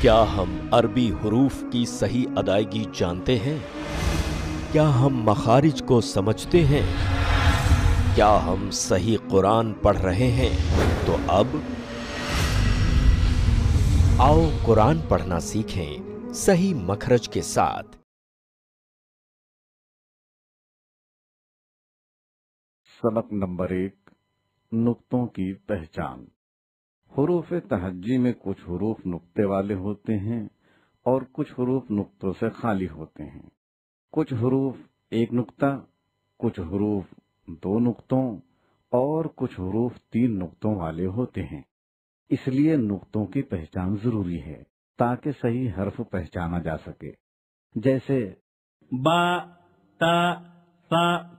کیا ہم عربی حروف کی صحیح ادائیگی جانتے ہیں؟ کیا ہم مخارج کو سمجھتے ہیں؟ کیا ہم صحیح قرآن پڑھ رہے ہیں؟ تو اب آؤ قرآن پڑھنا سیکھیں صحیح مخرج کے ساتھ۔ سبق نمبر ایک، نقطوں کی پہچان۔ حروف تہجی میں کچھ حروف نقطے والے ہوتے ہیں اور کچھ حروف نقطوں سے خالی ہوتے ہیں۔ کچھ حروف ایک نقطہ، کچھ حروف دو نقطوں اور کچھ حروف تین نقطوں والے ہوتے ہیں۔ اس لیے نقطوں کی پہچان ضروری ہے تاکہ صحیح حرف پہچانا جا سکے۔ جیسے با، تا، ثا،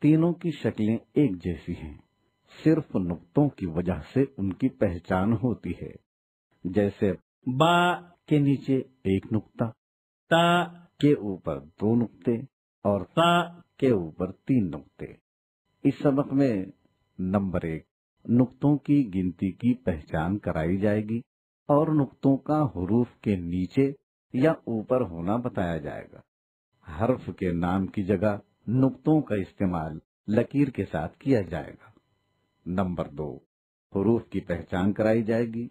تینوں کی شکلیں ایک جیسی ہیں۔ صرف نقطوں کی وجہ سے ان کی پہچان ہوتی ہے۔ جیسے با کے نیچے ایک نقطہ، تا کے اوپر دو نقطے اور ثا کے اوپر تین نقطے۔ اس سبق میں نمبر ایک، نقطوں کی گنتی کی پہچان کرائی جائے گی اور نقطوں کا حروف کے نیچے یا اوپر ہونا بتایا جائے گا۔ حرف کے نام کی جگہ نقطوں کا استعمال لکیر کے ساتھ کیا جائے گا۔ نمبر دو، حروف کی پہچان کرائی جائے گی۔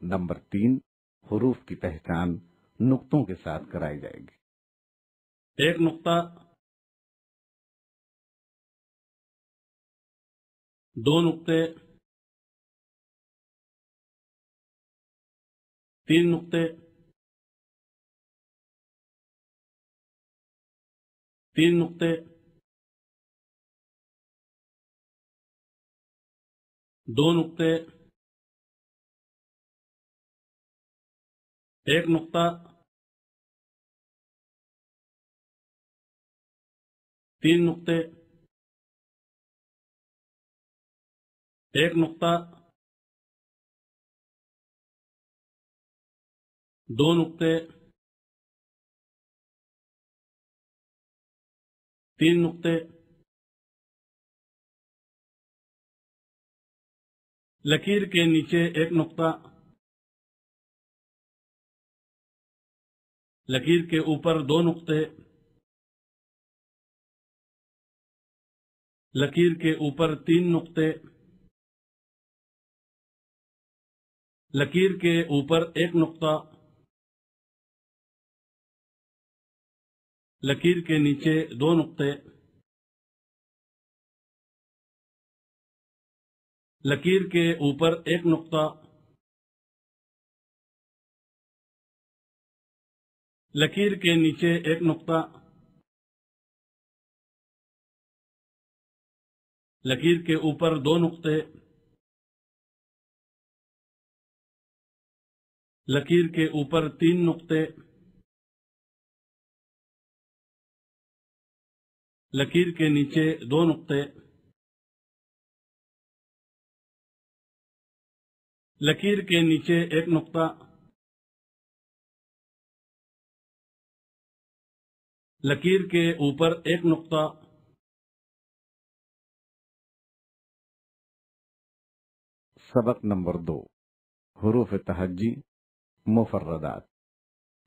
نمبر تین، حروف کی پہچان نقطوں کے ساتھ کرائی جائے گی۔ ایک نقطہ۔ دو نقطے۔ تین نقطے۔ تین نقطے۔ دو نقطے۔ ایک نقطہ۔ تین نقطے۔ ایک نقطہ۔ دو نقطے۔ تین نقطے۔ لکیر کے نیچے ایک نقطہ۔ لکیر کے اوپر دو نقطے۔ لکیر کے اوپر تین نقطے۔ لکیر کے اوپر ایک نقطہ۔ لکیر کے نیچے دو نقطے۔ لکیر کے اوپر ایک نقطہ۔ لکیر کے نیچے ایک نقطہ۔ لکیر کے اوپر دو نقطے۔ لکیر کے اوپر تین نقطے۔ لکیر کے نیچے دو نقطے۔ لکیر کے نیچے ایک نقطہ۔ لکیر کے اوپر ایک نقطہ۔ سبق نمبر دو۔ حروف تحجی مفردات۔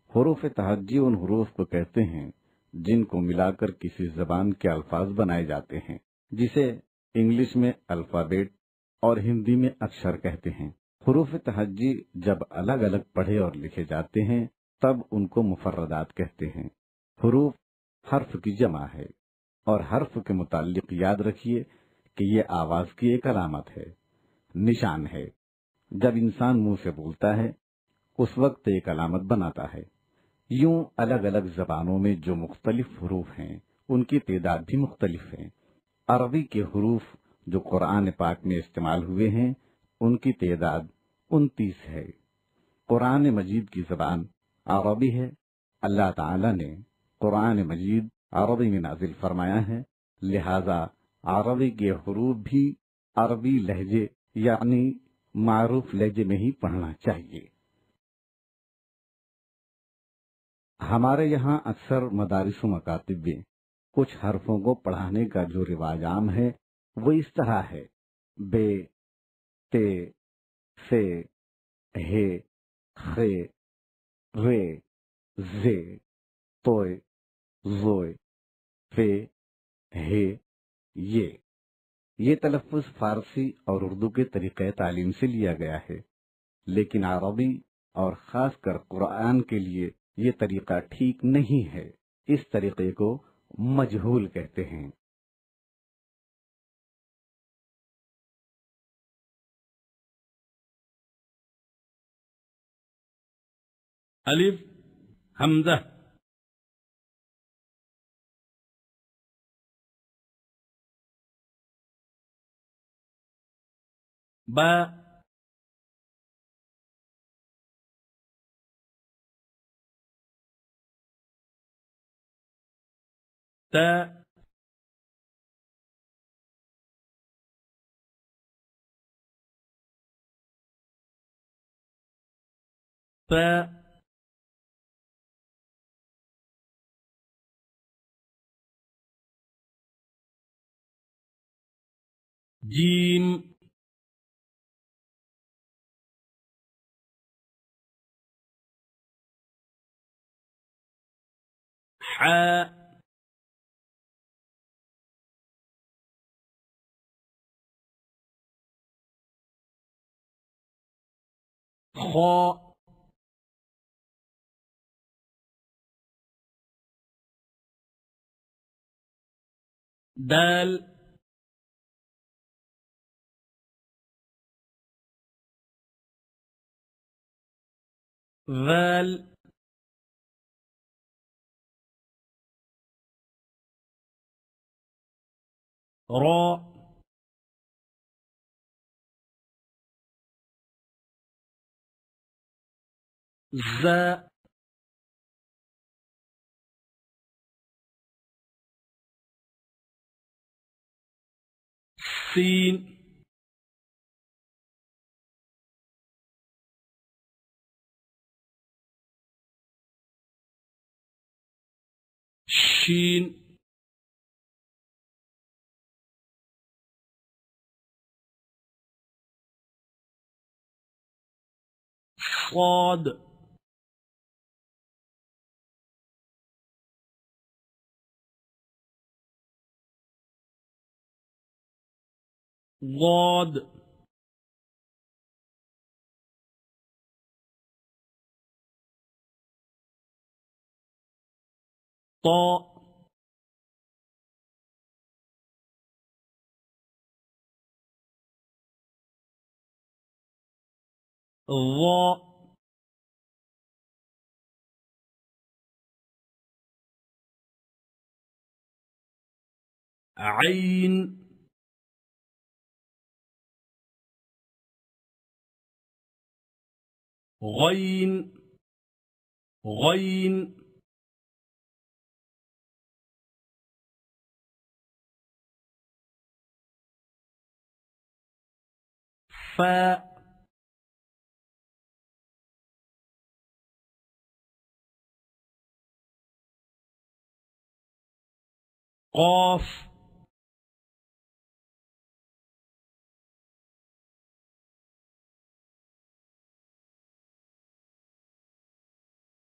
حروف تہجی ان حروف کو کہتے ہیں جن کو ملا کر کسی زبان کے الفاظ بنائے جاتے ہیں، جسے انگلش میں alphabet اور ہندی میں اکشر کہتے ہیں۔ حروف تہجی جب الگ الگ پڑھے اور لکھے جاتے ہیں، تب ان کو مفردات کہتے ہیں۔ حروف حرف کی جمع ہے اور حرف کے متعلق یاد رکھیے کہ یہ آواز کی ایک علامت ہے، نشان ہے۔ جب انسان منہ سے بولتا ہے، اس وقت ایک علامت بناتا ہے۔ یوں الگ الگ زبانوں میں جو مختلف حروف ہیں، ان کی تعداد بھی مختلف ہیں عربی کے حروف جو قرآن پاک میں استعمال ہوئے ہیں، ان کی تعداد انتیس ہے۔ قرآن مجید کی زبان عربی ہے۔ اللہ تعالی نے قرآن مجید عربی میں نازل فرمایا ہے۔ لہذا عربی کے حروف بھی عربی لہجے یعنی معروف لہجے میں ہی پڑھنا چاہیے۔ ہمارے یہاں اکثر مدارس و مکاتب میں کچھ حرفوں کو پڑھانے کا جو رواج عام ہے وہ اس طرح ہے۔ بے، تے ثے حے خے رے زے طوئے ظوئے فے ہے یے یہ تلفظ فارسی اور اردو کے طریقہ تعلیم سے لیا گیا ہے، لیکن عربی اور خاص کر قرآن کے لیے یہ طریقہ ٹھیک نہیں ہے۔ اس طریقے کو مجہول کہتے ہیں۔ ألف حمزة. باء تا. فاء جيم حاء. خاء. دال. ذال راء ز سين شين صاد. ضاد طاء. ظاء عين. غين. غين. فاء. قاف.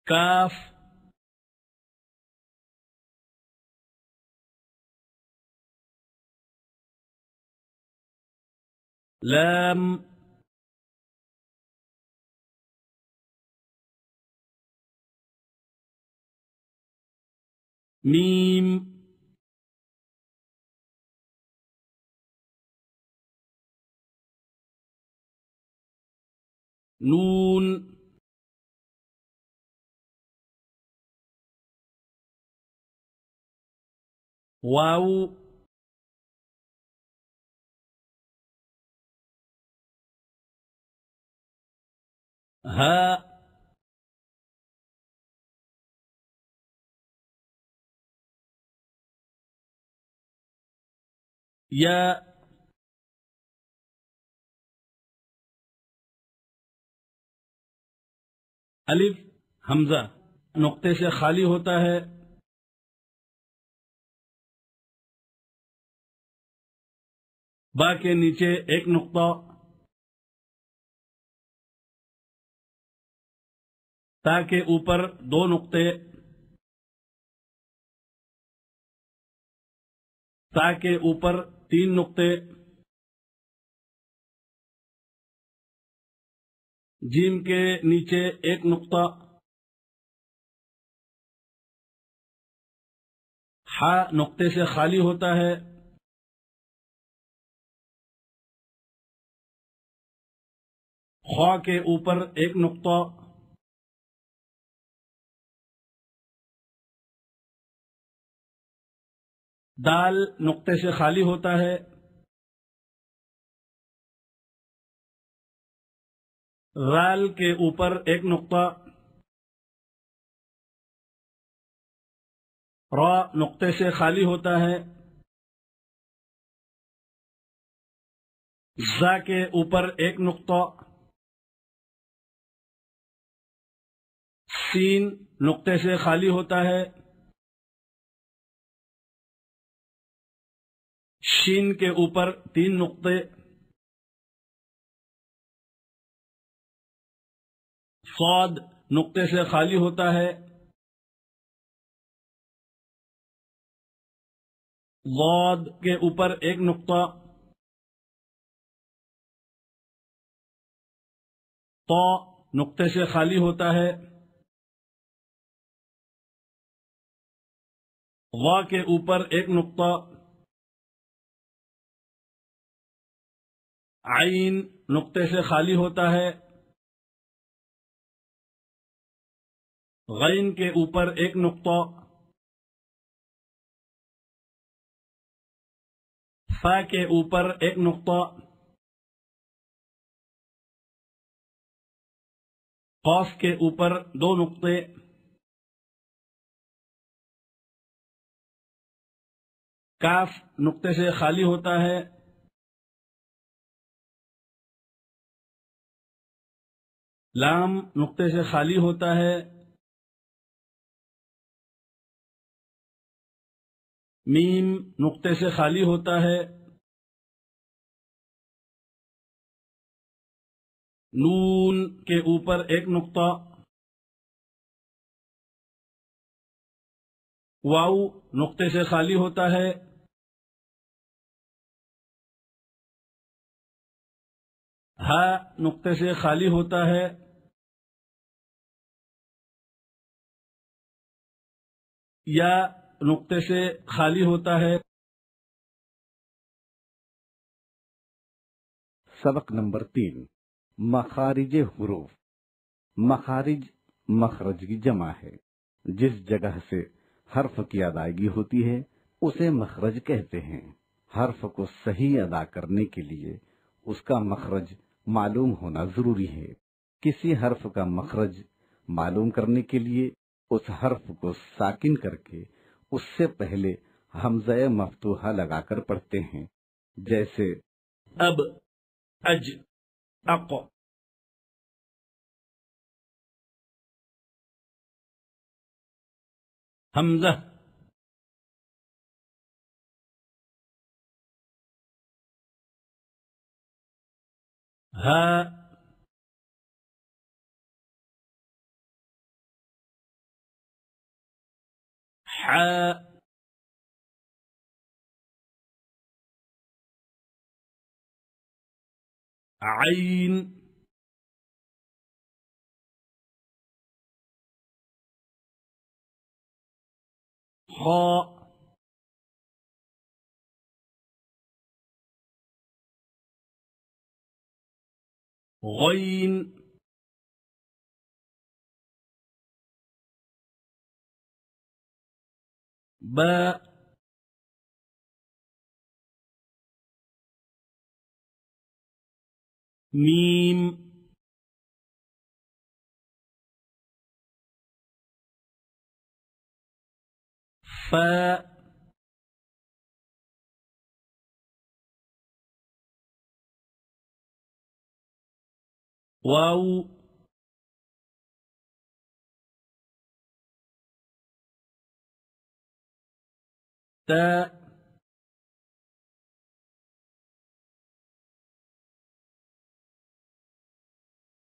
काफ لام. ميم. نون. واو. ها. يا الف، ہمزہ، نقطے سے خالی ہوتا ہے۔ با کے نیچے ایک نقطہ۔ تا کے اوپر دو نقطے۔ ثا کے اوپر تین نقطے۔ جیم کے نیچے ایک نقطہ۔ ہا نقطے سے خالی ہوتا ہے۔ خواہ کے اوپر ایک نقطہ۔ دال نقطے سے خالی ہوتا ہے۔ غال کے اوپر ایک نقطہ۔ را نقطے سے خالی ہوتا ہے۔ زا کے اوپر ایک نقطہ۔ سین نقطے سے خالی ہوتا ہے۔ شین کے اوپر تین نقطے۔ صاد نقطے سے خالی ہوتا ہے۔ ضاد کے اوپر ایک نقطہ۔ تو نقطے سے خالی ہوتا ہے۔ وا کے اوپر ایک نقطہ۔ عین نقطے سے خالی ہوتا ہے۔ غین کے اوپر ایک نقطہ۔ فا کے اوپر ایک نقطہ۔ قاف کے اوپر دو نقطے۔ کاف نقطے سے خالی ہوتا ہے۔ لام نقطے سے خالی ہوتا ہے۔ میم نقطے سے خالی ہوتا ہے۔ نون کے اوپر ایک نقطہ۔ واؤ نقطے سے خالی ہوتا ہے۔ ہا نقطے سے خالی ہوتا ہے۔ یا نقطے سے خالی ہوتا ہے۔ سبق نمبر تین، مخارج حروف۔ مخارج مخرج کی جمع ہے۔ جس جگہ سے حرف کی ادائیگی ہوتی ہے، اسے مخرج کہتے ہیں۔ حرف کو صحیح ادا کرنے کے لیے اس کا مخرج معلوم ہونا ضروری ہے۔ کسی حرف کا مخرج معلوم کرنے کے لیے اس حرف کو ساکن کر کے اس سے پہلے ہمزہ مفتوحہ لگا کر پڑھتے ہیں۔ جیسے، اب، اج، اق۔ حمزہ۔ ہاں حاء. عين. خاء. غين. باء ميم. فاء واو. تاء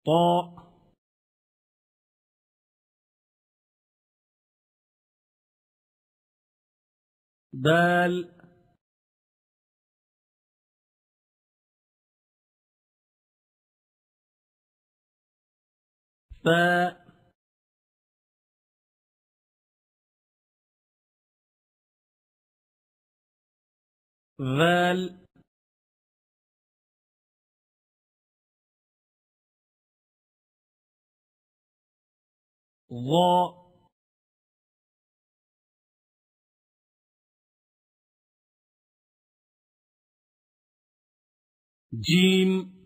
طاء. دال ثاء ذال ظا جيم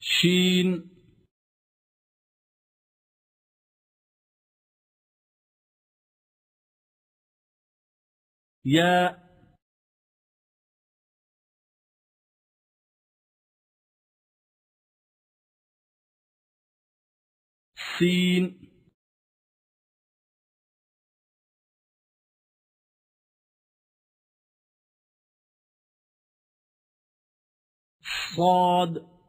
شين يا سين. صاد.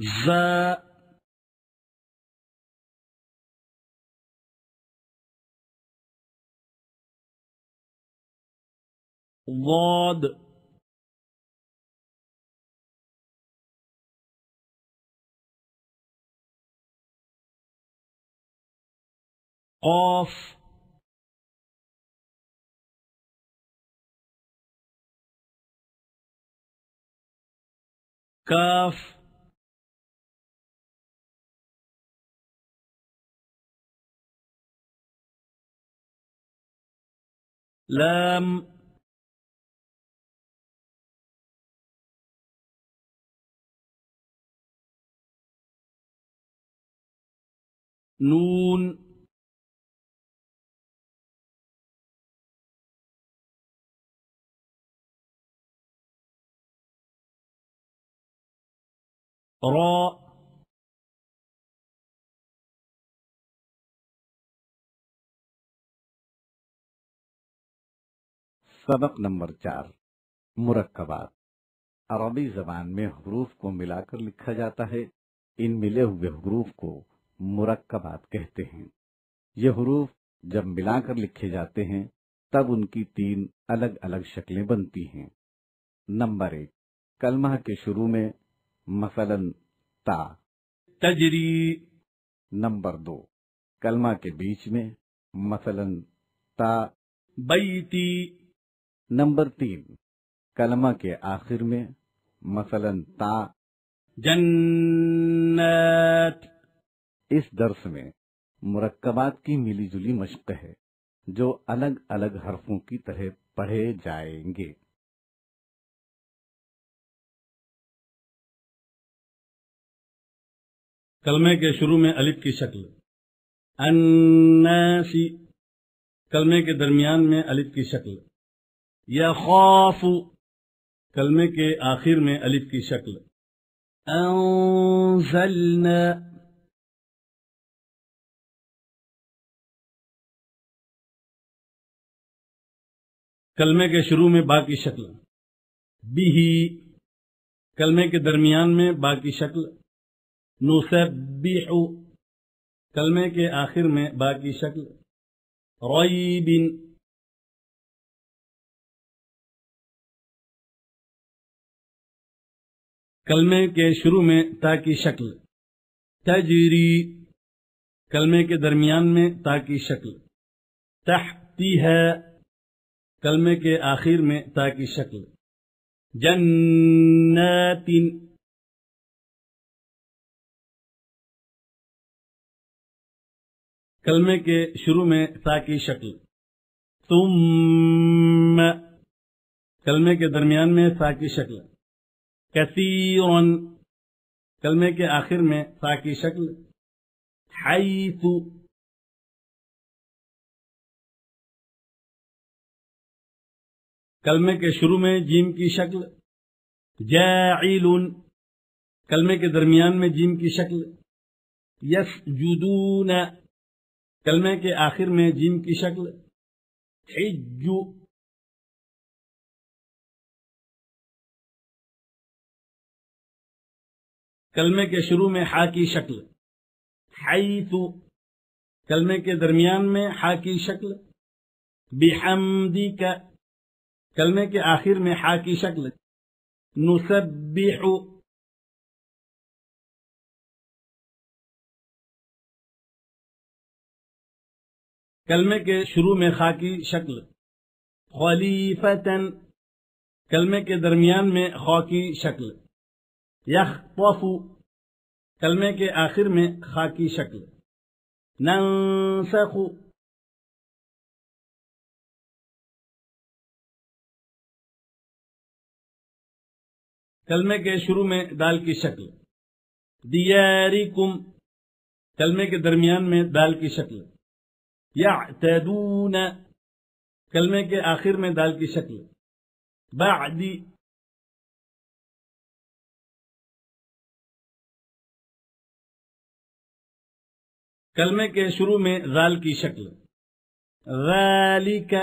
زاء ضاد. قاف. كاف. لام. نون. راء. سبق نمبر چار مرکبات۔ عربی زبان میں حروف کو ملا کر لکھا جاتا ہے۔ ان ملے ہوئے حروف کو مرکبات کہتے ہیں۔ یہ حروف جب ملا کر لکھے جاتے ہیں تب ان کی تین الگ الگ شکلیں بنتی ہیں۔ نمبر ایک کلمہ کے شروع میں مثلا تا۔ تجری۔ نمبر دو کلمہ کے بیچ میں مثلا تا۔ بیتی۔ نمبر تین، کلمہ کے آخر میں مثلا تا، جنت۔ اس درس میں مرکبات کی ملی جلی مشق ہے، جو الگ الگ حرفوں کی طرح پڑھے جائیں گے۔ کلمے کے شروع میں الف کی شکل۔ انسی کلمے کے درمیان میں الف کی شکل۔ یا خوف کلمے کے آخر میں الف کی شکل۔ انزلنا۔ کلمے کے شروع میں باقی شکل۔ بھی کلمے کے درمیان میں باقی شکل شکل۔ نسبیحو کلمے کے آخر میں باقی شکل شکل۔ ریبن کلمے کے شروع میں تا کی شکل۔ تجری، کلمے کے درمیان میں تا کی شکل۔ تحتی ہے، کلمے کے آخر میں تا کی شکل۔ جنات کلمے کے شروع میں تا کی شکل۔ تم کلمے کے درمیان میں تا کی شکل۔ کثیر کلمے کے آخر میں سا کی شکل. حیث کلمے کے شروع میں جیم کی شکل. جاعل کلمے کے درمیان میں جیم کی شکل. یس کلمے کے آخر میں جیم کی شکل. حجو. کلمے کے شروع میں ہا کی شکل حی تو کلمے کے درمیان میں ہا کی شکل بحمدی کا کلمے کے آخر میں ہا کی شکل، نسبح کلمے کے شروع میں خا کی شکل خلیفتن کلمے کے درمیان میں خا کی شکل۔ یخطف کلمے کے آخر میں خا کی شکل۔ ننسخ۔ کلمے کے شروع میں دال کی شکل۔ دیاریکم۔ کلمے کے درمیان میں دال کی شکل۔ یعتدون۔ کلمے کے آخر میں دال کی شکل۔ بعدی۔ کلمے کے شروع میں زال کی شکل۔ ذالک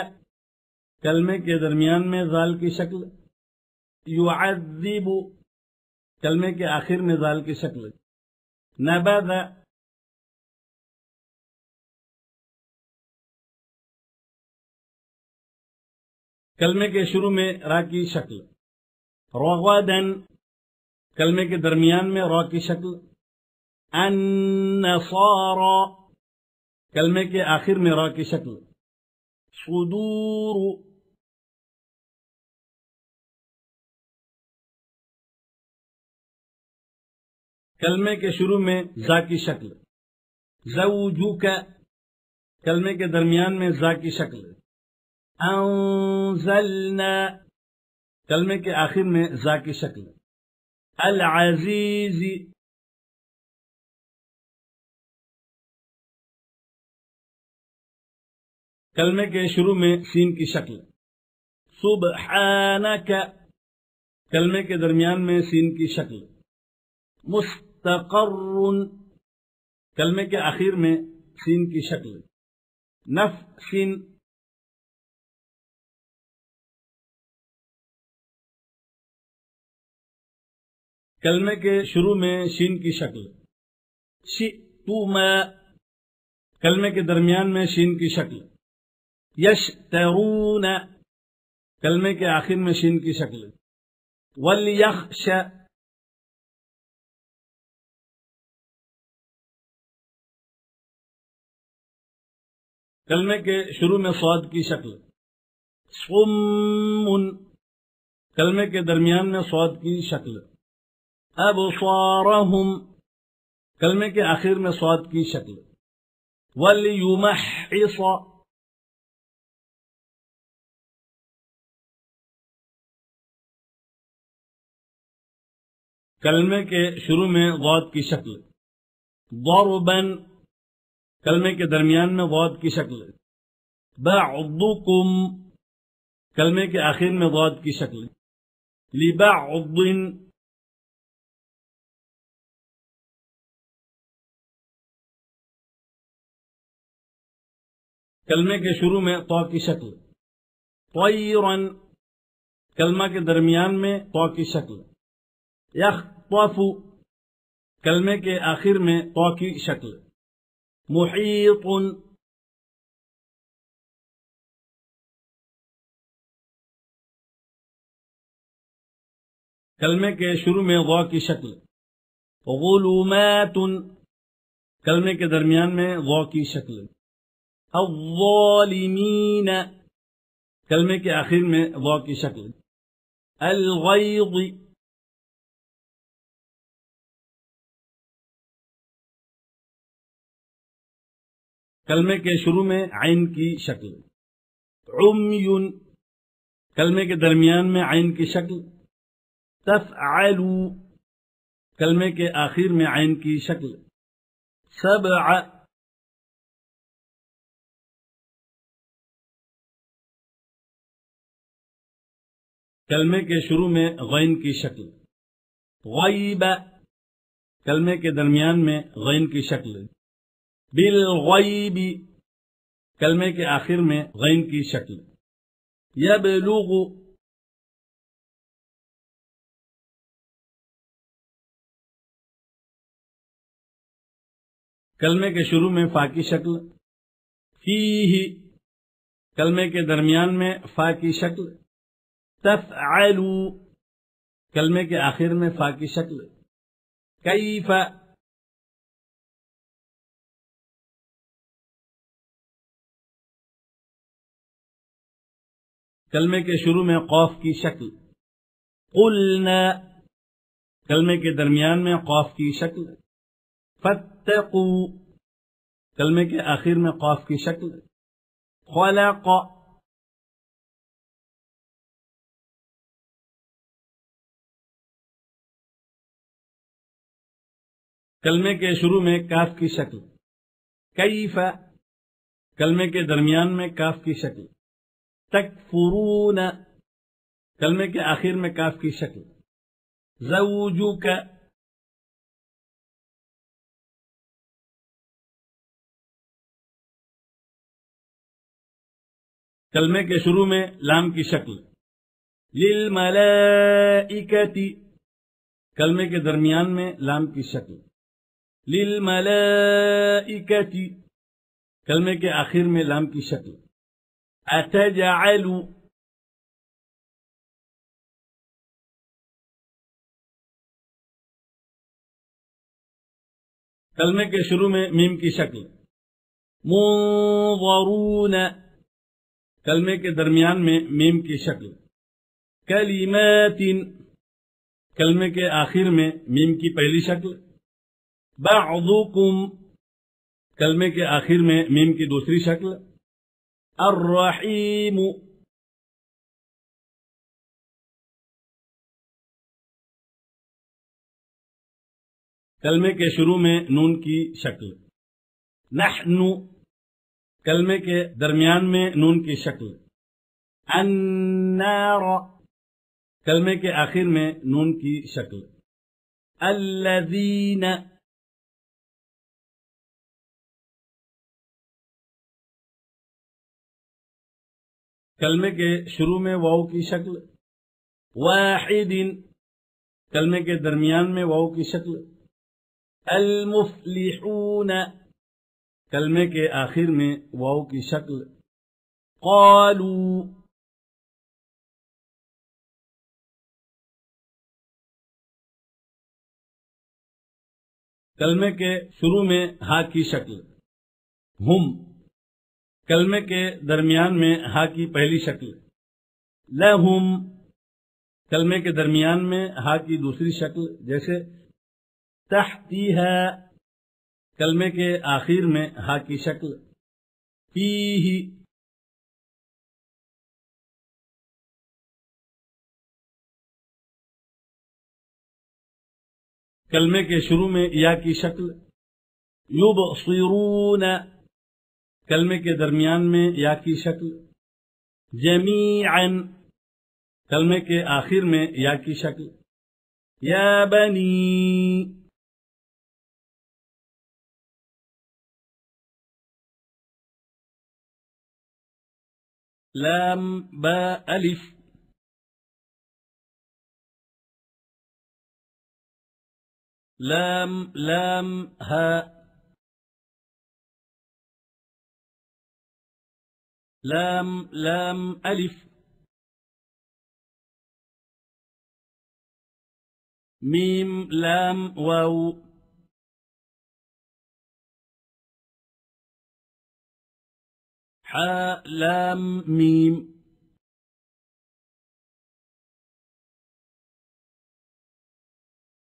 کلمے کے درمیان میں زال کی شکل۔ یعذب کلمے کے آخر میں زال کی شکل۔ نبذ کلمے کے شروع میں را کی شکل۔ روغدن کلمے کے درمیان میں را کی شکل۔ النصارى، کلمے کے آخر میں را کی شکل، صدور، کلمے کے شروع میں زا کی شکل زوجو کا کلمے کے درمیان میں زا کی شکل، انزلنا، کلمے کے آخر میں زا کی شکل العزیزی کلمے کے شروع میں سین کی شکل۔ سبحانک۔ کلمے کے درمیان میں سین کی شکل۔ مستقر۔ کلمے کے آخر میں سین کی شکل۔ نف، سین۔ کلمے کے شروع میں شین کی شکل۔ شی تو میں کلمے کے درمیان میں شین کی شکل۔ یش ترون کلمے کے آخر میں شین کی شکل۔ ولیخش۔ کلمے کے شروع میں سواد کی شکل۔ سمن۔ کلمے کے درمیان میں سواد کی شکل۔ اب کلمے کے آخر میں سواد کی شکل۔ ولیمحص۔ کلمے کے شروع میں غوط کی شکل۔ غور بین کلمے کے درمیان میں غوط کی شکل۔ بعضکم کلمے کے آخر میں غوط کی شکل۔ لبعض کلمے کے شروع میں تو کی شکل۔ طیرن کلمہ کے درمیان میں تو کی شکل۔ يخطف کلمے کے آخر میں طوئے کی شکل محیط کلمے کے شروع میں ظوئے کی شکل ظلمات. کلمے کے درمیان میں ظوئے کی شکل الظالمین کلمے کے آخر میں غو کی شکل کلمے کے شروع میں عین کی شکل۔ عمیون، کلمے کے درمیان میں عین کی شکل۔ تفعلو، کلمے کے آخر میں عین کی شکل۔ سبع، کلمے کے شروع میں غین کی شکل۔ غیب، کلمے کے درمیان میں غین کی شکل۔ بالغیب، کلمے کے آخر میں غین کی شکل۔ یبلغ، کلمے کے شروع میں فا کی شکل۔ فی ہی کلمے کے درمیان میں فا کی شکل۔ تفعلو کلمے کے آخر میں فا کی شکل۔ کیفہ کلمے کے شروع میں قوف کی شکل۔ قلنا۔ کلمے کے درمیان میں قوف کی شکل۔ فتقو۔ کلمے کے آخر میں قوف کی شکل۔ خلق۔ کلمے کے شروع میں کاف کی شکل۔ کیف۔ کلمے کے درمیان میں کاف کی شکل۔ تکفرون. کلمے کے آخر میں کاف کی شکل. زوجو کا کلمے کے شروع میں لام کی شکل. للملائکتی. کلمے کے درمیان میں لام کی شکل. للملائکتی. کلمے کے آخر میں لام کی شکل. أتجعل کلمے کے شروع میں میم کی شکل۔ منظرون کلمے کے درمیان میں میم کی شکل۔ کلمات، کلمے کے آخر میں میم کی پہلی شکل۔ بعضکم، کلمے کے آخر میں میم کی دوسری شکل۔ الرحيم. کلمے کے شروع میں نون کی شکل. نحن. کلمے کے درمیان میں نون کی شکل. النار. کلمے کے آخر میں نون کی شکل. الذین. کلمے کے شروع میں واؤ کی شکل واحد، کلمے کے درمیان میں واؤ کی شکل المفلحون، کلمے کے آخر میں واؤ کی شکل قالو۔ کلمے کے شروع میں ہا کی شکل، ہم۔ کلمے کے درمیان میں ہا کی پہلی شکل۔ لہم، کلمے کے درمیان میں ہا کی دوسری شکل، جیسے تحتی ہے کلمے کے آخر میں ہا کی شکل۔ پی ہی کلمے کے شروع میں یا کی شکل۔ یوب کلمے کے درمیان میں یا کی شکل جمی کلمے کے آخر میں یا کی شکل یا بنی۔ لام با الف۔ لام لام ها لام لام ألف. ميم لام واو. حاء لام ميم.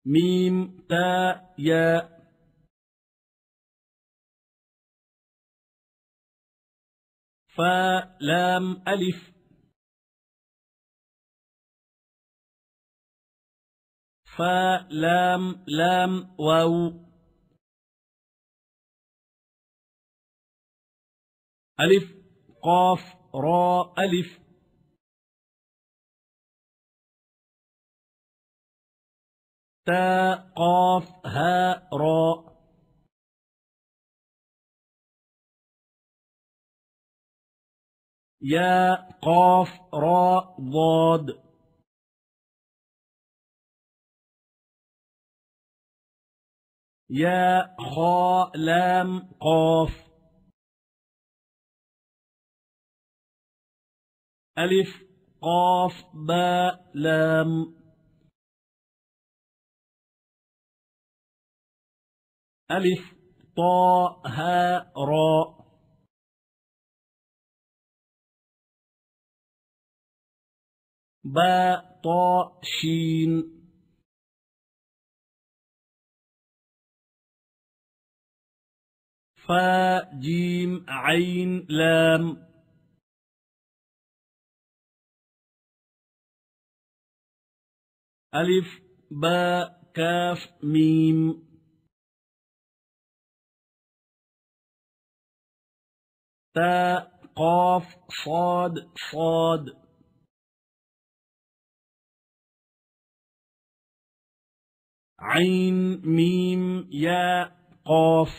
ميم تاء ياء. فاء لام ألف. فاء لام واو. ألف قاف راء ألف. تاء قاف هاء راء. يا قاف راء ضاد. يا خا لام قاف. ألف قاف باء لام. ألف طاء هاء راء باء طاء شين فاء جيم عين لام. ألف باء كاف ميم. تاء قاف صاد صاد. عين ميم ياء قاف.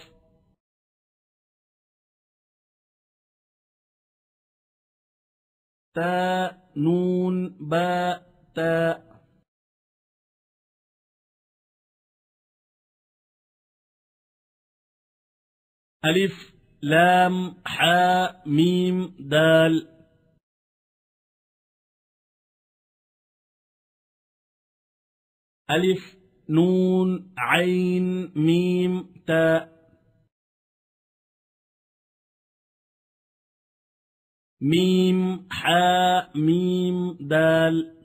تاء نون باء تاء ألف لام حاء ميم دال. ألف نون عين ميم تاء. ميم حاء ميم دال.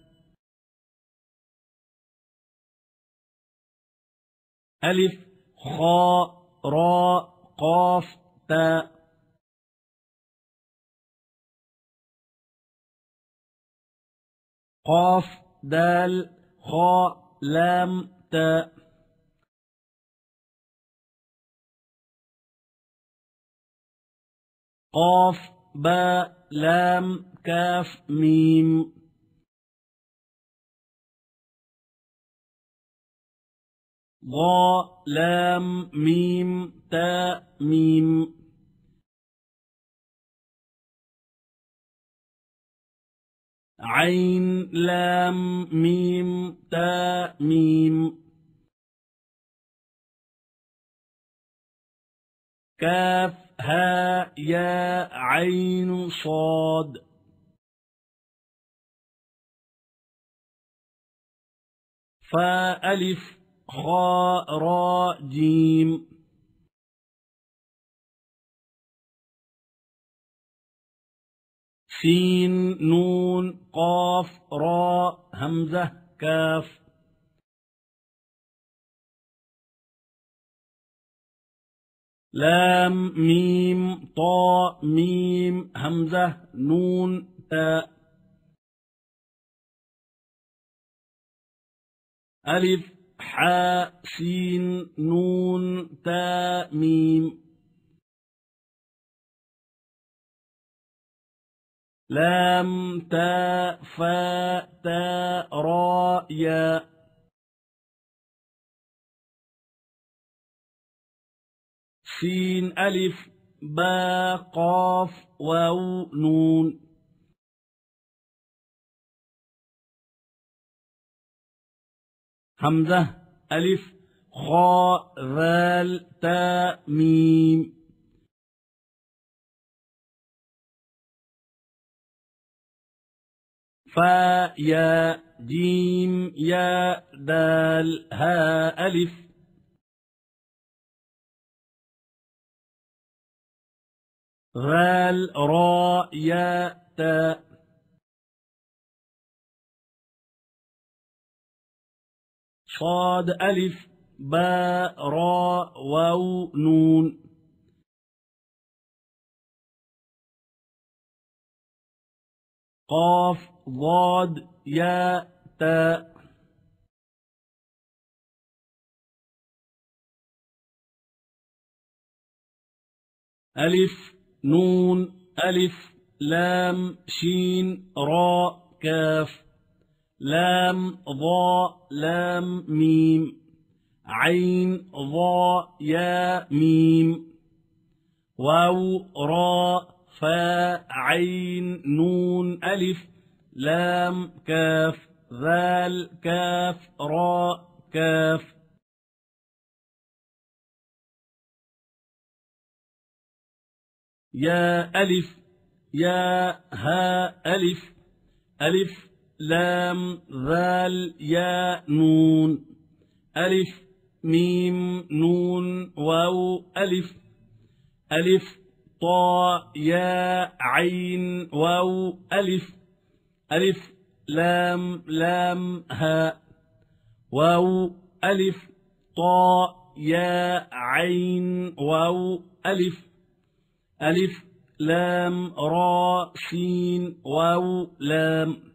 ألف خاء راء قاف تاء. قاف دال خاء لام تاء قاف باء لام كاف ميم. ظاء لام ميم تاء ميم. عين لام ميم تاء ميم. كاف هاء ياء عين صاد. فاء ألف خاء راء جيم. سين نون قاف راء همزة كاف. لام ميم طاء ميم همزة نون تاء. ألف حاء سين نون تاء ميم. لام تاء فاء تاء راء ياء سين ألف باء قاف واو نون. همزة ألف خاء ذال تاء ميم. فاء يا جيم يا دال ها ألف. غال راء يا تاء صاد ألف. باء راء واو نون. قاف ضاد ياء تاء ألف نون ألف لام شين راء كاف. لام ظاء لام ميم. عين ظاء يا ميم. واو راء فا عين نون ألف لام كاف ذال كاف راء كاف. يا ألف يا ها ألف ألف لام ذال يا نون. ألف ميم نون واو ألف. ألف طاء يا عين واو ألف. ألف لام لام هاء واو ألف. طاء يا عين واو ألف. ألف لام را سين واو لام.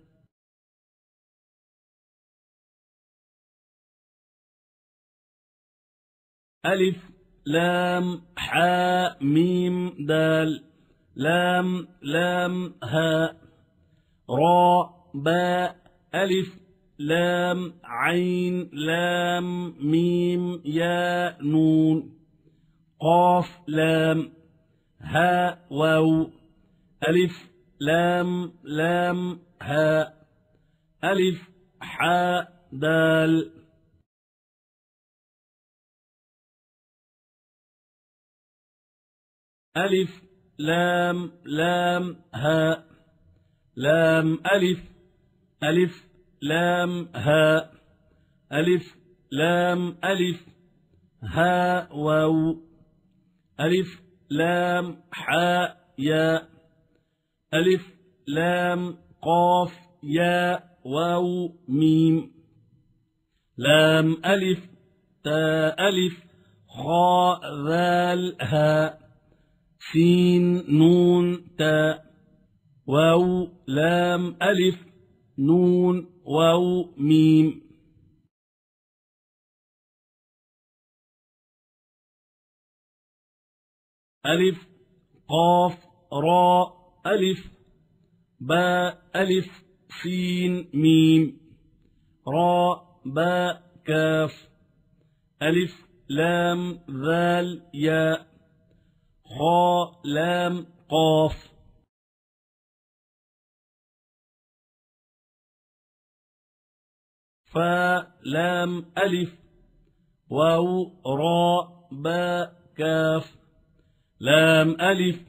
ألف. لام حاء ميم دال. لام لام هاء را باء ألف لام عين لام ميم يا نون. قاف لام هاء واو. ألف لام لام هاء ألف حاء دال. ألف لام لام هاء لام ألف ألف لام هاء ألف لام ألف هاء واو. ألف لام حاء ياء ألف لام قاف ياء واو ميم. لام ألف تاء ألف خاء ذال هاء سين نون تاء واو لام ألف نون واو ميم. ألف قاف راء ألف باء ألف سين ميم. راء باء كاف. ألف لام ذال ياء. خاء لام قاف. فاء لام ألف. واو راء باء كاف. لام ألف.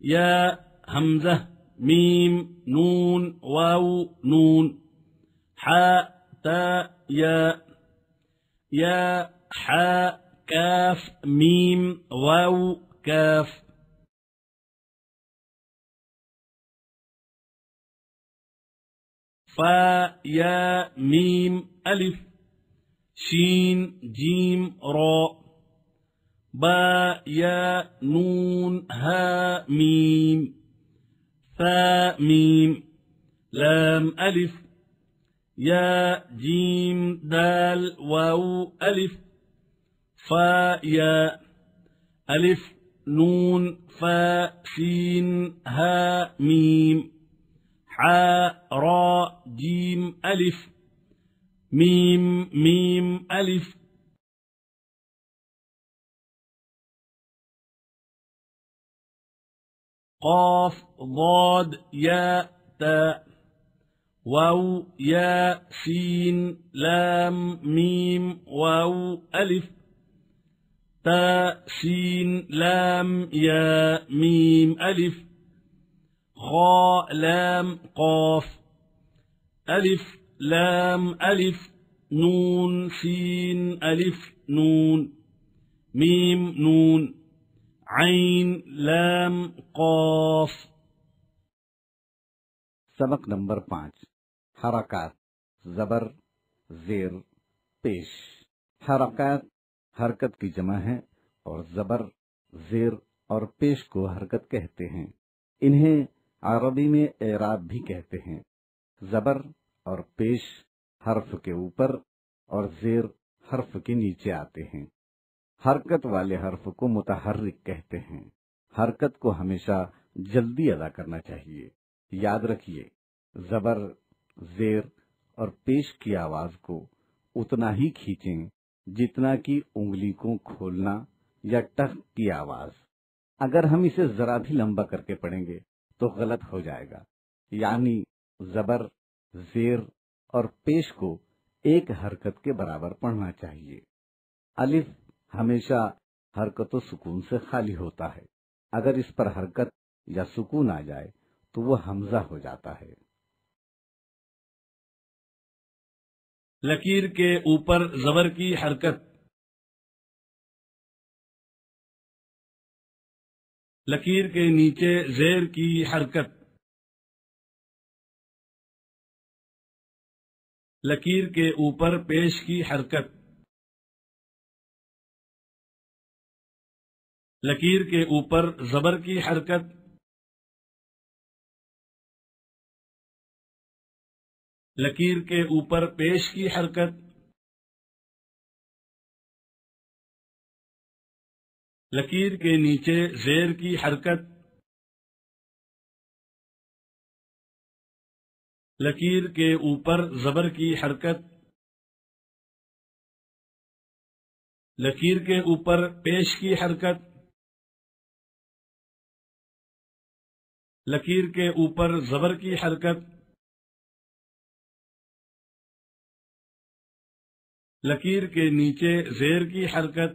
ياء همزة. ميم نون. واو نون. حاء تاء ياء ياء حاء كاف. ميم واو كاف. فا يا ميم ألف. شين جيم راء. با يا نون ها ميم. ثا ميم. لام ألف. يا جيم دال واو ألف. فا يا ألف. نون فا سين ها ميم حاء راء جيم ألف ميم ميم ألف. قاف ضاد ياء تاء واو ياء سين لام ميم واو ألف. تا سين لام يا ميم ألف خاء لام قاف. ألف لام ألف نون سين ألف نون. ميم نون. عين لام قاف. سبق نمبر پانچ. حركات زبر زير پیش. حركات حرکت کی جمع ہے اور زبر، زیر اور پیش کو حرکت کہتے ہیں۔ انہیں عربی میں اعراب بھی کہتے ہیں۔ زبر اور پیش حرف کے اوپر اور زیر حرف کے نیچے آتے ہیں۔ حرکت والے حرف کو متحرک کہتے ہیں۔ حرکت کو ہمیشہ جلدی ادا کرنا چاہیے۔ یاد رکھیے، زبر، زیر اور پیش کی آواز کو اتنا ہی کھینچیں جتنا کہ انگلی کو کھولنا یا ٹک کی آواز۔ اگر ہم اسے ذرا بھی لمبا کر کے پڑھیں گے تو غلط ہو جائے گا۔ یعنی زبر، زیر اور پیش کو ایک حرکت کے برابر پڑھنا چاہیے۔ الف ہمیشہ حرکت و سکون سے خالی ہوتا ہے۔ اگر اس پر حرکت یا سکون آ جائے تو وہ ہمزہ ہو جاتا ہے۔ لکیر کے اوپر زبر کی حرکت۔ لکیر کے نیچے زیر کی حرکت۔ لکیر کے اوپر پیش کی حرکت۔ لکیر کے اوپر زبر کی حرکت۔ لکیر کے اوپر پیش کی حرکت، لکیر کے نیچے زیر کی حرکت، لکیر کے اوپر زبر کی حرکت، لکیر کے اوپر پیش کی حرکت، لکیر کے اوپر زبر کی حرکت لکیر کے نیچے زیر کی حرکت۔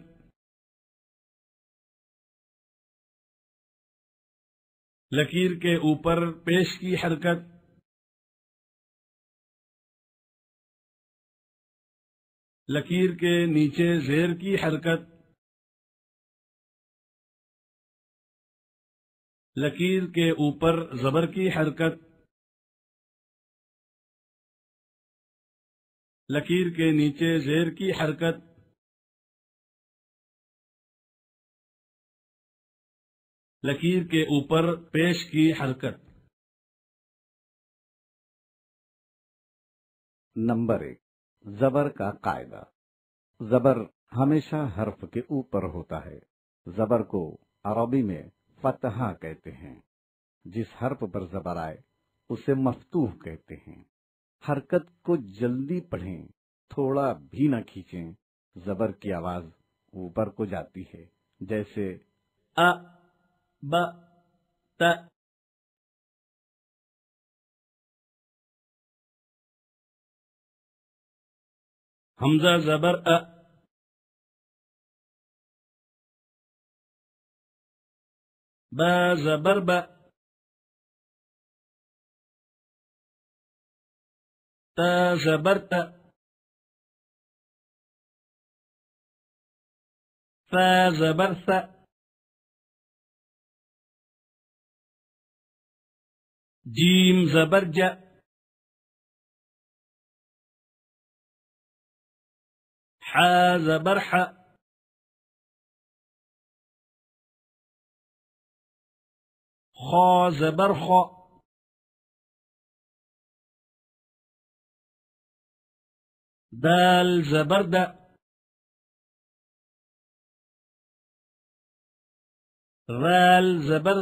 لکیر کے اوپر پیش کی حرکت۔ لکیر کے نیچے زیر کی حرکت۔ لکیر کے اوپر زبر کی حرکت۔ لکیر کے نیچے زیر کی حرکت۔ لکیر کے اوپر پیش کی حرکت۔ نمبر ایک، زبر کا قاعدہ۔ زبر ہمیشہ حرف کے اوپر ہوتا ہے۔ زبر کو عربی میں فتحہ کہتے ہیں۔ جس حرف پر زبر آئے، اسے مفتوح کہتے ہیں۔ حرکت کو جلدی پڑھیں، تھوڑا بھی نہ کھینچیں۔ زبر کی آواز اوپر کو جاتی ہے، جیسے ا ب، ت۔ حمزہ، زبر، ا۔ ب، زبر، ب۔ ف زبر ث جيم زبر ج ح زبر ح خا زبر دال زبر د رال زبر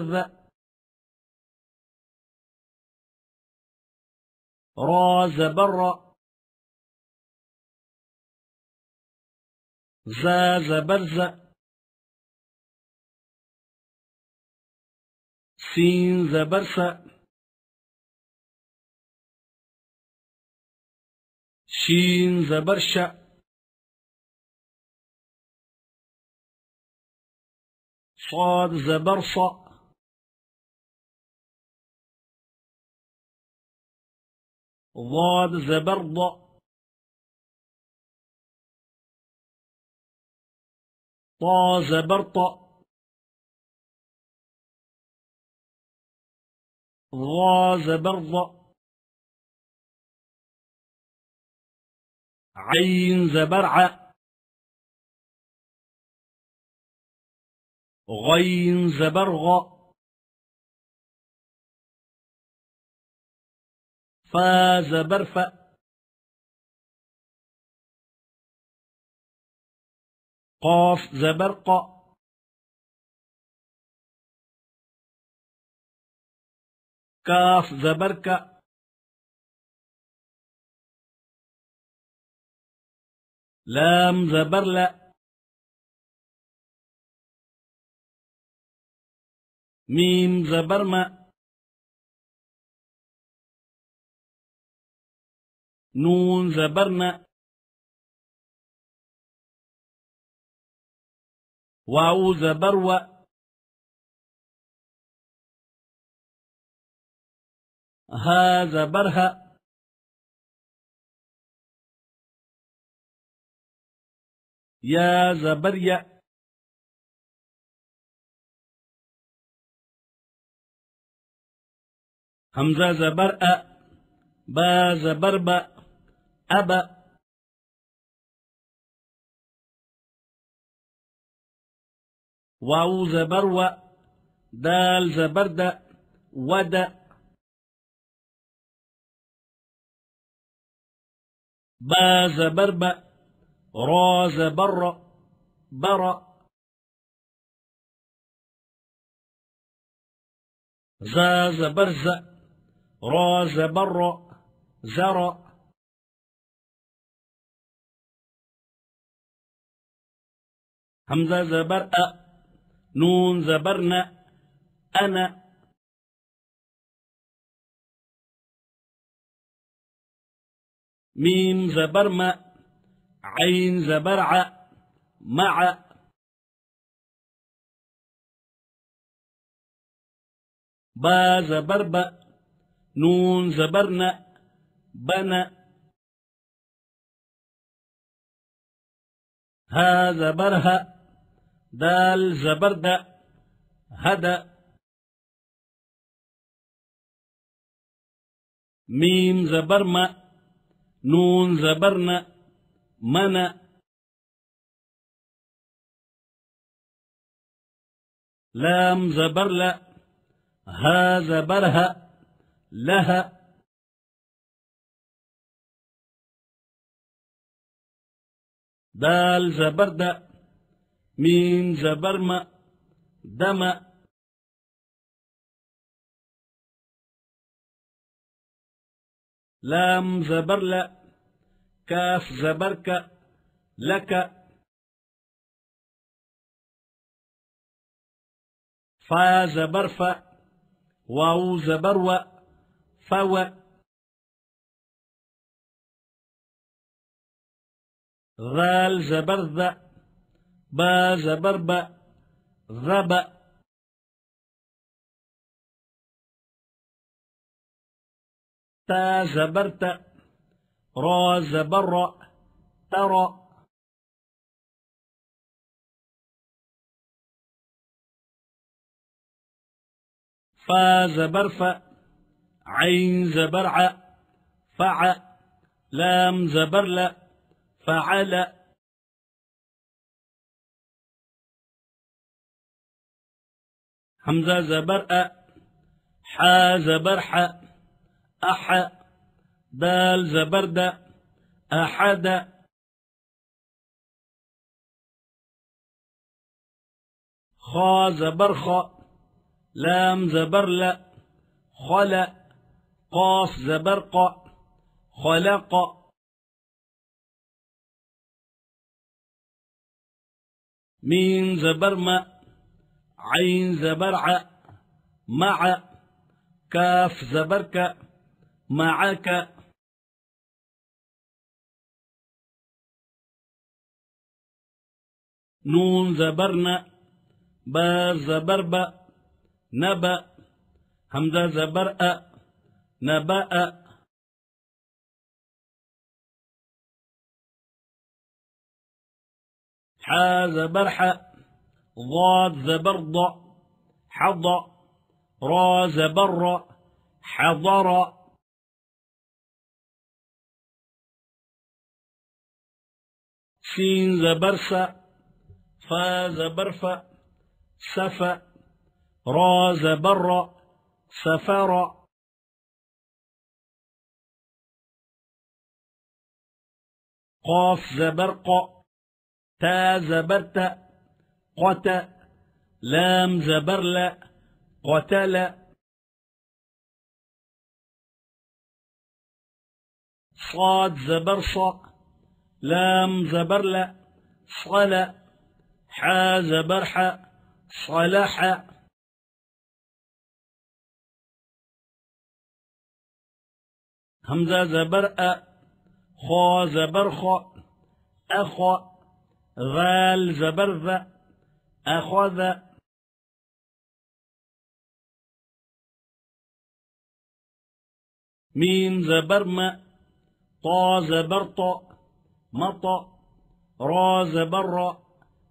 را زبر ر ز زبر سين زبر شين زبر ش صاد زبر ص ضاد زبر ض. طا زبر ط ظا زبر ظ عين زبر ع غين زبر غ فا زبر ف قاف زبر ق كاف زبر لام زبر لا. ميم زبر ما. نون زبرنا واو زبروا هذا برها يا زبريا. همزة زبر أ با زبر ب أبا. واو زبر و دال زبر د ود. با زبر ب را زبر بر. زا زبر ز را زبر زر. همزة زبر. أ. نون زبرنا أنا ميم زبرما عين زبرع مع با زبرب نون زبرنا بنا ها زبرها دال زبرد هدى ميم زبرما نون زبرنا من لام زبرلا ها زبرها لها. دال زبر د ميم زبر م دم لام زبر ل كاف زبر ك لك فا زبر ف واو زبر و فو غال زبرذ با زبر ب ذب تا زبرت را زبر ترى فا زبرف عين زبرع فع. لام زبرل فعل. همزة زبر أ حا زبر ح أح. دال زبر د أحد خا زبر خ لام زبر ل خل قاف زبر ق خلق مين زبر ما عين زبرع مع كاف زبرك معك نون زبرنا با زبرب نبأ همزة زبرأ نبأ. حا زبرح ضاد زبرض حض را زبر حضر. سين زبرس فا زبرف سف را زبر سفر. قاف زبرق تا زبرت قت لام زبرل قتل. صاد زبرص لام زبرل صل. حا زبرح صلح. همزة زبرأ خا زبرخ أخ غال زبرذ أخذ ميم زبر ما طا زبر طا مطا را زبر را.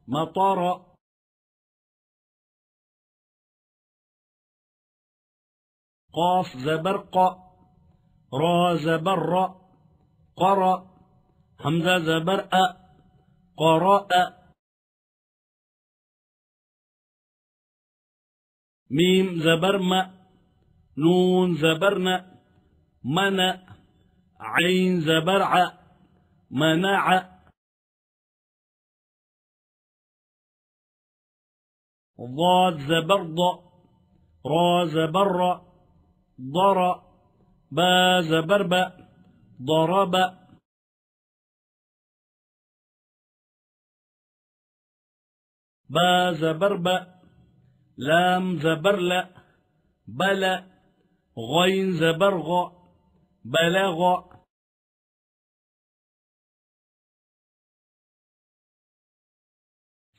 مطر. قاف زبر قا را زبر. قرأ همزة زبر. أ. قرأ ميم زبر. ما نون زبرنا منع عين زبرع منع. ضاد زبرض را زبر ضر با زبرب ضرب. با زبرب لام زبرل بل غين زبرغ بلغ.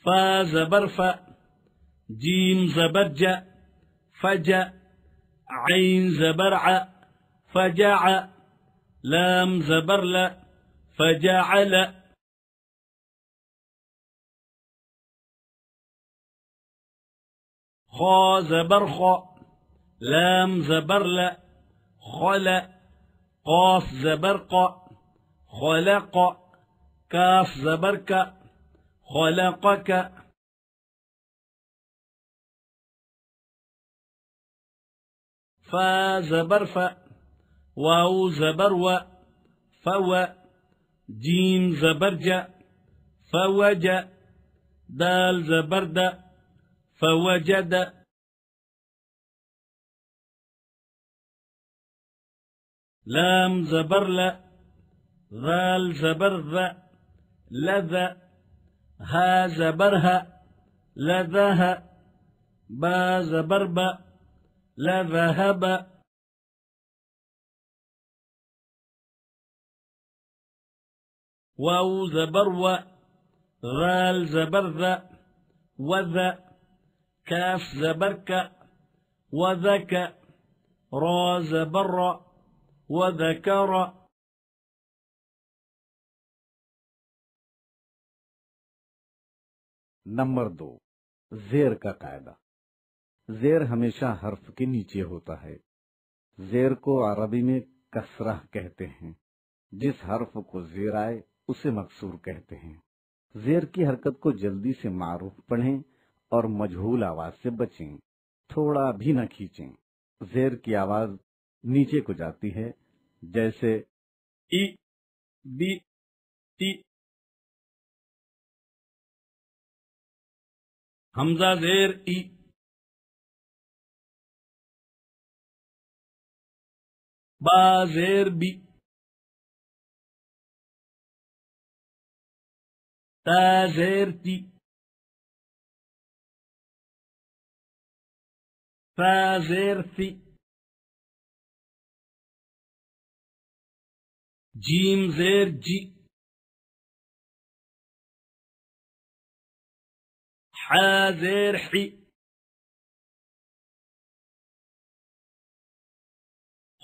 فا زبرف جيم زبرج فج عين زبرع فجع لام زبرل فجعل خا زبرخ لام زبرل خل قاف زبرق خلق كاف زبرك خلقك. فا زبرف واو زبر و فو جيم زبر ج فوج دال زبر د فوجد لام زبر ل ذال زبر ذ لذ ها زبر ها لذها با زبر ب لذهب. واو زبر و ذال زبر ذا وذا كاف زبرك وذك را زبر وذكر نمبر دو زیر کا قاعدہ۔ زیر ہمیشہ حرف کے نیچے ہوتا ہے۔ زیر کو عربی میں کسرہ کہتے ہیں۔ جس حرف کو زیر آئے، اسے مکسور کہتے ہیں۔ زیر کی حرکت کو جلدی سے معروف پڑھیں اور مجہول آواز سے بچیں۔ تھوڑا بھی نہ کھینچیں۔ زیر کی آواز نیچے کو جاتی ہے، جیسے ای، بی، تی۔ حمزہ زیر، ای۔ بازربي تازرتي فازرثي جيم زير جي حازر حي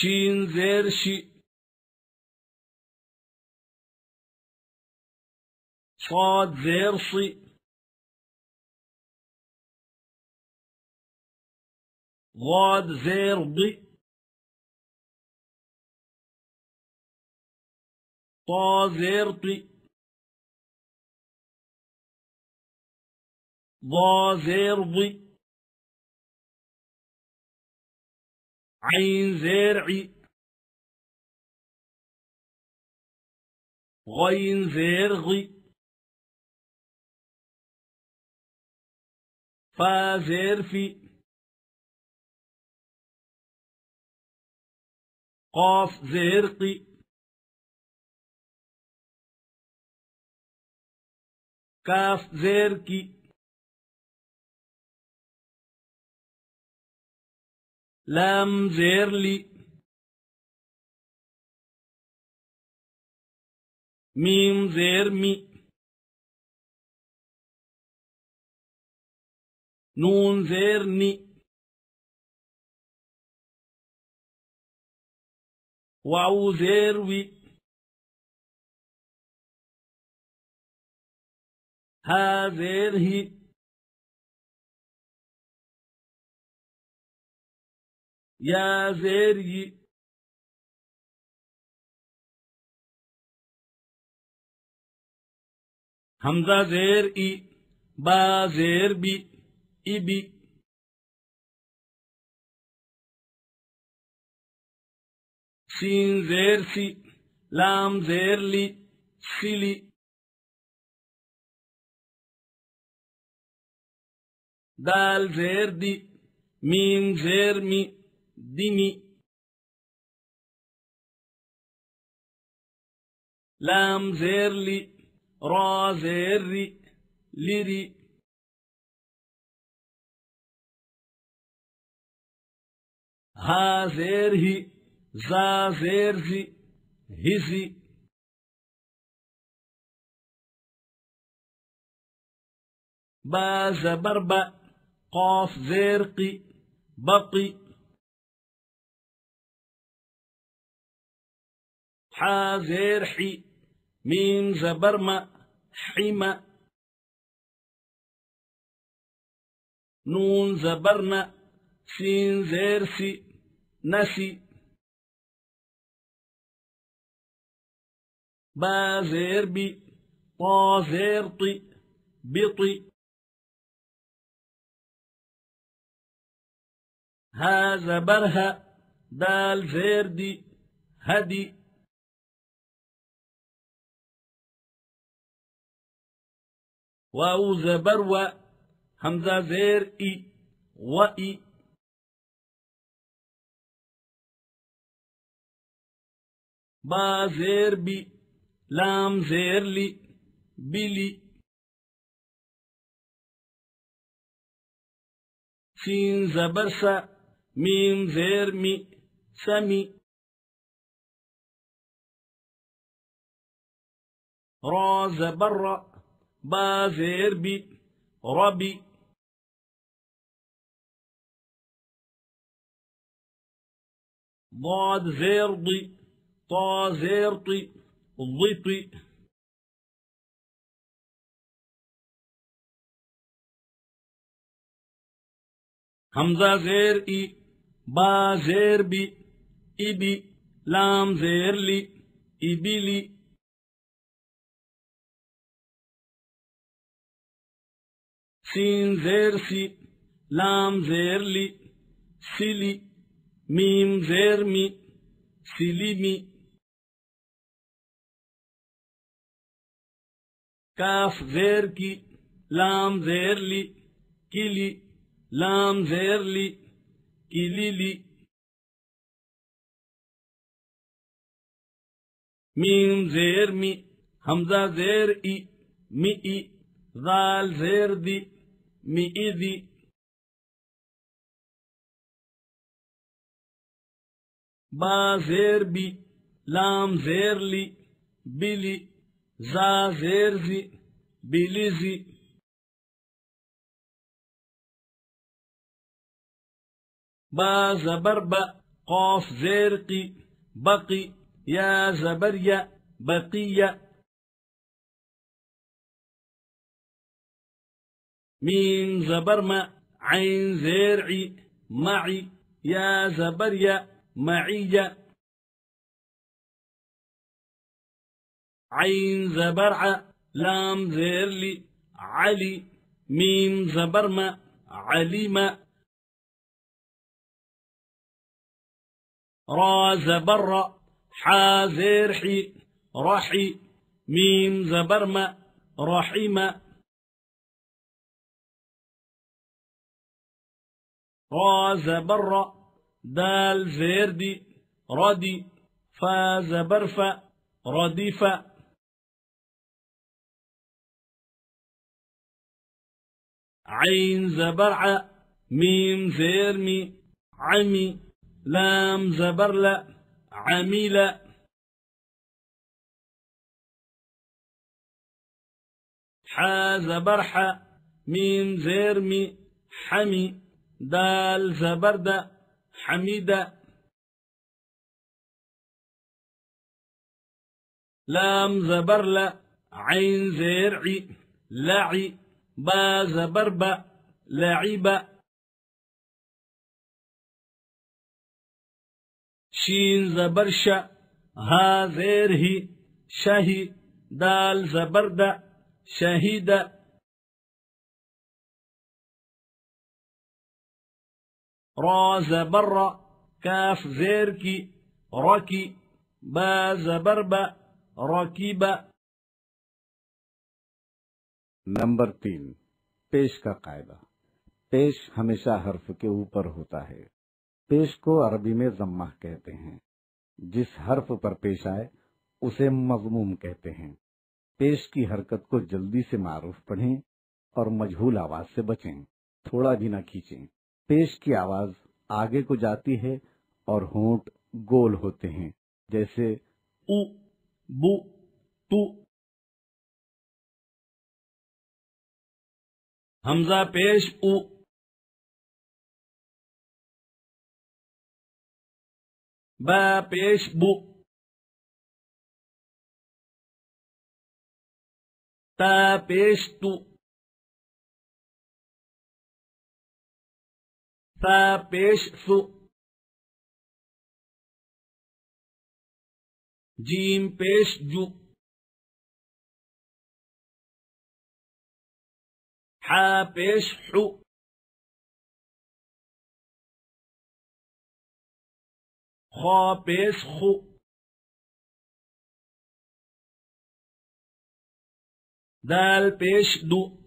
شين زير شي صاد زير صي ضاد زير ضي طا زير طي ضا زير ضي عين زرعي. غين زرغي. فا زرفي. قاف زرقي. كاف زرقي. لام زير لي. ميم زير مي. نون زير ني. واو زير وي. ها زير هي. يا زير ي حمزة زير إي با زير بي إبي سين زير سي لام زير لي سيلي دال زير دي ميم زير مي ديمي لام زير لي را زير ري لري ها زير هي زا زير زي هزي با زبر با قاف زير قي بقي حا زير حي. ميم زبر ما حما نون زبر نا سين زير سي نسي. با زير بي طا زير طي بطي ها زبر ها دال زير دي هدي. واو زبر و همزة زير إي و إي. با زير بي لام زير لي بلي سين زبر سا ميم زير مي سمي را زبر را با زير بي ربي. ضاد زير ضي طا زير طي ضطي همزة زير إي با زير بي إبي لام زير لي إبلي سين زير سي لام زير لي سلي ميم زير مي سلمي كاف زير كي لام زير لي كلي لام زير لي كليلي ميم زير مي همزة زير إي مي إي ذال زير ذي إذي با زير بي لام زير لي بلي زا زير زي بلزي با زبر با قاف زير قي بقي يا زبر يا بقية ميم زبر ما عين زيرعي معي يا زبر يا معي. عين زبرع لام زيرلي علي. ميم زبرما عليما را زبر حا زيرحي رحي ميم زبرما رحيما را زبر دال زيردي ردي فا زبر فا ردف عين زبر ع ميم زير مي عمي لام زبر لا عميل. حا زبر ح ميم زير مي حمي. دال زبر د حميدة لام زبر ل عين زير عي لعي با زبر ب لعب شين زبر ش ها زير ه شهي دال زبر د شهيد را زبر کاف زیر کی رکی با زبر با رکی با. نمبر تین، پیش کا قاعدہ. پیش ہمیشہ حرف کے اوپر ہوتا ہے. پیش کو عربی میں ضمہ کہتے ہیں. جس حرف پر پیش آئے، اسے مضموم کہتے ہیں. پیش کی حرکت کو جلدی سے معروف پڑھیں اور مجھول آواز سے بچیں، تھوڑا بھی نہ کھینچیں پیش کی آواز آگے کو جاتی ہے اور ہونٹ گول ہوتے ہیں، جیسے او، بو، تو۔ ہمزہ پیش، او۔ با پیش، بو۔ تا پیش، تو۔ فابش سو جيم بيش جو حا بيش حو خا بيش خو دال بيش دو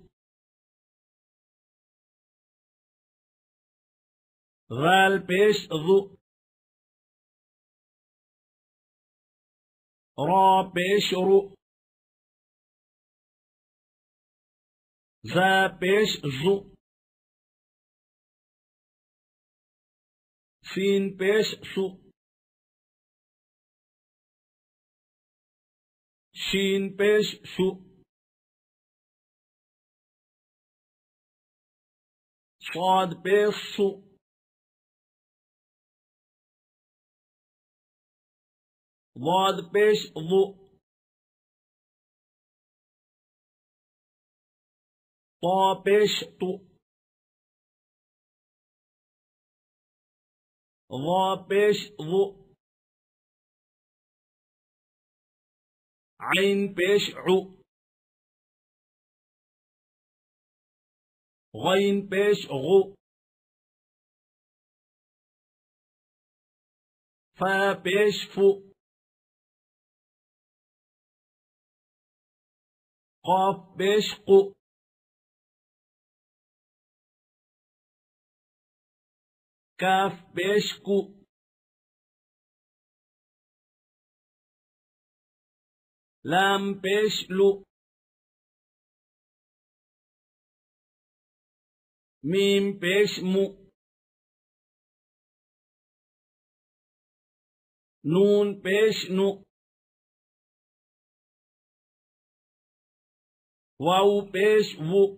غال بيش ذو را بيش رو. ذا بيش ذو سين بيش سو. شين بيش سو. صاد بيش سو. ضاد بيش ضو طا بيش طو ضا بيش ضو عين بيش عو غين بيش غو فا بيش فو قاف بشق كاف بشق لام بشلو ميم بشمو نون بشنو واو بيش و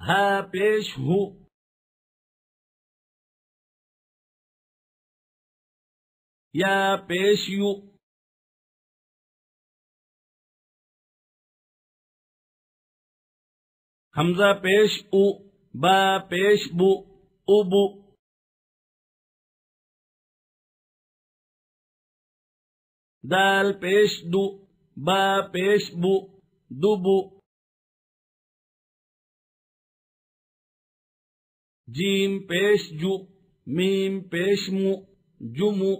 ها بيش هو. يا بيش يو. همزة پیش أو. با پیش بو. أو بو. دال پیش دو با پیش بو دو بو. جیم پیش جو میم پیش مو جو مو.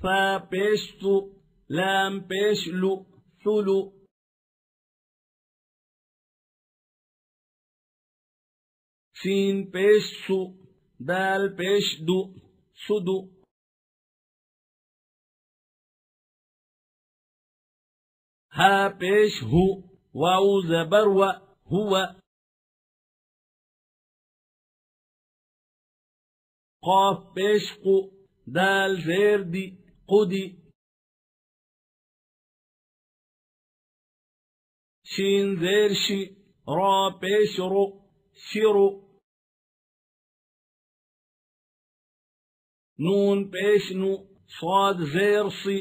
ثا پیش ثو لام پیش لو ثلو سين پیش سو دال پیش دو. سدو ها پیش هو واو زبر هو. قاف پیش قو دال زیر دی قدی شين زير شي را پیش رو شرو نون پیش نو صاد زير صي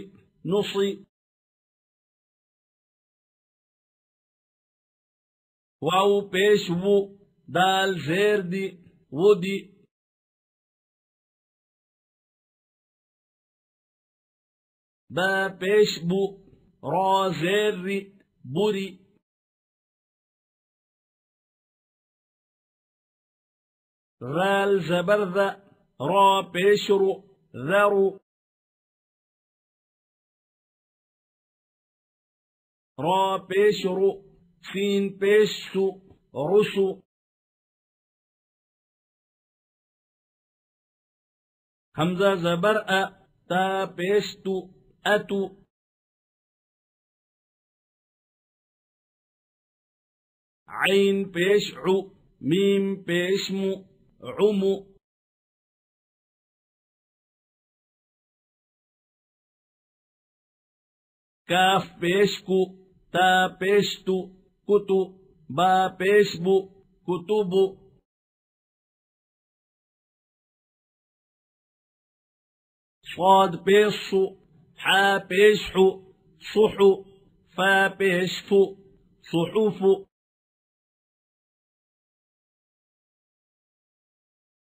نصي واو وو دال زیر دی ودی با پیش بو را زیر ری بوری ذال زبر ذ را پیش رو ذرو. را پیشرو سين بيشو رسو همزة زبرأ. تا بيشتو أتو. عين بيشعو ميم بيشمو عمو. كاف پیش كو تا پیش تو كتو با پیش بو كتبو. صاد پیش صو حا پیش حو صحو فا پیش فو صحوف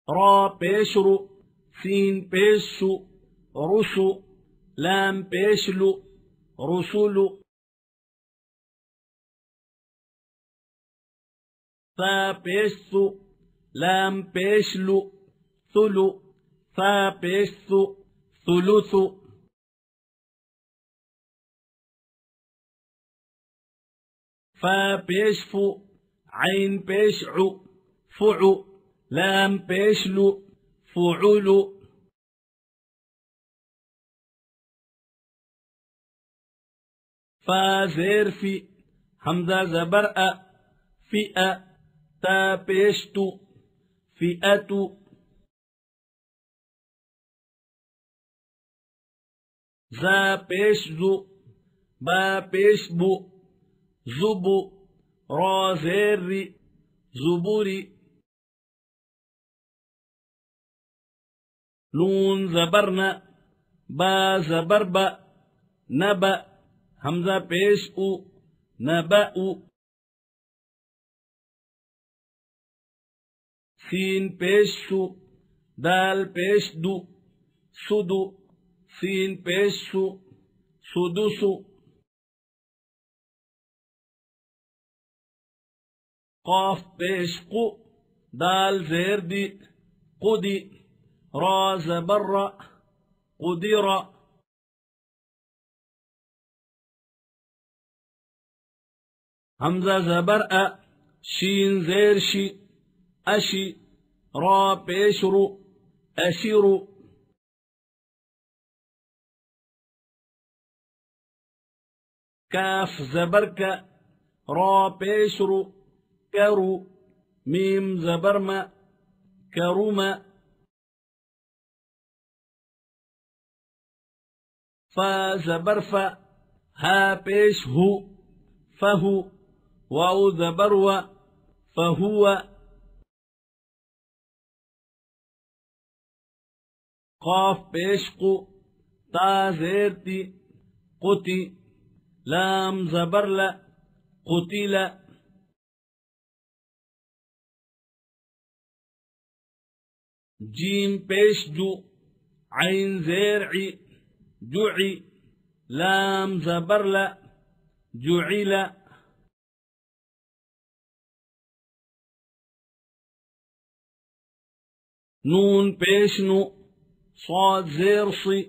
را پیش رو سين بيشو رسو لام بيشلو. رسولو فا بيسو لام بيشلو ثلو فا بيسو ثلث فا بيشفو عين بيشعو فعو لام پیش لو فعولو. فا زير في همزة زبر أ فئة تا پیش تو فئتو. زا پیش زو با پیش بو زبو. را زیری زبوری نون زبرنا با زبربا نبأ. همزه پیش أو نبأ سين بيشو دال بيشدو سدو سين بيشو سدوسو. قاف بيشقو دال زيردي قدي را زبر قدر همزة زبرأ شين زيرشي أشي را بيشرو أشيرو. كاف زبرك را بيشرو كرو. ميم زبرما كروما فا زبرفا ها بيش هو فهو واو زبروا فهو قاف پیشقو تا زیرتی قتی لام زبرل قتل جيم پیش جو عين زيرعي جعي لام زبرل جعل نون پیش نو صاد زيرصي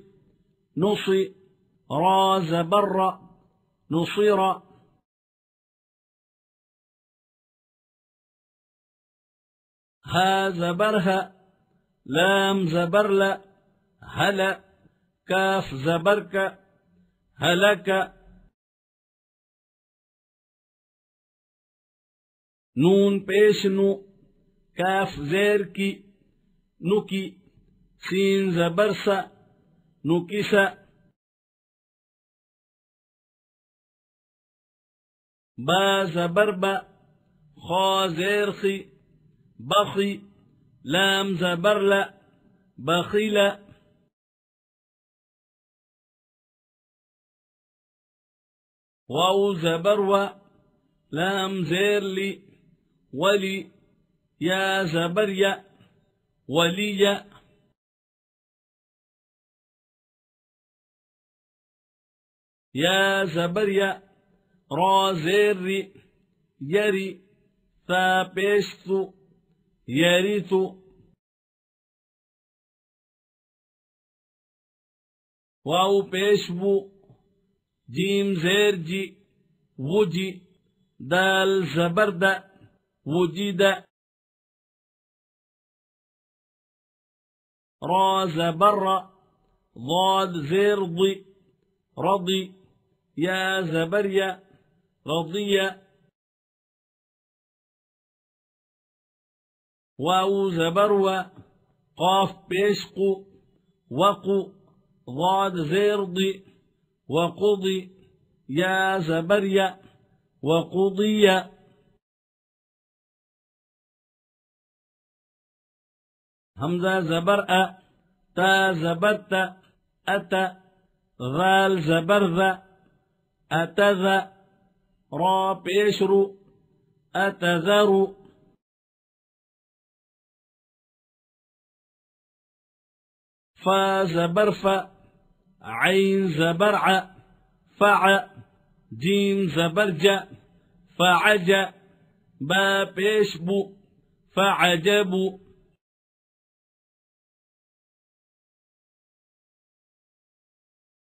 نصي را زبر نصير. ها زبرها لام زبرلا هلا كاف زبرك هلك. نون پیش نو کاف زیر کی نو کی سین زبر سا نو کسا با زبر با خا زیر خی بخي لام زبر لا بخيل واو زبر و لام زير لي ولي يا زبر يا ولي يا زبر يا را زير يري ثا بيشتو يرث واو بيشبو جيم زيرجي وجي دال زبرد وجد را زبر ضاد زرض رضي يا زبريا رضي واو زبروا قاف بيشقو وقو ضاد زيرضي وقضي يا زبريا وقضي. همزة زبرأ تا زبرت أتى غال زبرذ أتذ را بيشرو أتذر فا زبرف عين زبرع فع جيم زبرج فعج با بيشبو فعجبو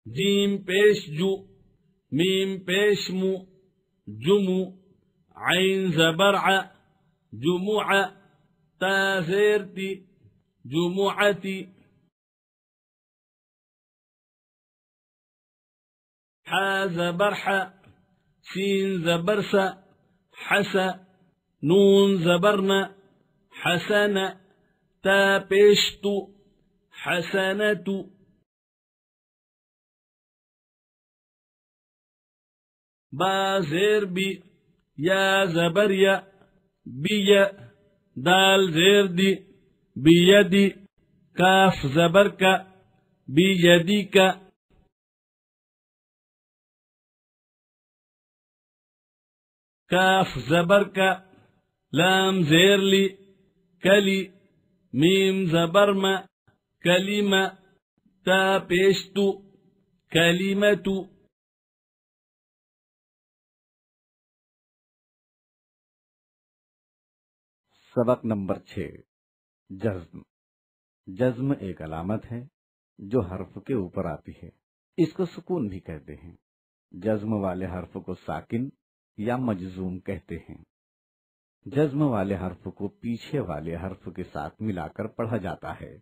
جيم بيشجو ميم بيشمو جمو عين زبرع جموع تازيرتي جموعتي. حا زبرح سين زبرس حس نون زبرنا حسن تا بيشت حسنة با زير بي يا زبريا بي دال زير دي بيدي كاف زبرك بيديك كاف زبر كَ لام زیر لِ كلي ميم زبر مَ كلمة تا پیش تُ كلمة سبق نمبر چھ، جزم۔ جزم ایک علامت ہے جو حرف کے اوپر آتی ہے۔ اس کو سکون بھی کہتے ہیں۔ جزم والے حرف کو ساکن یا مجزوم کہتے ہیں۔ جزم والے حرف کو پیچھے والے حرف کے ساتھ ملا کر پڑھا جاتا ہے،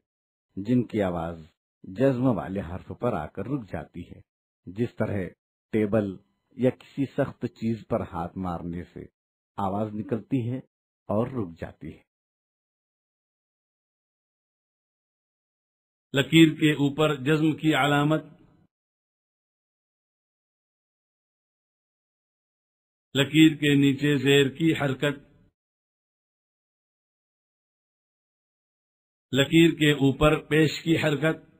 جن کی آواز جزم والے حرف پر آ کر رک جاتی ہے۔ جس طرح table یا کسی سخت چیز پر ہاتھ مارنے سے آواز نکلتی ہے اور رک جاتی ہے۔ لکیر کے اوپر جزم کی علامت۔ لکیر کے نیچے زیر کی حرکت۔ لکیر کے اوپر پیش کی حرکت۔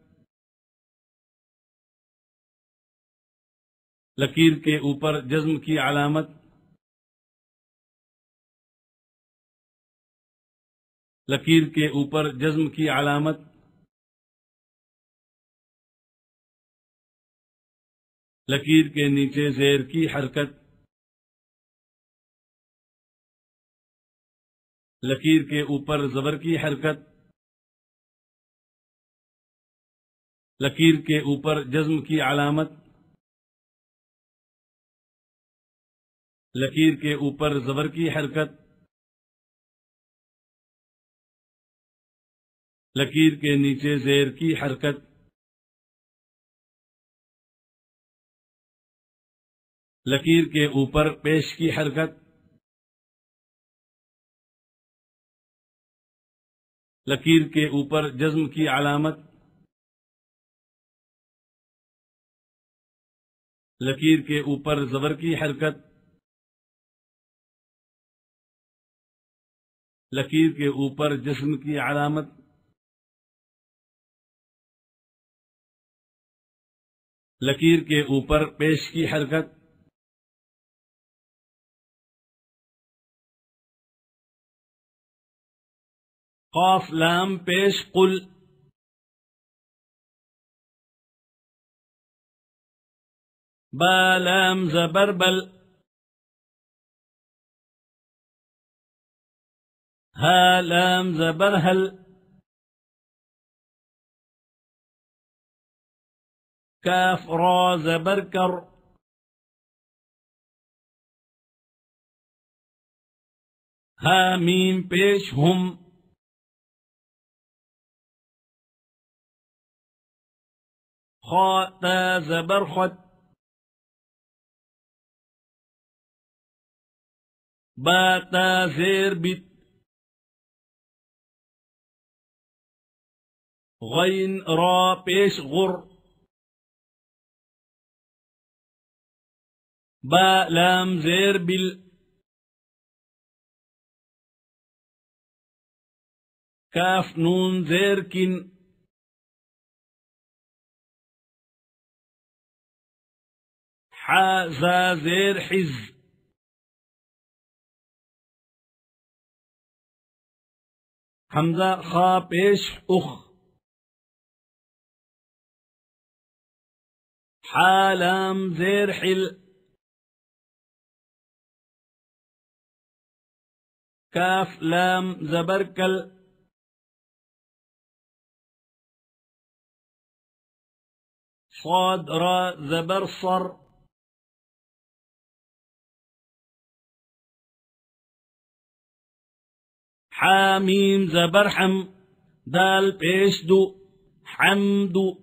لکیر کے اوپر جزم کی علامت۔ لکیر کے اوپر جزم کی علامت۔ لکیر کے نیچے زیر کی حرکت۔ لکیر کے اوپر زبر کی حرکت۔ لکیر کے اوپر جزم کی علامت۔ لکیر کے اوپر زبر کی حرکت۔ لکیر کے نیچے زیر کی حرکت۔ لکیر کے اوپر پیش کی حرکت۔ لکیر کے اوپر جزم کی علامت۔ لکیر کے اوپر زبر کی حرکت۔ لکیر کے اوپر جسم کی علامت۔ لکیر کے اوپر پیش کی حرکت۔ قاف لام پیش قل۔ با لام زبر بل۔ ہا لام زبر ہل۔ كاف را زبر كر ها ميم پیش هم. خا تا زبر خد. با تا زیر بیت غین را پیش غر. با لام زیر بل كاف نون زير كن حا زير حز حمزة خا بيش أخ حالام زير حل كاف لام زبركل صاد را زبرصر حاميم زبرحم دال بيشدو حمدو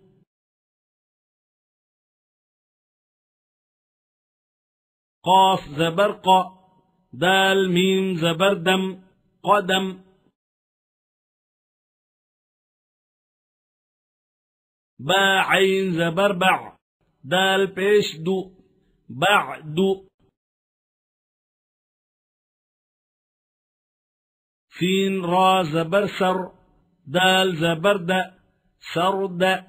قاف زبرق دال ميم زبردم قدم. با عين زبربع دال بيشدو بعدو سين را زبر سر دال زبرد سرد.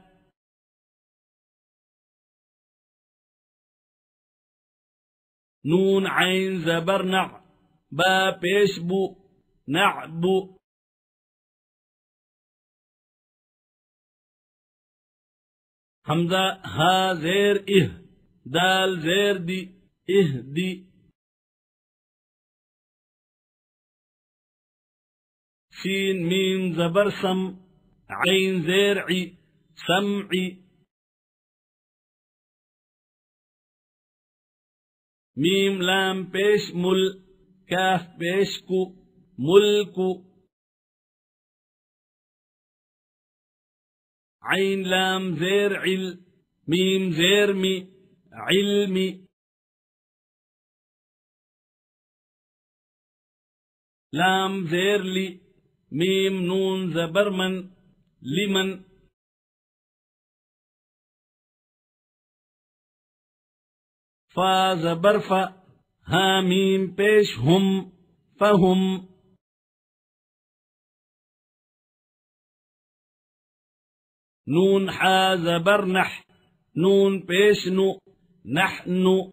نون عين زبر نع با پیش بو نعبو همزة ها زير إه دال زير دي إه دي. سين ميم زبر سم عين زیر عِ سمعي ميم لام پیش مل كاف پیش كُ ملكو. عين لام زير عل ميم زیر مِ علمي لام زیر لِ ميم نون زبر من لمن فا زبر فَ ها ميم پیش هم فهم. نون حا زبر نح نون پیش نو نحن.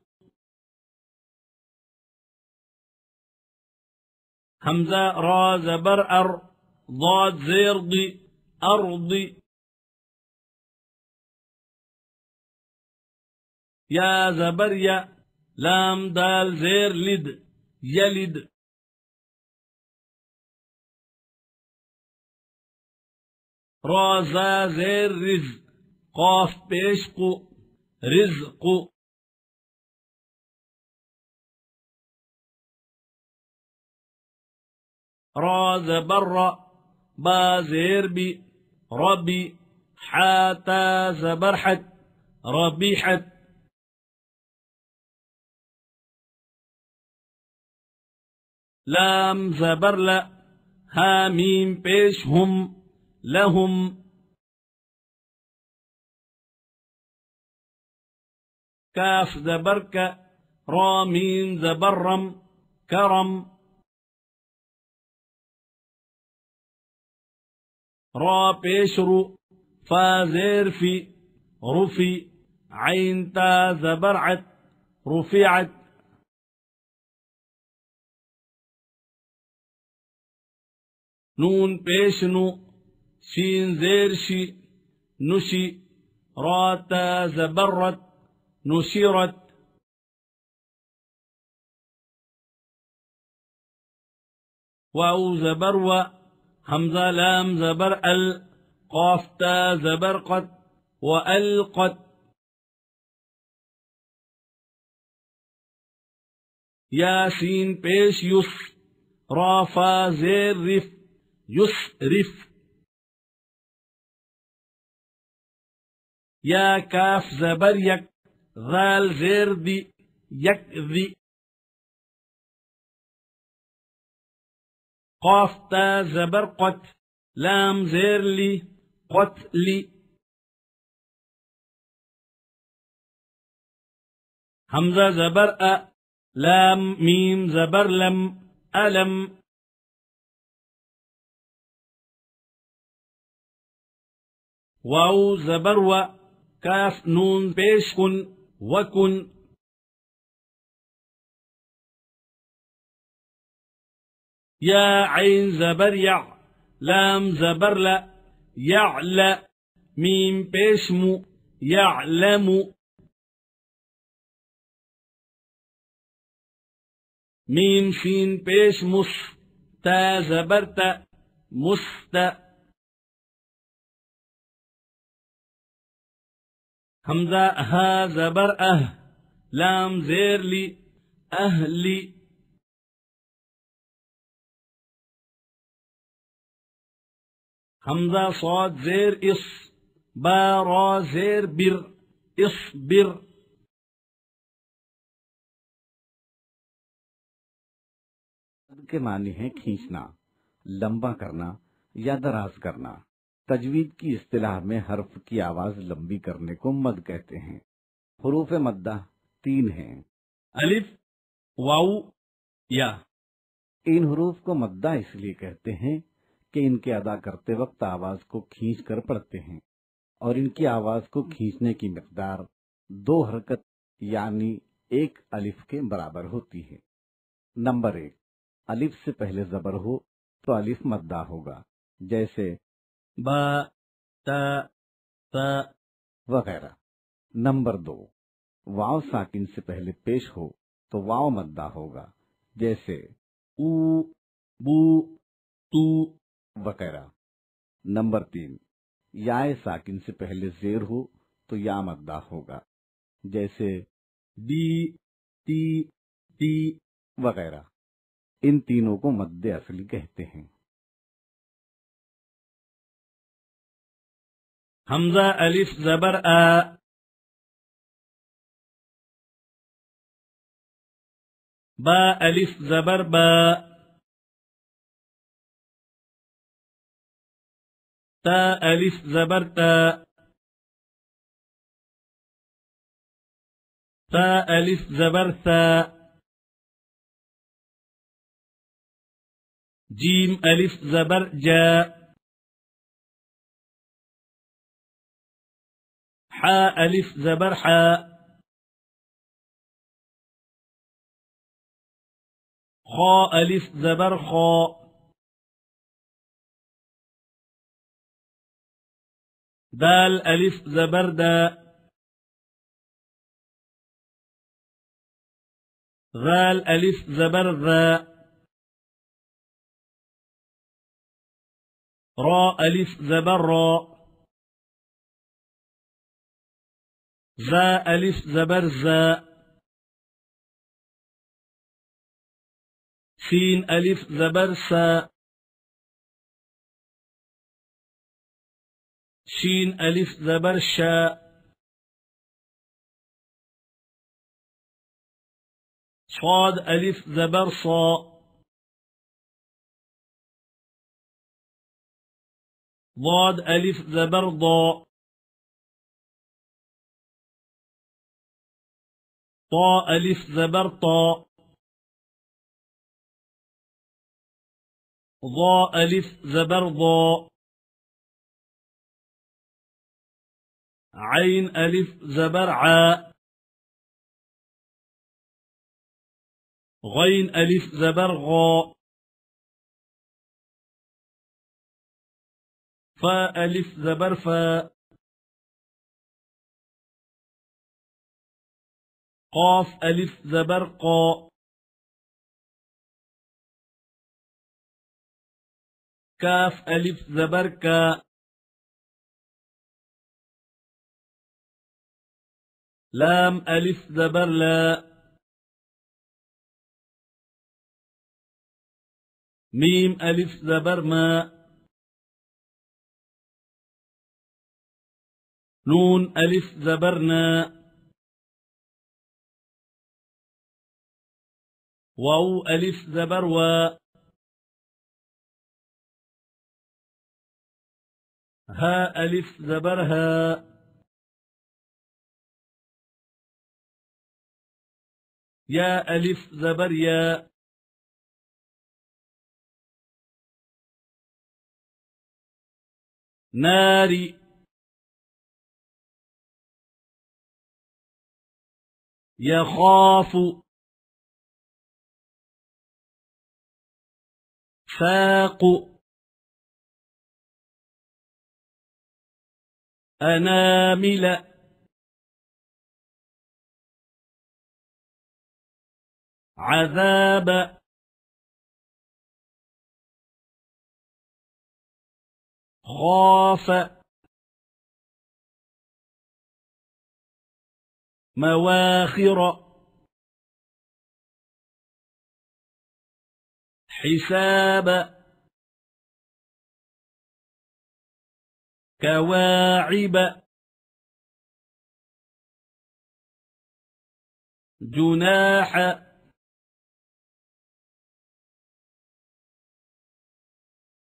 همزة را زبر أر ضاد زیر ضِ أرضي. يا زبر يا لام دال زير لد يلد رازا زير رز قاف بيشقو رزق. را زبر با زیر بی ربي. حتى زبرحت ربيحت. لام زبرلا هاميم بيش هم لهم. كاف زبرك رامين زبرم كرم را بيشرو فازير في رفي عين تا زبرعت رفعت نون بيشنو شين زيرشي نشي راتا زبرت نشرت واو زبر وَ همزة لام زبر ال قاف تا زبر قت وألقت يا سين پیش يس را فا زير يسرف. يا كاف زبر يك ذال زير دي يكذي قاف تا زبر قت لام زير لي قتلي همزة زبر أ لام ميم زبر لم ألم واو زبر و كاف نون بيش كن وكن يا عين زبر يع لام زبر لا يعلى ميم بيشمو يعلم ميم شين بيش مس تا زبرت مست ہمزہ ہا زبر، اہ، لام، زیر، لی اہلی ہمزہ، صاد، زیر، اس، با، را، زیر، بر، اس، بر۔ کے معنی ہیں کھینچنا، لمبا کرنا یا دراز کرنا۔ تجوید کی اصطلاح میں حرف کی آواز لمبی کرنے کو مد کہتے ہیں۔ حروف مدہ تین ہیں۔ الف واو یا۔ ان حروف کو مدہ اس لیے کہتے ہیں کہ ان کے ادا کرتے وقت آواز کو کھینچ کر پڑھتے ہیں اور ان کی آواز کو کھینچنے کی مقدار دو حرکت یعنی ایک الف کے برابر ہوتی ہے۔ نمبر ایک الف سے پہلے زبر ہو تو الف مدہ ہوگا جیسے با، تا تا. وغیرہ۔ نمبر دو واؤ ساکن سے پہلے پیش ہو تو واؤ مدہ ہوگا، جیسے او، بو، تو وغیرہ۔ نمبر تین یا ساکن سے پہلے زیر ہو تو یا مدہ ہوگا، جیسے ڈی ٹی ٹی وغیرہ۔ ان تینوں کو مد اصلی کہتے ہیں۔ همزه ألف زبر آ. با ألف زبر با. تا ألف زبر تا. تا ألف زبر ثا جيم ألف زبر جا. حا ألف زبر حا. خا ألف زبر خا. دال الف زبر دا ذال الف زبر ذا. را الف زبر را. زا الف زبر زا سین الف زبر سا شين ألف زبر شاء صاد ألف زبر صاء ضاد ألف زبر ضاء طاء ألف زبر طاء ضاء ألف زبر ضاء عين ألف زبر عاء غين ألف زبر غاء فاء ألف زبر فاء قاف ألف زبر قاء كاف ألف زبر كاء لام ألف زبر لا ميم ألف زبر ما نون ألف زبرنا. واو ألف زبر و. ها ألف زبرها يا ألف زبر يا. ناري. يخاف. فاق أنامل. عذاب. خاف. مواخر. حساب كواعب جناح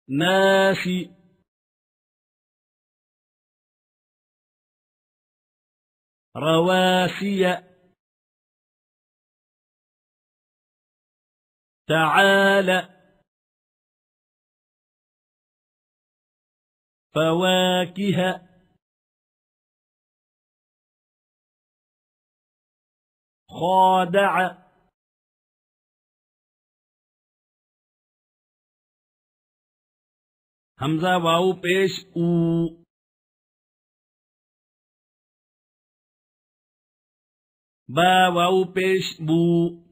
نافي رواسي تعالى. فواكه. خادع. همزة واو پیش أو. با واو پیش بو.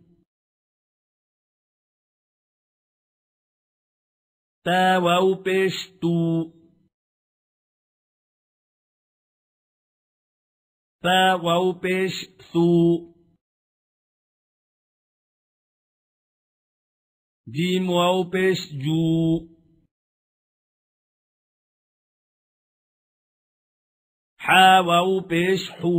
تا واو پیش تو ثا واو پیش ثو جیم واو پیش جو حا واو پیش حو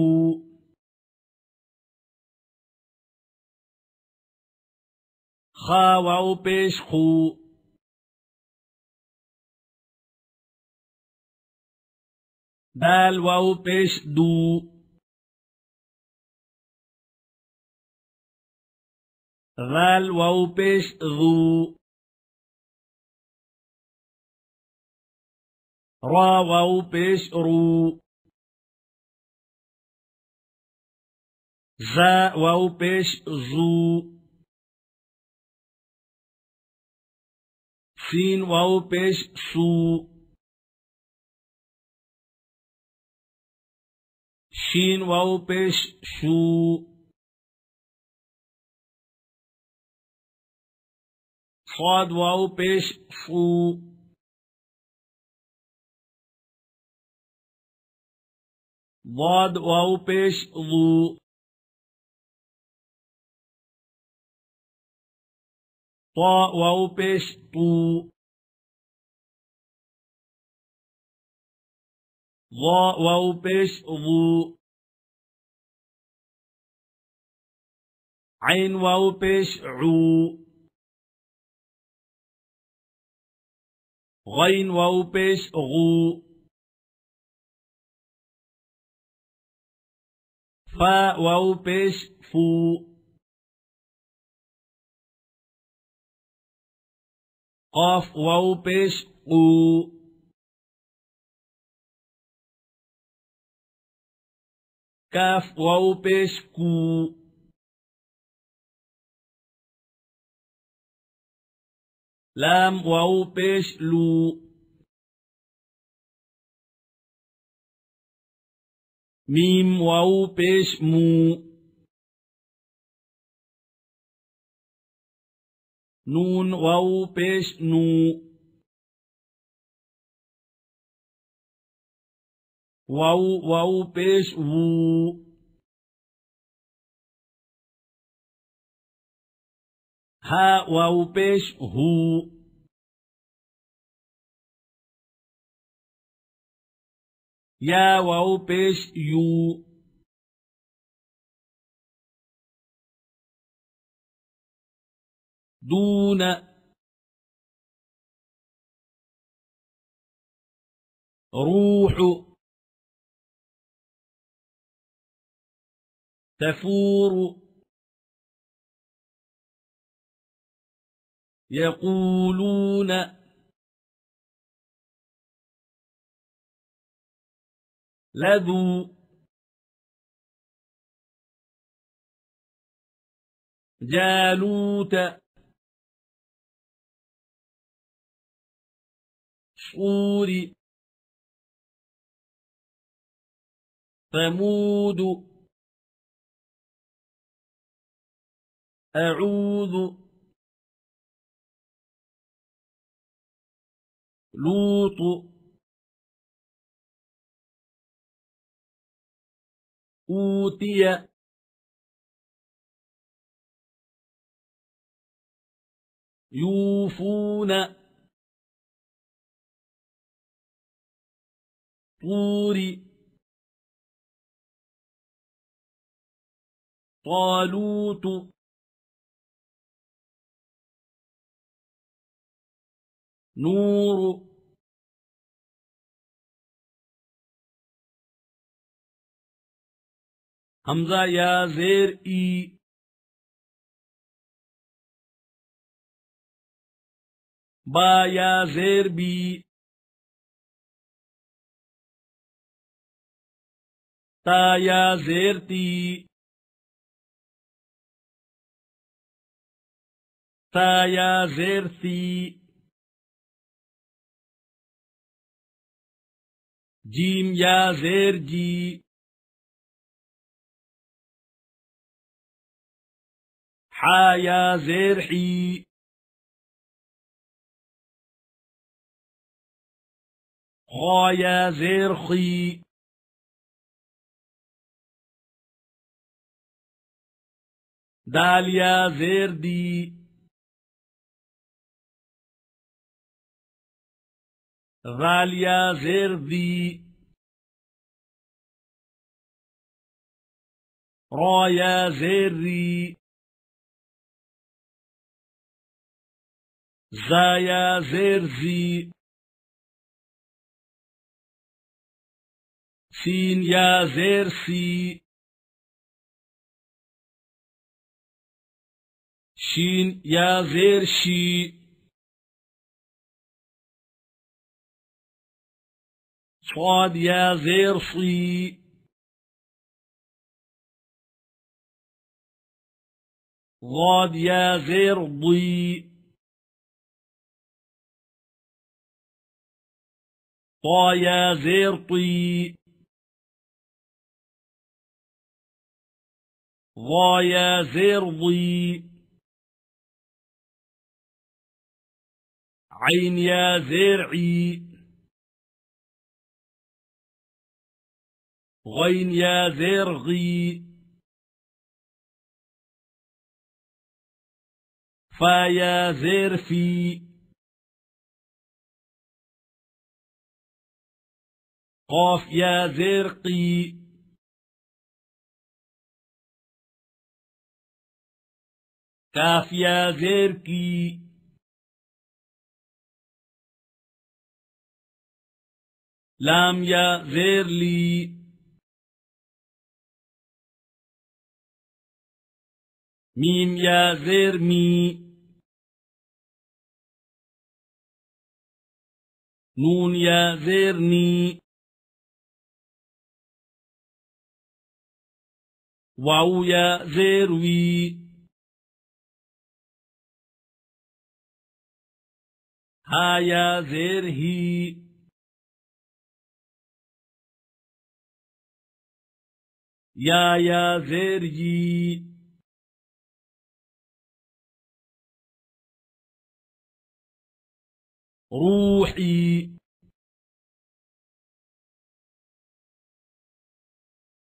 خا واو پیش دال واو پیش دو. ذال واو پیش ذو را واو پیش رو. زا واو پیش زو. سین واو پیش سو. شین واو پیش شو. صاد واو پیش صو. ضاد واو پیش ضو طا واو پیش طو ظا واو پیش ظو عين واو پیش عو غين واو پیش غو فا واو پیش فو قاف واو پیش قو كاف واو پیش کو لام واو پیش لو. میم واو پیش مو. نون واو پیش نو. واو واو پیش وو. ها واو پیش هو. یا واو پیش یو دون. روح. تفور. يقولون لذو جالوت صور ثمود أعوذ لوط. أوتي. يوفون. طور. طالوت. نور حمزہ یا زیر ای با یا زیر بی تا یا زیر تی تا یا زیر تی جیم یا زیر جی حا یا زیر حی خا یا زیر خی دال یا زیر دی ولیذردی رای زری زای زرزی سین یا زرسی شین یا زرشی صاد يا زير صي. ضاد يا زير ضي. طا يا زير طي. ضا يا زير ضي. عين يا زير عي. غين يا ذرغي فيا ذرفي قاف يا ذرقي كاف يا ذركي لام يا ذرلي ميم يا غير مي نون يا غير ني واو يا غير وي. ها يا غير هي. يا يا غير يي. روحي.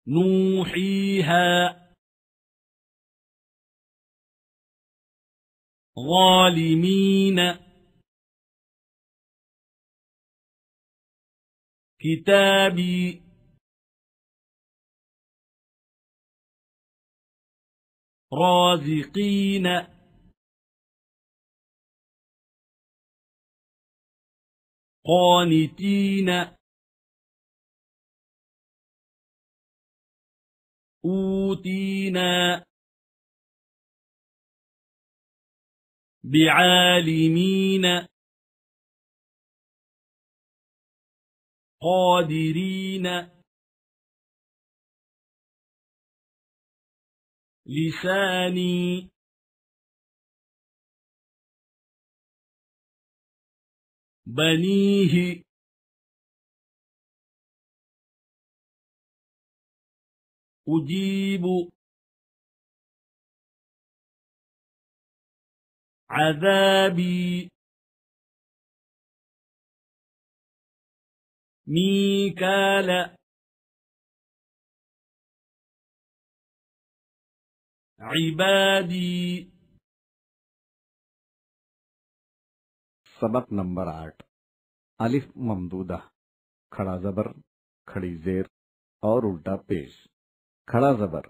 نوحيها. ظالمين. كتابي. رازقين. قانتين. أوتينا بعالمين. قادرين. لساني. بنيه أجيب عذابي ميكال عبادي سبق نمبر آٹھ۔ الف ممدودہ۔ کھڑا زبر، کھڑی زیر اور الٹا پیش۔ کھڑا زبر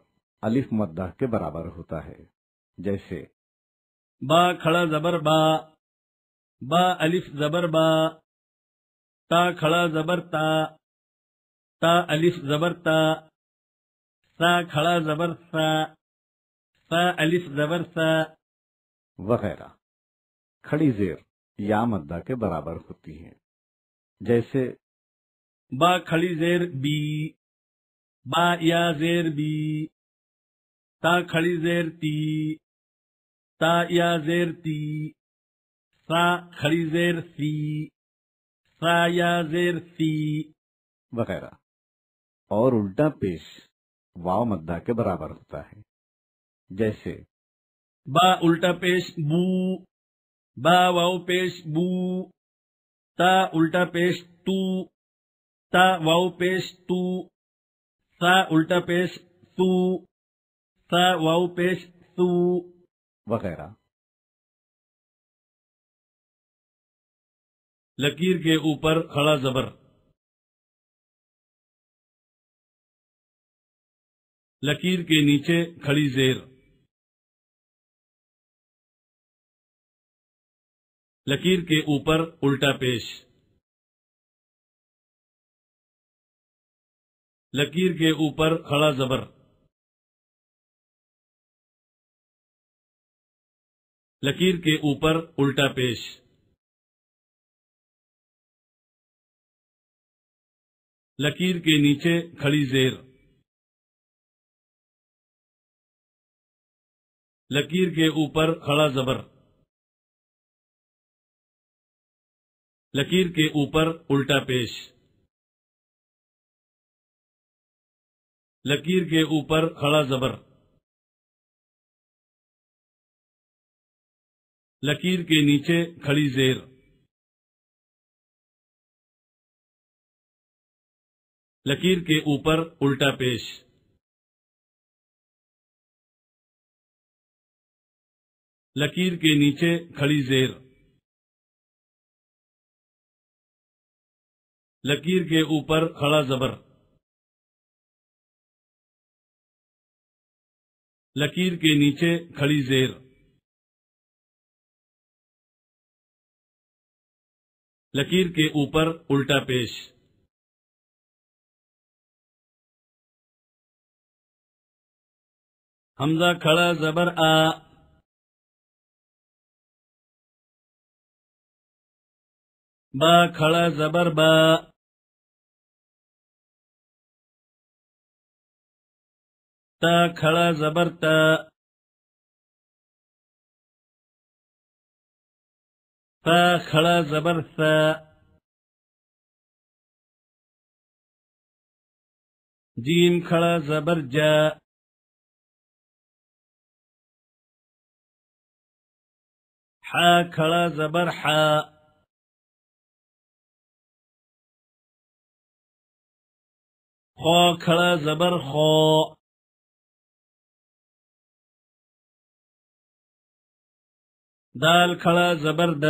الف مدہ کے برابر ہوتا ہے۔ جیسے، با کھڑا زبر با با الف زبر با، تا کھڑا زبر تا تا الف زبر تا، ثا کھڑا زبر ثا ثا الف زبر ثا، وغیرہ۔ کھڑی زیر۔ یا مدہ کے برابر ہوتی ہے جیسے با کھڑی زیر بی با یا زیر بی تا کھڑی زیر تی تا یا زیر تی ثا کھڑی زیر ثی ثا یا زیر ثی وغیرہ۔ اور الٹا پیش واو مدہ کے برابر ہوتا ہے۔ جیسے با الٹا پیش بو با واو پیش بو تا الٹا پیش تو تا واو پیش تو ثا الٹا پیش ثو ثا واو پیش ثو وغیرہ۔ لکیر کے اوپر کھڑا زبر۔ لکیر کے نیچے کھڑی زیر۔ لکیر کے اوپر الٹا پیش۔ لکیر کے اوپر کھڑا زبر۔ لکیر کے اوپر الٹا پیش۔ لکیر کے نیچے کھڑی زیر۔ لکیر کے اوپر کھڑا زبر۔ لکیر کے اوپر الٹا پیش۔ لکیر کے اوپر کھڑا زبر۔ لکیر کے نیچے کھڑی زیر۔ لکیر کے اوپر الٹا پیش۔ لکیر کے نیچے کھڑی زیر۔ لکیر کے اوپر کھڑا زبر۔ لکیر کے نیچے کھڑی زیر۔ لکیر کے اوپر الٹا پیش۔ حمزہ کھڑا زبر آ۔ با کھڑا زبر با۔ تا کھڑا زبر تا تا کھڑا زبر سا جیم کھڑا زبر جا حا کھڑا زبر حا خو کھڑا زبر خو دال کھڑا زبر د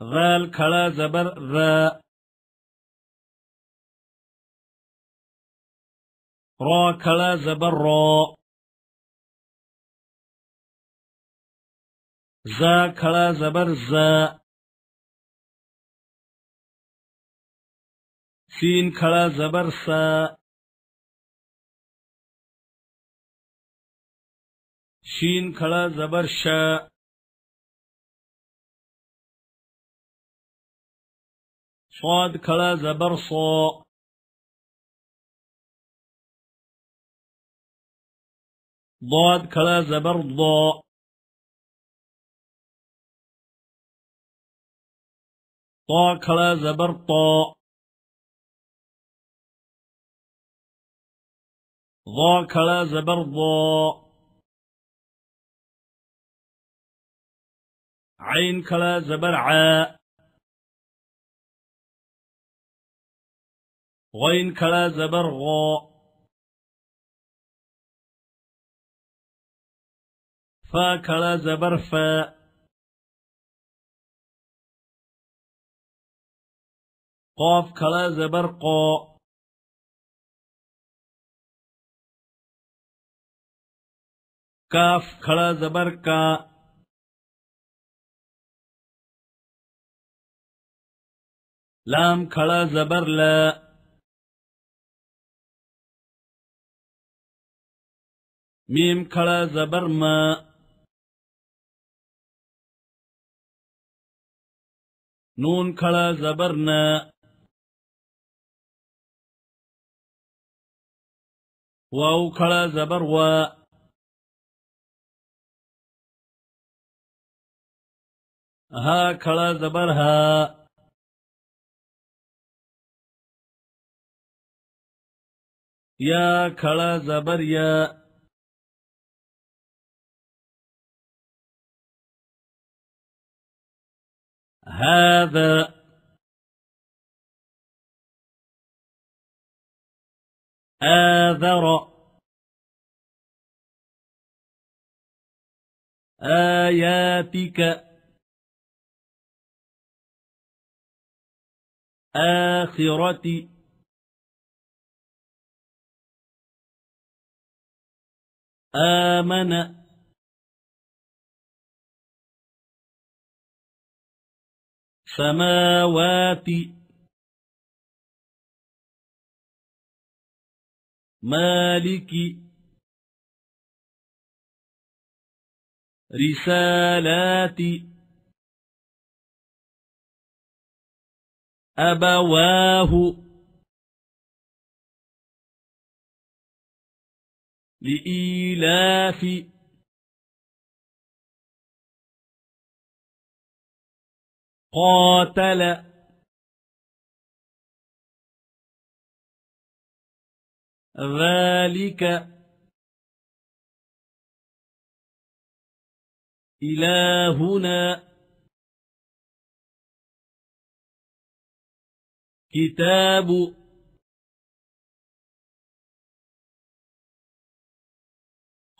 غال کھڑا زبر ر را کھڑا زبر را زا کھڑا زبر زا سین کھڑا زبر سا شين کھڑا زبر شا۔ صاد کھڑا زبر صا ضاد کھڑا زبر ضا۔ طا کھڑا زبر طا ضا کھڑا زبر ضا۔ عين كلا زبرعاء غين كلا زبرغاء فا كلا زبرفاء قاف كلا زبرقاء كاف كلا زبر لام کھڑا زبر لا ميم کھڑا زبر ما۔ نون کھڑا زبر نا واو کھڑا زبر وا ها کھڑا زبر ها يا کھڑا زبر يا هذا آذر آياتك آخرتي آمن. سماوات. مالك. رسالات. أبواه. لإيلاف. قاتل. ذلك إلهنا. كتاب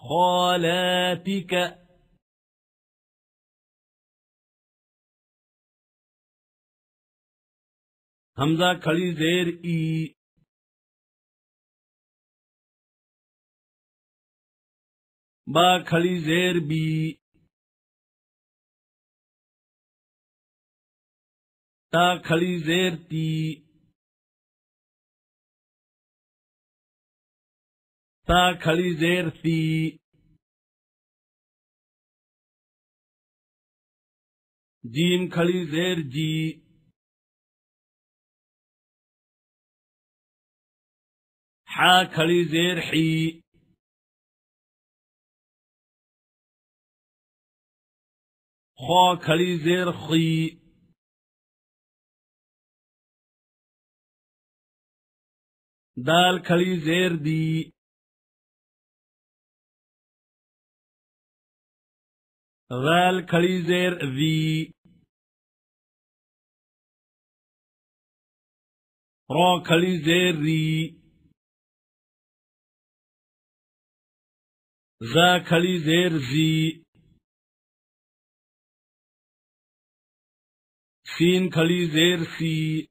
خالاتك. حمزہ کھڑی زیر ای. با کھڑی زیر بی. تا کھڑی زیر تی. تا کھڑی زیر تھی جیم کھڑی زیر جی۔ حا کھڑی زیر حی خوا کھڑی زیر خی۔ دال کھڑی زیر دی۔ غل کھڑی زیر وی را کھڑی زیر ری زا کھڑی زیر زی سین کھڑی زیر سی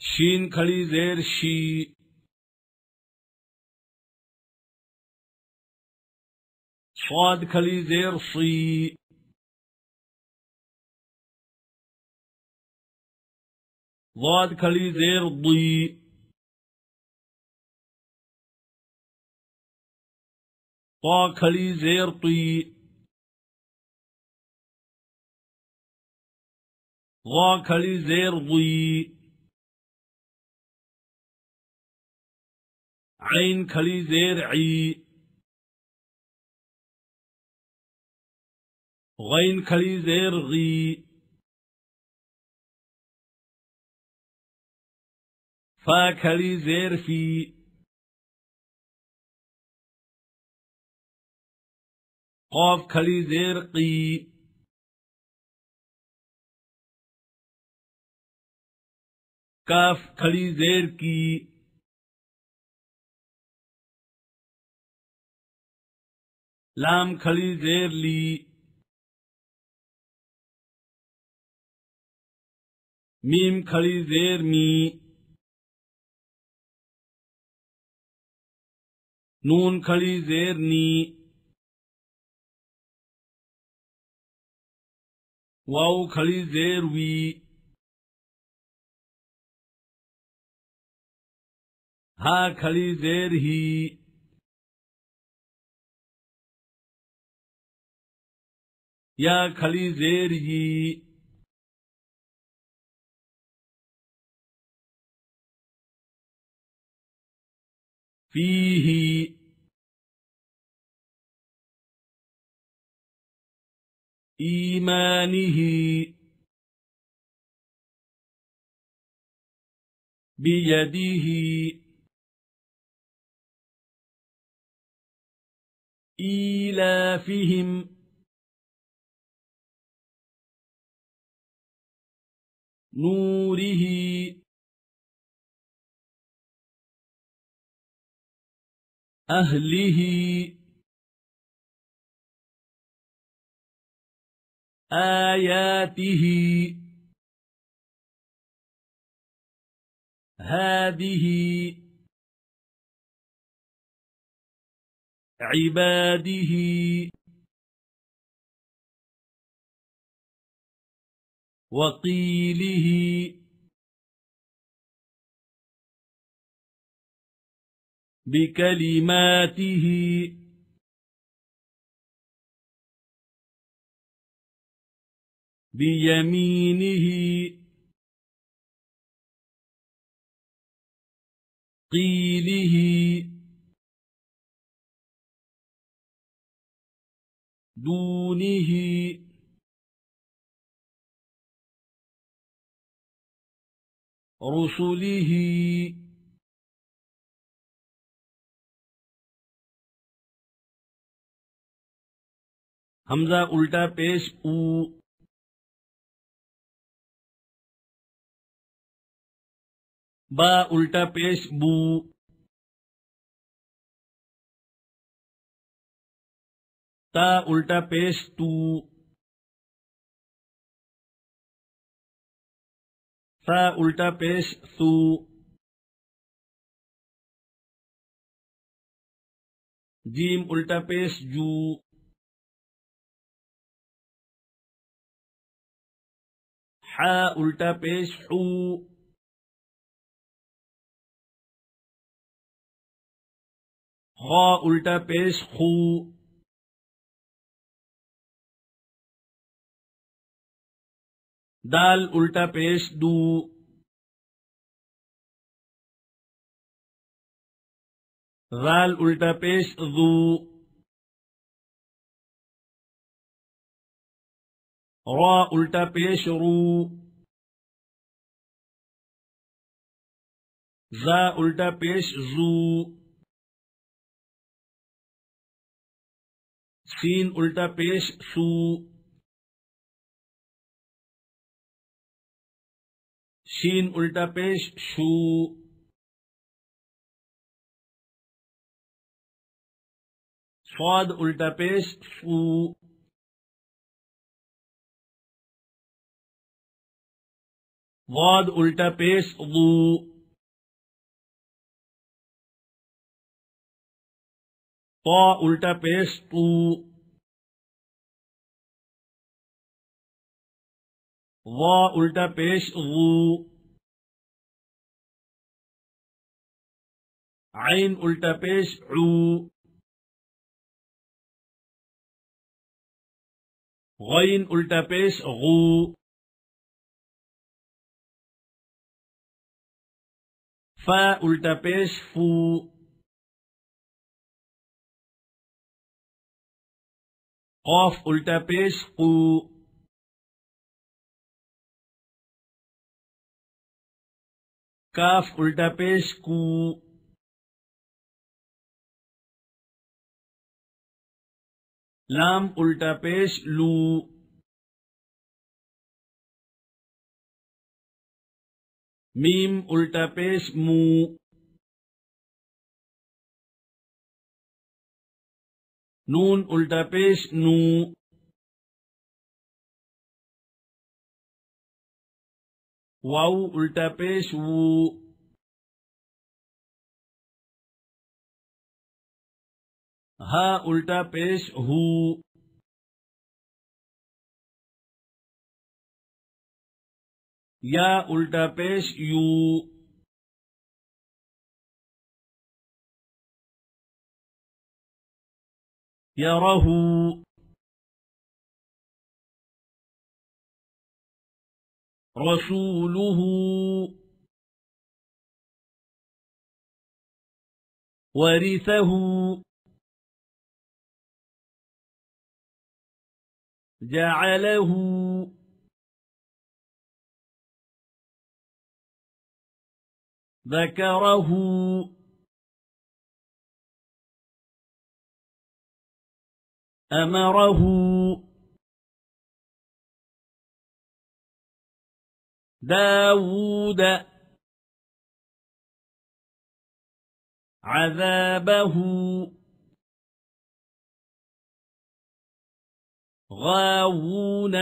شین کھڑی زیر شی. صاد كلي زير صي ضاد كلي زير ضي طا كلي زير طي غا كلي زير ضي عين كلي زير عي غین کھڑی زیر غی۔ فا کھڑی زیر فی۔ قوف کھڑی زیر قی۔ کاف کھڑی زیر کی۔ لام کھڑی زیر لی۔ میم کھڑی زیر می۔ نون کھڑی زیر نی۔ واؤ کھڑی زیر وی۔ ہا کھڑی زیر ہی۔ یا کھڑی زیر ہی۔ فيه إيمانه بيده إيلافهم نوره أهله. آياته. هذه. عباده. وقيله. بكلماته بيمينه قيله دونه رسله حمزہ الٹا پیش او۔ با الٹا پیش بو۔ تا الٹا پیش تو۔ ثا الٹا پیش ثو۔ جیم الٹا پیش جو۔ ہا الٹا پیش ہو۔ خا الٹا پیش خو دال الٹا پیش دو۔ دال الٹا پیش دو۔ را الٹا پیش رو زا الٹا پیش زو سین الٹا پیش سو شین الٹا پیش شو صواد الٹا پیش صو ضاد الٹا پیش ضو. طا الٹا پیش طو. ظا الٹا پیش ظو. عین الٹا پیش عو. غین الٹا پیش غو. فا الٹا پیش، فو۔ قوف الٹا پیش، قو۔ کاف الٹا پیش کو لام الٹا پیش، لو۔ میم الٹا پیش مو نون الٹا پیش نو واو الٹا پیش وو ہا الٹا پیش ہو या उल्टा पेश यू यरहू رسوله ورثه جعله ذكره. أمره. داود. عذابه. غاوون.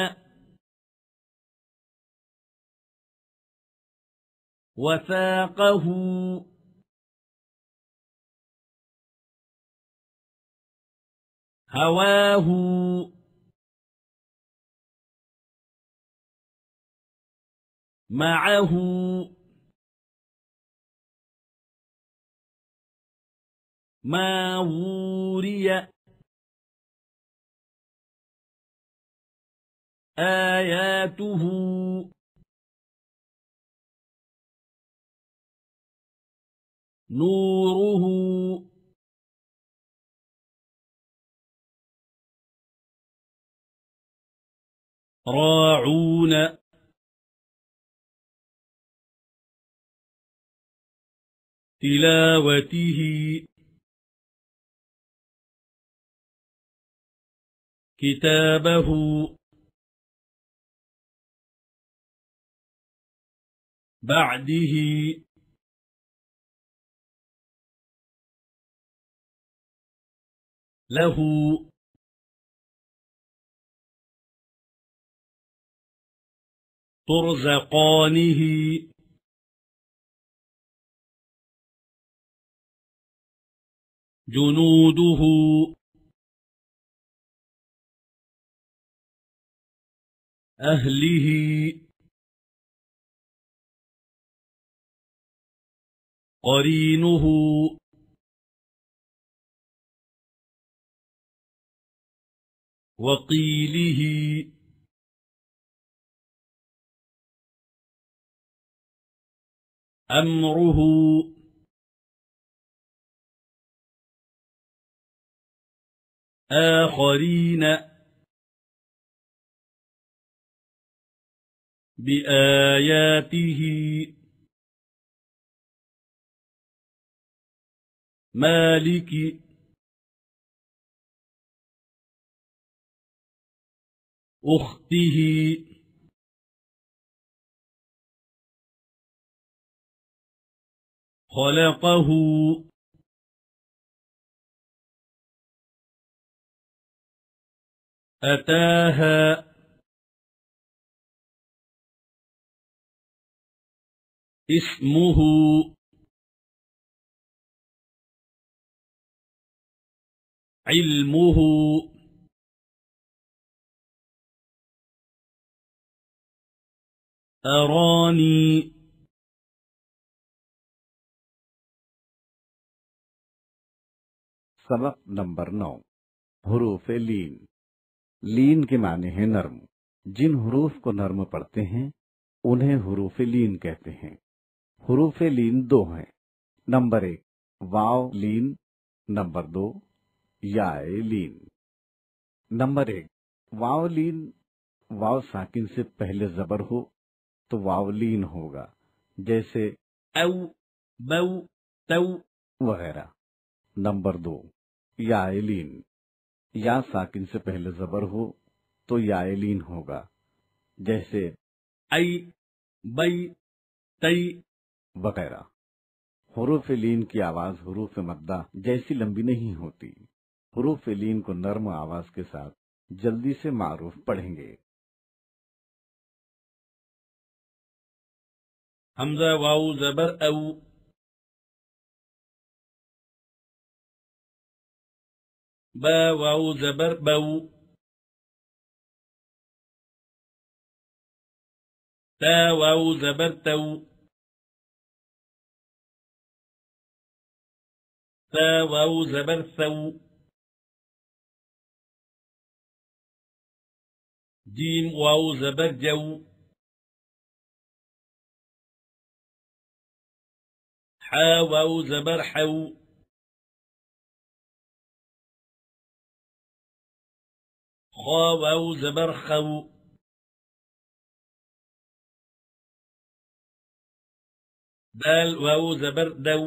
وثاقه هواه. معه. ما وري. آياته. نوره. راعون. تلاوته. كتابه. بعده. له. ترزقانه. جنوده. أهله. قرينه. وقيله. أمره. آخرين. بآياته. مالك. أخته. خلقه. أتاها. اسمه. علمه. أراني سبق نمبر نو، حروف لین۔ لین کے معنی ہیں نرم۔ جن حروف کو نرم پڑھتے ہیں، انہیں حروف لین کہتے ہیں۔ حروف لین دو ہیں۔ نمبر ایک، واو لین۔ نمبر دو یا لین۔ نمبر ایک، واو لین، واو ساکن سے پہلے زبر ہو۔ تو واو لین ہوگا جیسے او بو تو وغیرہ۔ نمبر دو یا لین۔ یا ساکن سے پہلے زبر ہو تو یا لین ہوگا جیسے ای بئی تئی وغیرہ۔ حروف لین کی آواز حروف مدہ جیسی لمبی نہیں ہوتی۔ حروف لین کو نرم آواز کے ساتھ جلدی سے معروف پڑھیں گے۔ همزة واو زبر أو. با واو زبر بو. تا واو زبر تو ثا واو زبر ثو جيم واو زبر جو. حا واو زبر حو. خا واو زبر خو. دال واو زبر دو.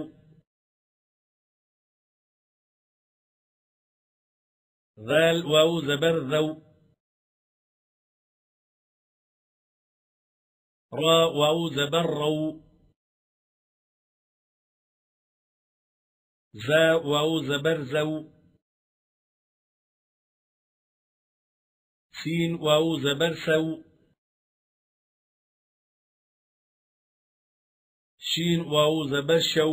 ذال واو زبر ذو. را واو زبر زا واو زبر زو. سين واو زبر سو. شين واو زبر شو.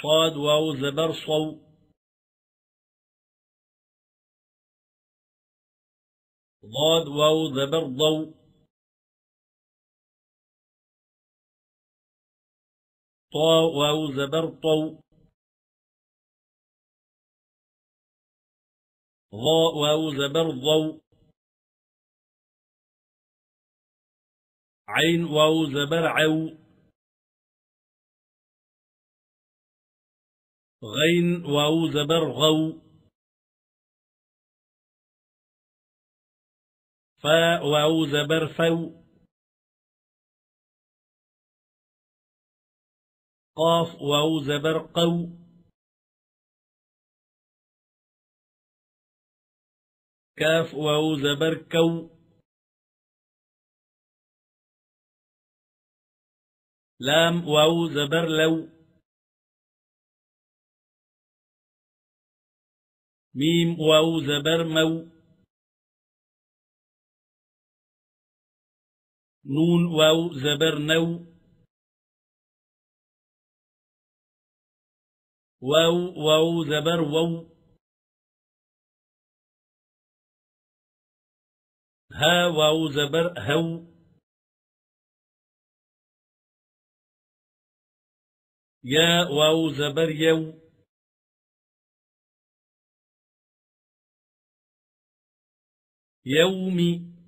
صاد واو زبر صو. ضاد واو زبر ضو. طا واو زبر طو ظا واو زبر ظو عين واو زبر عو. غين واو زبر غو. فاء واو زبر فو. قاف واو زبر قو. كاف واو زبر كو. لام واو زبر لو. ميم واو زبر مو. نون واو زبر نو. واو واو زبر وو ها واو زبر هو يا واو زبر يو يومي.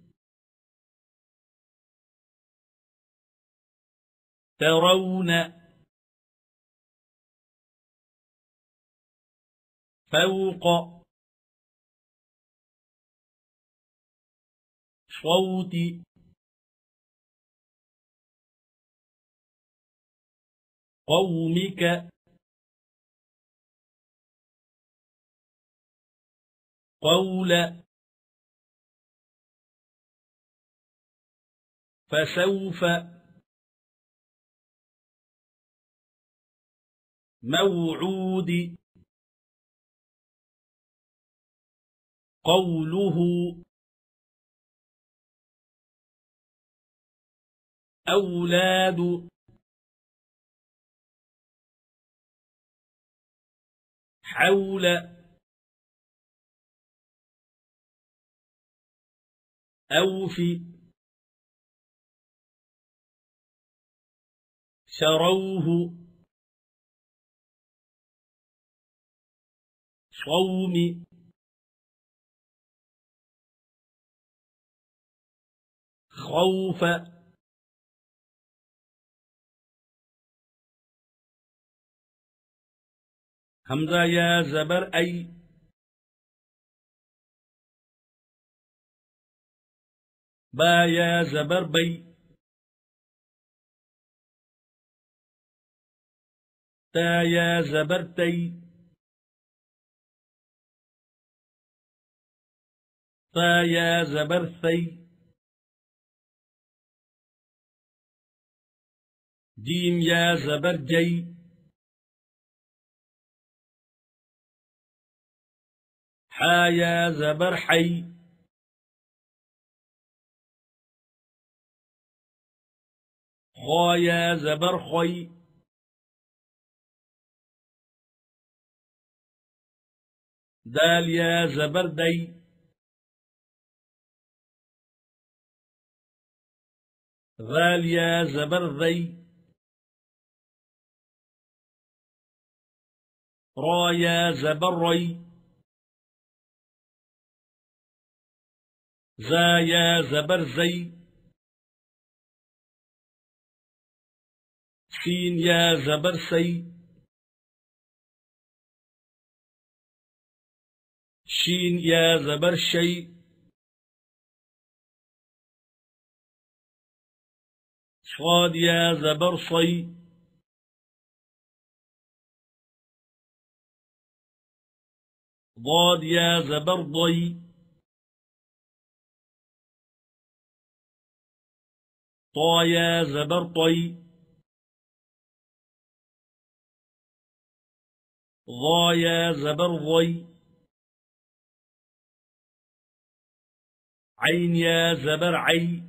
ترون فوق. صوت. قومك. قول. فسوف. موعود. قوله أولاد حول أوفي شروه صوم خوف. همزة يا زبر أي. با يا زبر بي. تا يا زبر تي. تا يا زبر ثي. جيم يا زبر جي حا يا زبر حي خا يا زبر خي دال يا زبر دي ذال يا زبر را يا زبر ري زا يا زبر زي سين يا زبر سي شين يا زبر شي صاد يا زبر ضاد يا زبر ضي طا يا زبر طي ضا يا زبر ضي عين يا زبر عي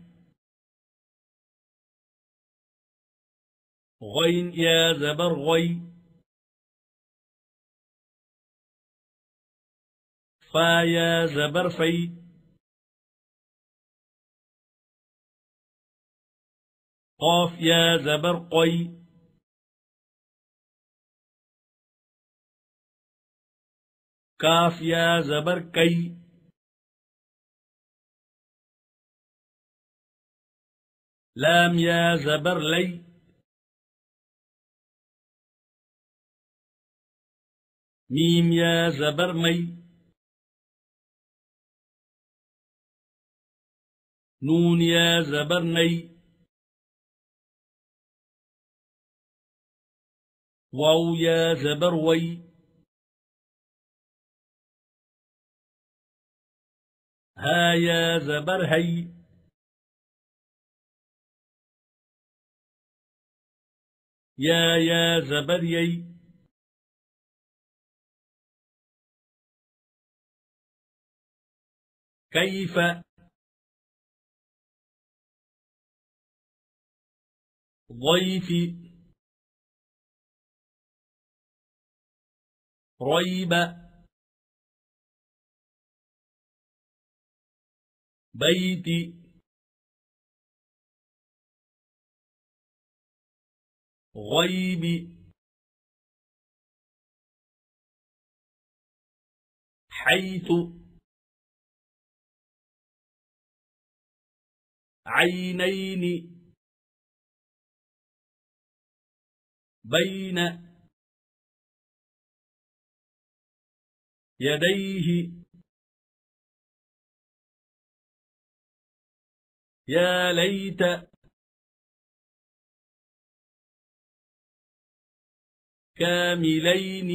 غين يا زبر غي فا يا زبر في قاف يا زبر قي كاف يا زبر كي لام يا زبر لي ميم يا زبر نون يا زبر ني واو يا زبر وي ها يا زبر هي يا يا زبر يي كيف ضيف ريب بيت غيب حيث عينين بين يديه يا ليت كاملين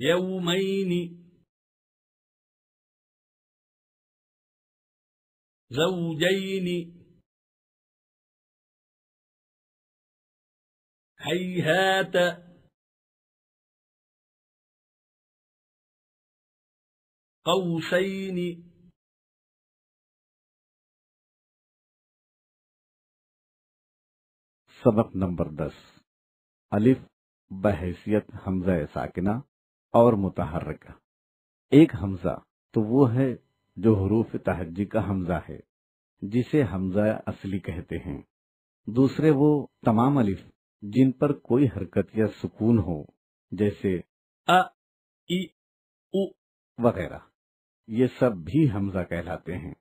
يومين زوجين قوسين سبق نمبر دس۔ الف، بحیثیت، ہمزہ ساکنہ اور متحرکہ۔ ایک ہمزہ تو وہ ہے جو حروف تہجی کا ہمزہ ہے، جسے ہمزہ اصلی کہتے ہیں۔ دوسرے وہ تمام الف جن پر کوئی حرکت یا سکون ہو، جیسے ا او وغیرہ۔ یہ سب بھی ہمزہ کہلاتے ہیں۔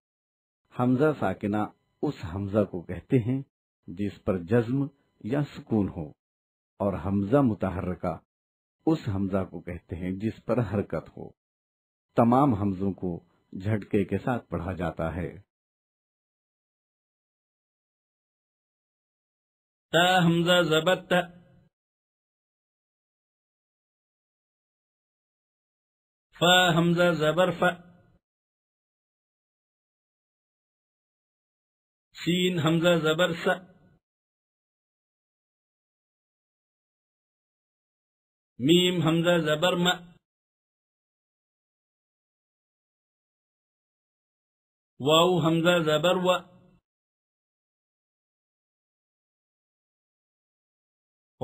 ہمزہ ساکنہ اس ہمزہ کو کہتے ہیں جس پر جزم یا سکون ہو، اور ہمزہ متحرکہ اس ہمزہ کو کہتے ہیں جس پر حرکت ہو۔ تمام ہمزوں کو جھٹکے کے ساتھ پڑھا جاتا ہے۔ تا حمزة زبط تا فا حمزة زبر فا سين حمزة زبر سا ميم حمزة زبر ما واو حمزة زبر و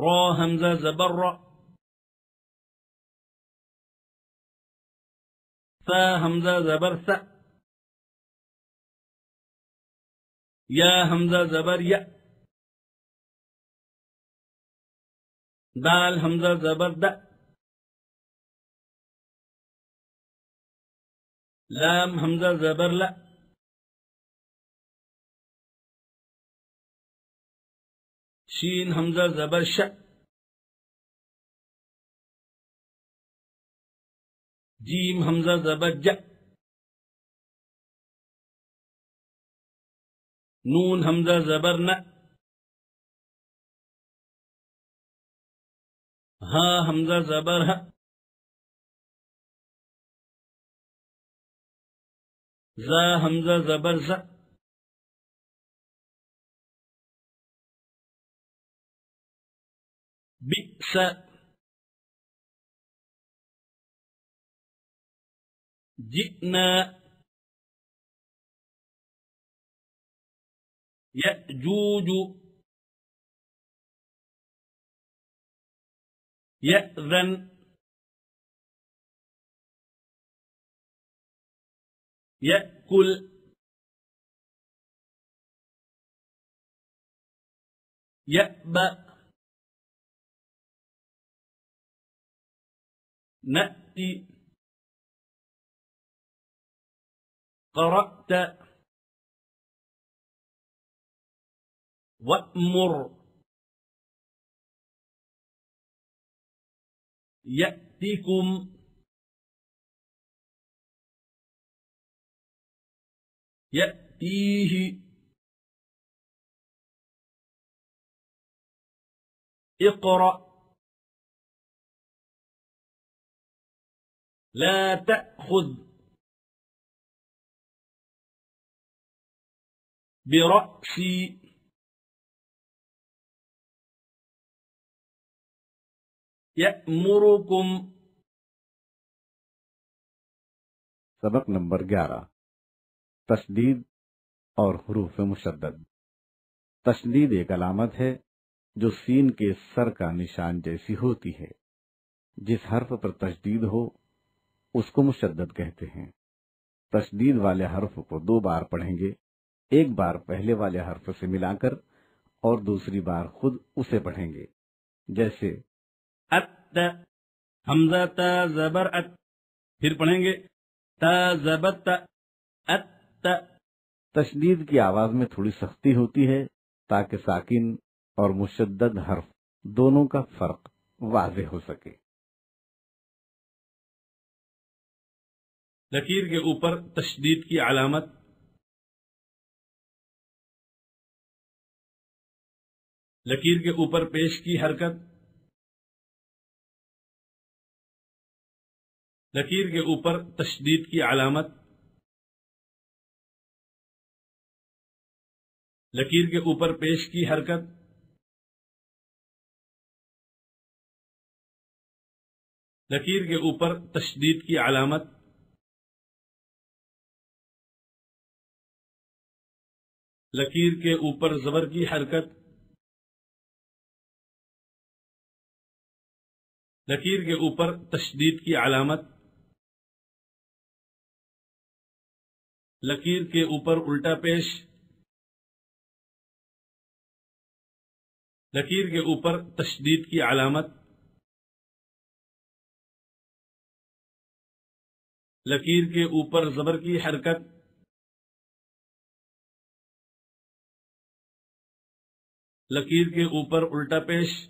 را همزه زبر فا همزه زبر ث یا همزه زبر ي دال همزه زبر د لام همزه زبر ل شین حمزہ زبر ش جیم حمزہ زبر ج نون حمزہ زبر ن ہا حمزہ زبر ہ زا حمزہ زبر ز بئس جئنا يأجوج يأذن يأكل يأبأ نأتي. قرأت. وأمر. يأتكم يأتيه. اقرأ. لا تأخذ برأسي. يأمركم. سبق نمبر گیارہ. تشدید اور حروف مشدد. تشدید ایک علامت ہے جو سین کے سر کا نشان جیسی ہوتی ہے. جس حرف پر تشدید ہو اس کو مشدد کہتے ہیں۔ تشدید والے حرف کو دو بار پڑھیں گے، ایک بار پہلے والے حرف سے ملا کر اور دوسری بار خود اسے پڑھیں گے۔ جیسے، ات ہمزہ، تا، زبر، ات۔ پھر پڑھیں گے، تا، زبر، تا، ات تشدید کی آواز میں تھوڑی سختی ہوتی ہے تاکہ ساکن اور مشدد حرف دونوں کا فرق واضح ہو سکے۔ لکیر کے اوپر تشدید کی علامت۔ لکیر کے اوپر پیش کی حرکت۔ لکیر کے اوپر تشدید کی علامت۔ لکیر کے اوپر پیش کی حرکت۔ لکیر کے اوپر تشدید کی علامت۔ لکیر کے اوپر زبر کی حرکت۔ لکیر کے اوپر تشدید کی علامت۔ لکیر کے اوپر الٹا پیش۔ لکیر کے اوپر تشدید کی علامت۔ لکیر کے اوپر زبر کی حرکت۔ لکیر کے اوپر الٹا پیش۔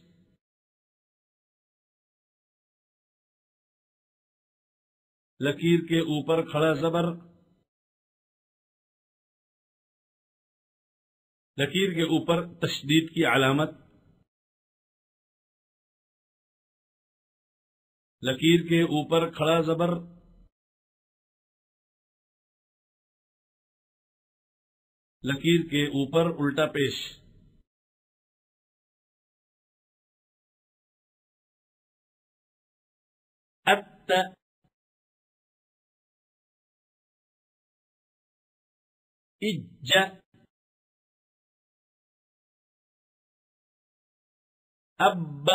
لکیر کے اوپر کھڑا زبر۔ لکیر کے اوپر تشدید کی علامت۔ لکیر کے اوپر کھڑا زبر۔ لکیر کے اوپر الٹا پیش۔ حتى إج أب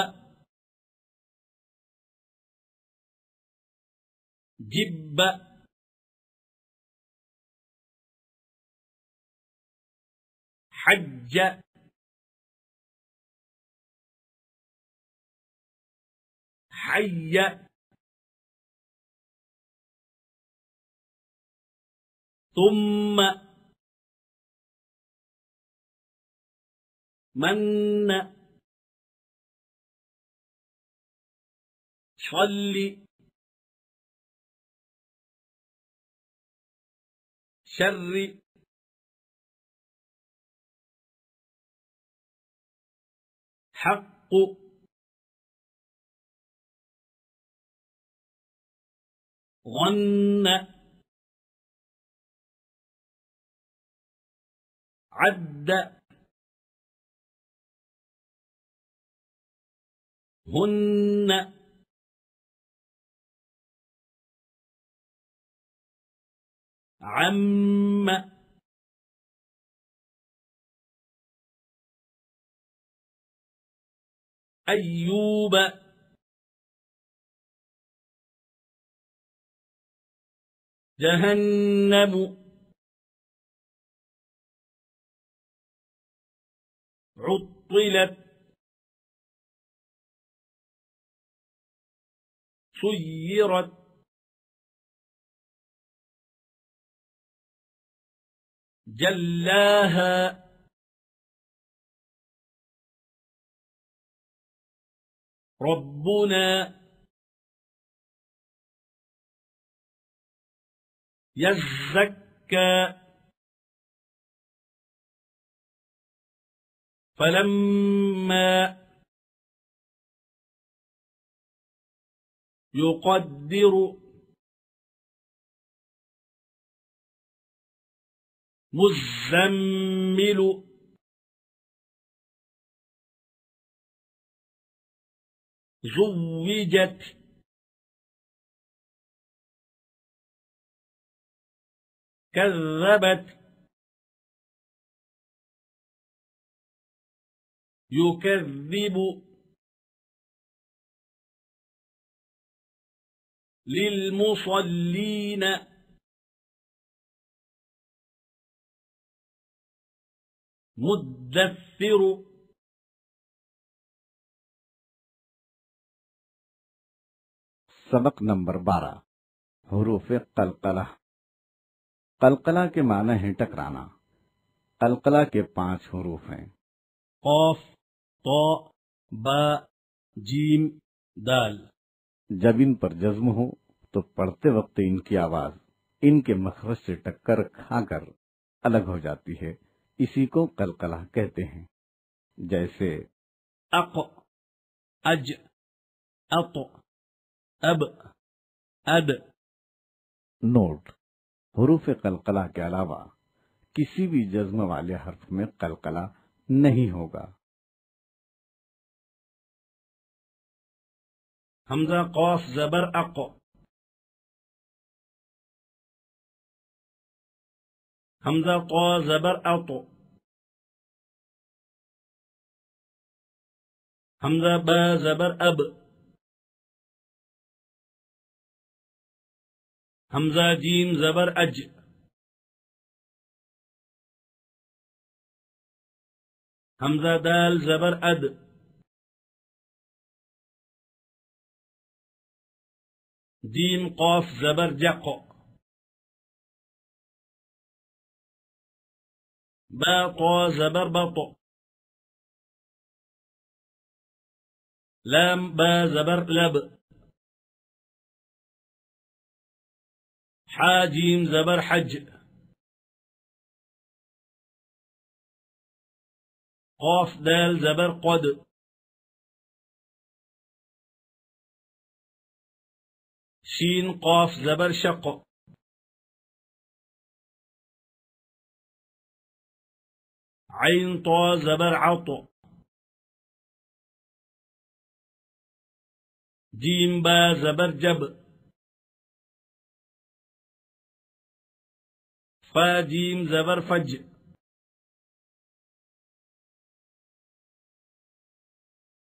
جب حج حي ثم من صل شر حق ظن عد. هن. عم. أيوب. جهنم. عطلت سيرت جلاها ربنا يزكى فلما يقدر مزمل زوجت كذبت يكذب للمصلين مدثر सबक नंबर बारह हरूफ कलकला कलकला के माने हैं टकराना कलकला के पांच हरूफ हैं कौफ تو ب ج دال۔ جب ان پر جزم ہو تو پڑھتے وقت ان کی آواز ان کے مخرج سے ٹکر کھا کر الگ ہو جاتی ہے۔ اسی کو قلقلہ کہتے ہیں۔ جیسے اق اج اق اب اد۔ نوٹ حروف قلقلہ کے علاوہ کسی بھی جزم والے حرف میں قلقلہ نہیں ہوگا۔ همزة قاف زبر أق. همزة قا زبر أط. همزة با زبر أب. همزة جيم زبر أج. همزة دال زبر أد. جيم قاف زبر جق قا زبر بط لام با زبر لب. حاجيم زبر حج. قاف دال زبر قد. شين قاف زبر شق. عین طا زبر عط. جيم با زبر جب. فا جيم زبر فج.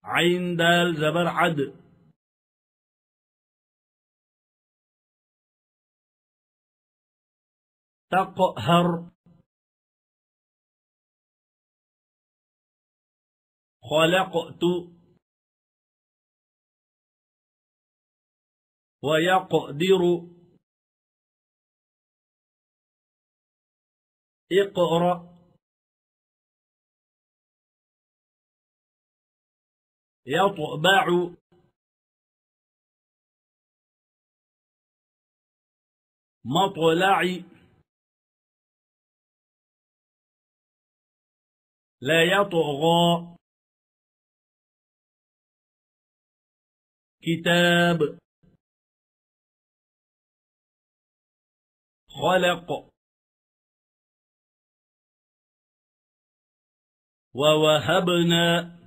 عین دال زبر عد. تقهر. خلقت. ويقدر. اقرأ. يطبع. مطلع. لا يطغى. كتاب. خلق. ووهبنا.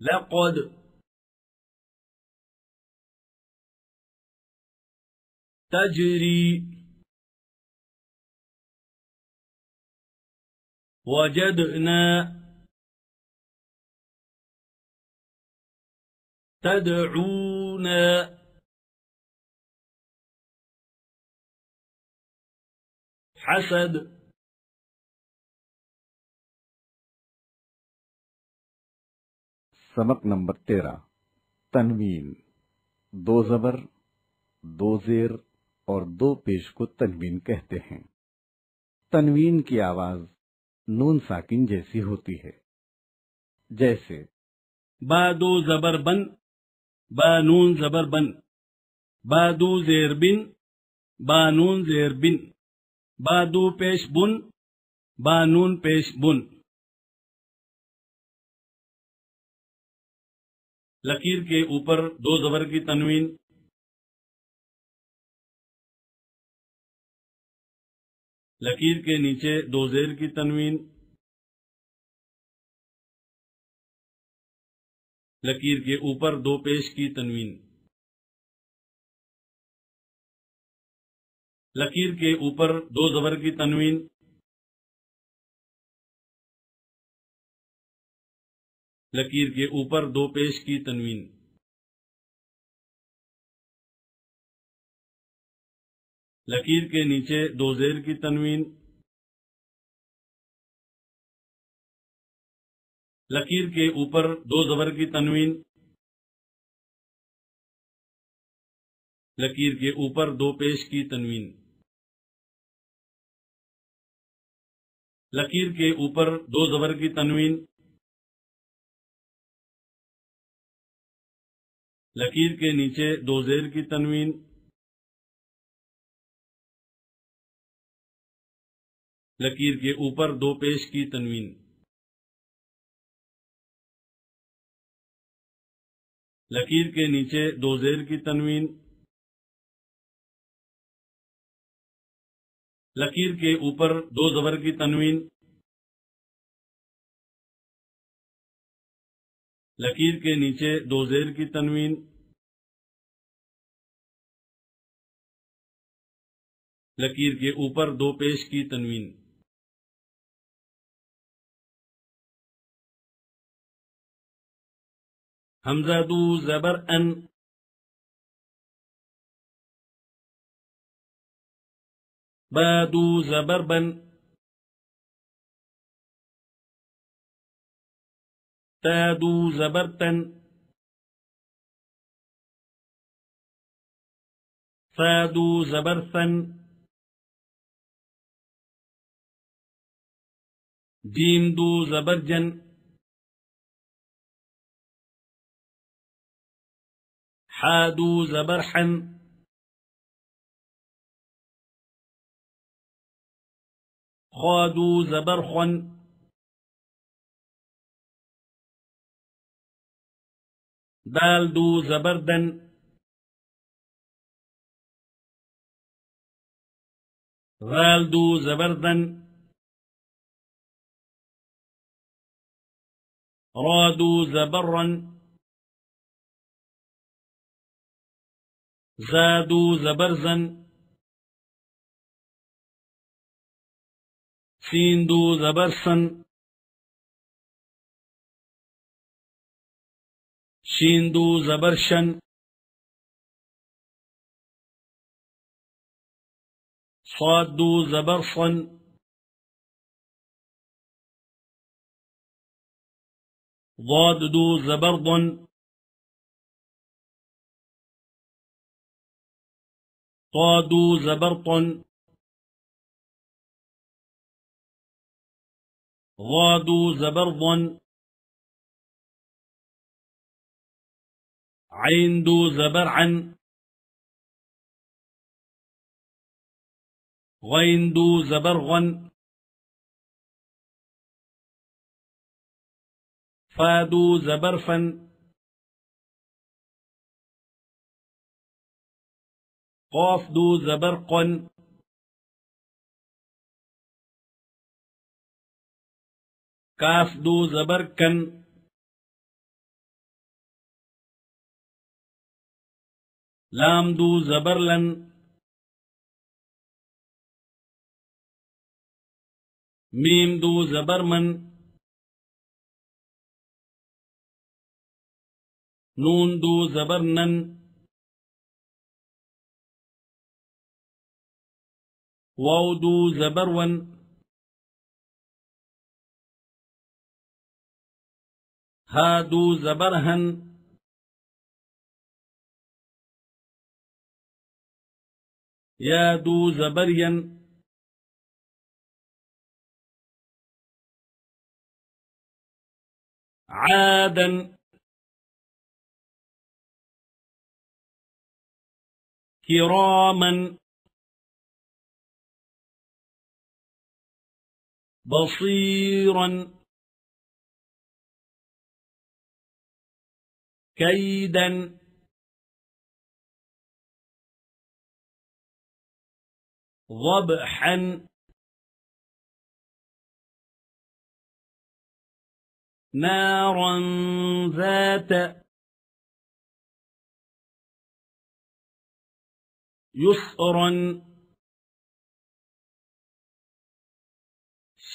لقد. تجري. وجدنا تدعونا حسد سبق نمبر تیرہ۔ تنوین۔ دو زبر، دو زیر اور دو پیش کو تنوین کہتے ہیں۔ تنوین کی آواز نون ساکن جیسی ہوتی ہے۔ جیسے، با دو زبر بن، با نون زبر بن، با دو زیر بن، با نون زیر بن، با دو پیش بن، با نون پیش بن۔ لکیر کے اوپر دو زبر کی تنوین لکیر کے نیچے دو زیر کی تنوین، لکیر کے اوپر دو پیش کی تنوین۔ لکیر کے اوپر دو زبر کی تنوین۔ لکیر کے اوپر دو پیش کی تنوین۔ لکیر کے نیچے دو زیر کی تنوین۔ لکیر کے اوپر دو زبر کی تنوین۔ لکیر کے اوپر دو پیش کی تنوین۔ لکیر کے اوپر دو زبر کی تنوین۔ لکیر کے نیچے دو زیر کی تنوین۔ لکیر کے اوپر دو پیش کی تنوین۔ لکیر کے نیچے دو زیر کی تنوین۔ لکیر کے اوپر دو زبر کی تنوین۔ لکیر کے نیچے دو زیر کی تنوین۔ لکیر کے اوپر دو پیش کی تنوین۔ همزة دو زبر أن. با دو زبر بن. تا دو زبر تن. ثا دو زبر ثن. جيم دو زبر جن. حادو زبرحن خادو زبرخن دالدو زبردن غالدو زبردن رادو زبرا. زادو زبرزا سيندو زبرسن. شيندو زبرشن. صادو زبرصن. ضاددو زبرضن. طادو زبرطن غادو زبرضن عين دو زبرعا. غين دو زبرغا. فادو زبرفا. قاف دو زبرقا كاف دو زبركا لام دو زبر لن. میم دو زبر من. نون دو زبر نن. واو دو زبر ون. ها دو زبرهن. يا دو زبريا عادا. كراما. بصيرا. كيدا. ضبحا. نارا ذات. يسرا.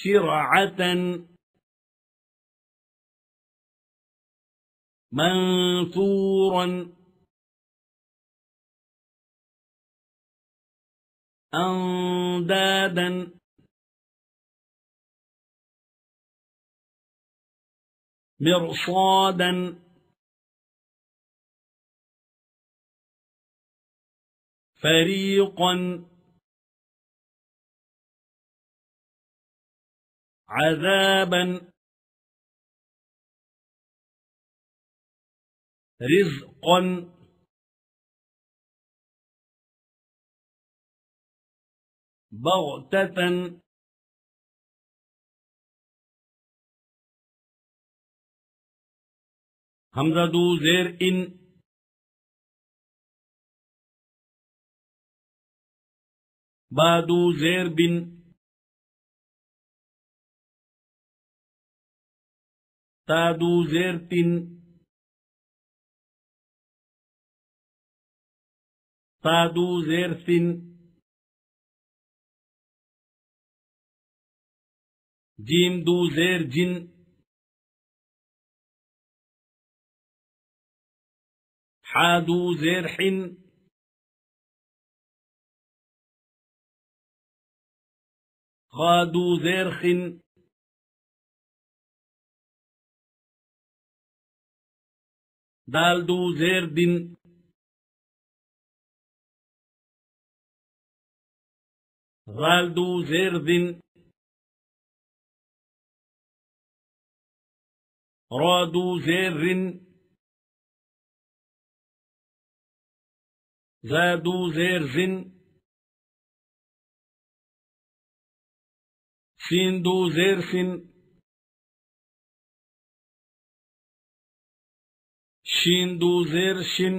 شرعة. منثورا. أندادا. مرصادا. فريقا. عذابا. رزقا. بغتة. همزة دو زير إن. بادو زير بن. تادو زير تن تادو زير ثن جیم دو زیر جن حادو زیر حن خادو زیر خن دال دو زیر دن غال دو زیر دن رادو زر زادو زرز سيندو زرس شيندو زرشن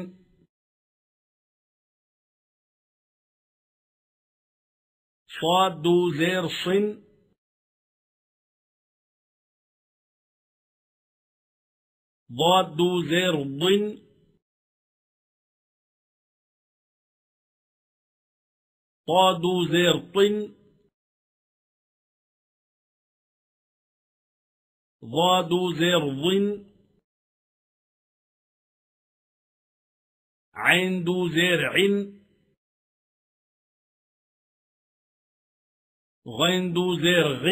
صادو زرصن ضاد زر ضن طاد زر طن ضاد زر ضن عين دو زرع غين دو زرغ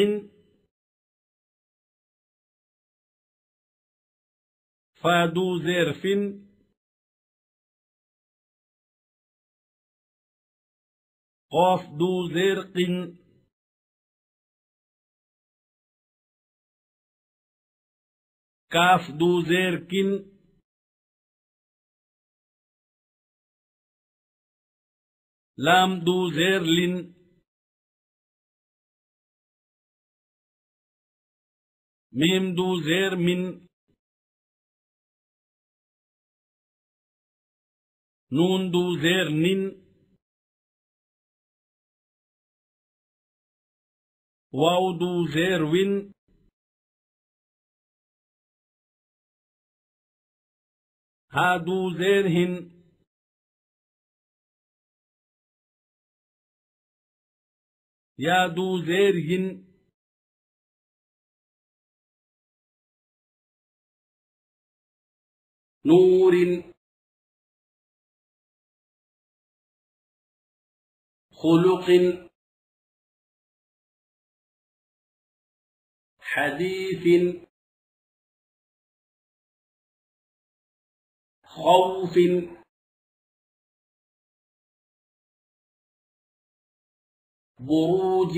فادو زرف قاف دو زرق كاف دو زرك لام دو زرل ميم دو زير من نون دو زير نين. واو دو زير وين. ها زير هن يا دو زير ين نور خلق حديث خوف بروج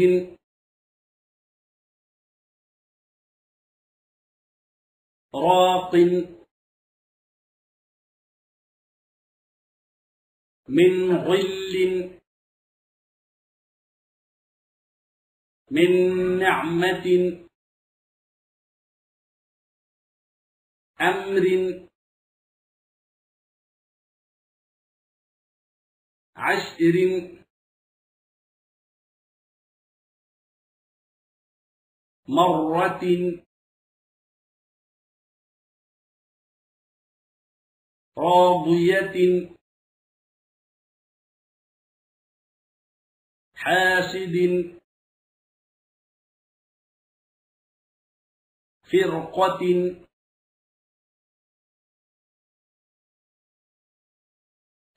راق من ظل من نعمة أمر عشر مرة راضية حاسد فرقة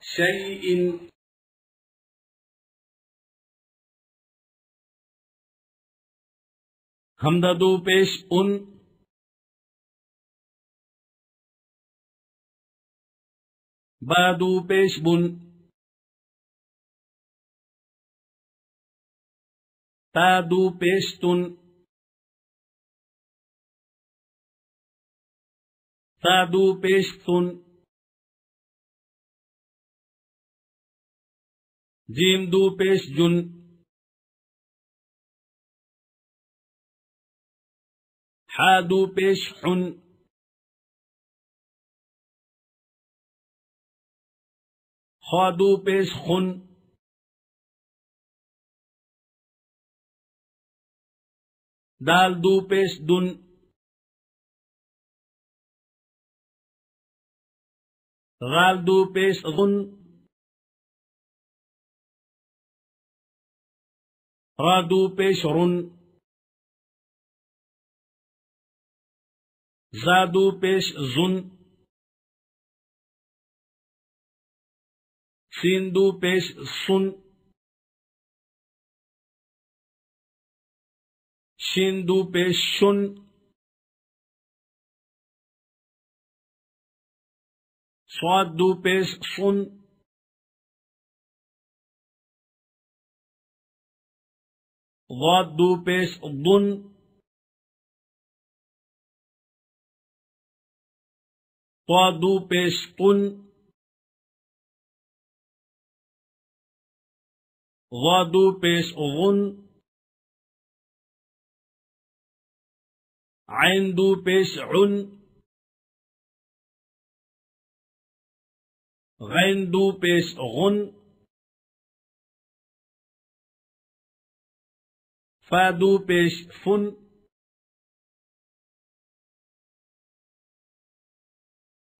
شيء ہمدردو پیش ان بادو پیش بن تادو پیش تن تادو پیش تن جیم دو پیش جن جیم دو پیش جن जुन حادو پیش حن خادو پیش خن دال دو پیش دن ذال دو پیش ذن۔ را دو پیش رن۔ زا دو پیش زن، سین دو پیش سن، شیندو پیش شن صادو پیش سن ضادو پیش ضن طادو پیش قن ظا دو پیش ظن۔ عین دو پیش عن۔ غین دو پیش غن۔ فا دو پیش فن۔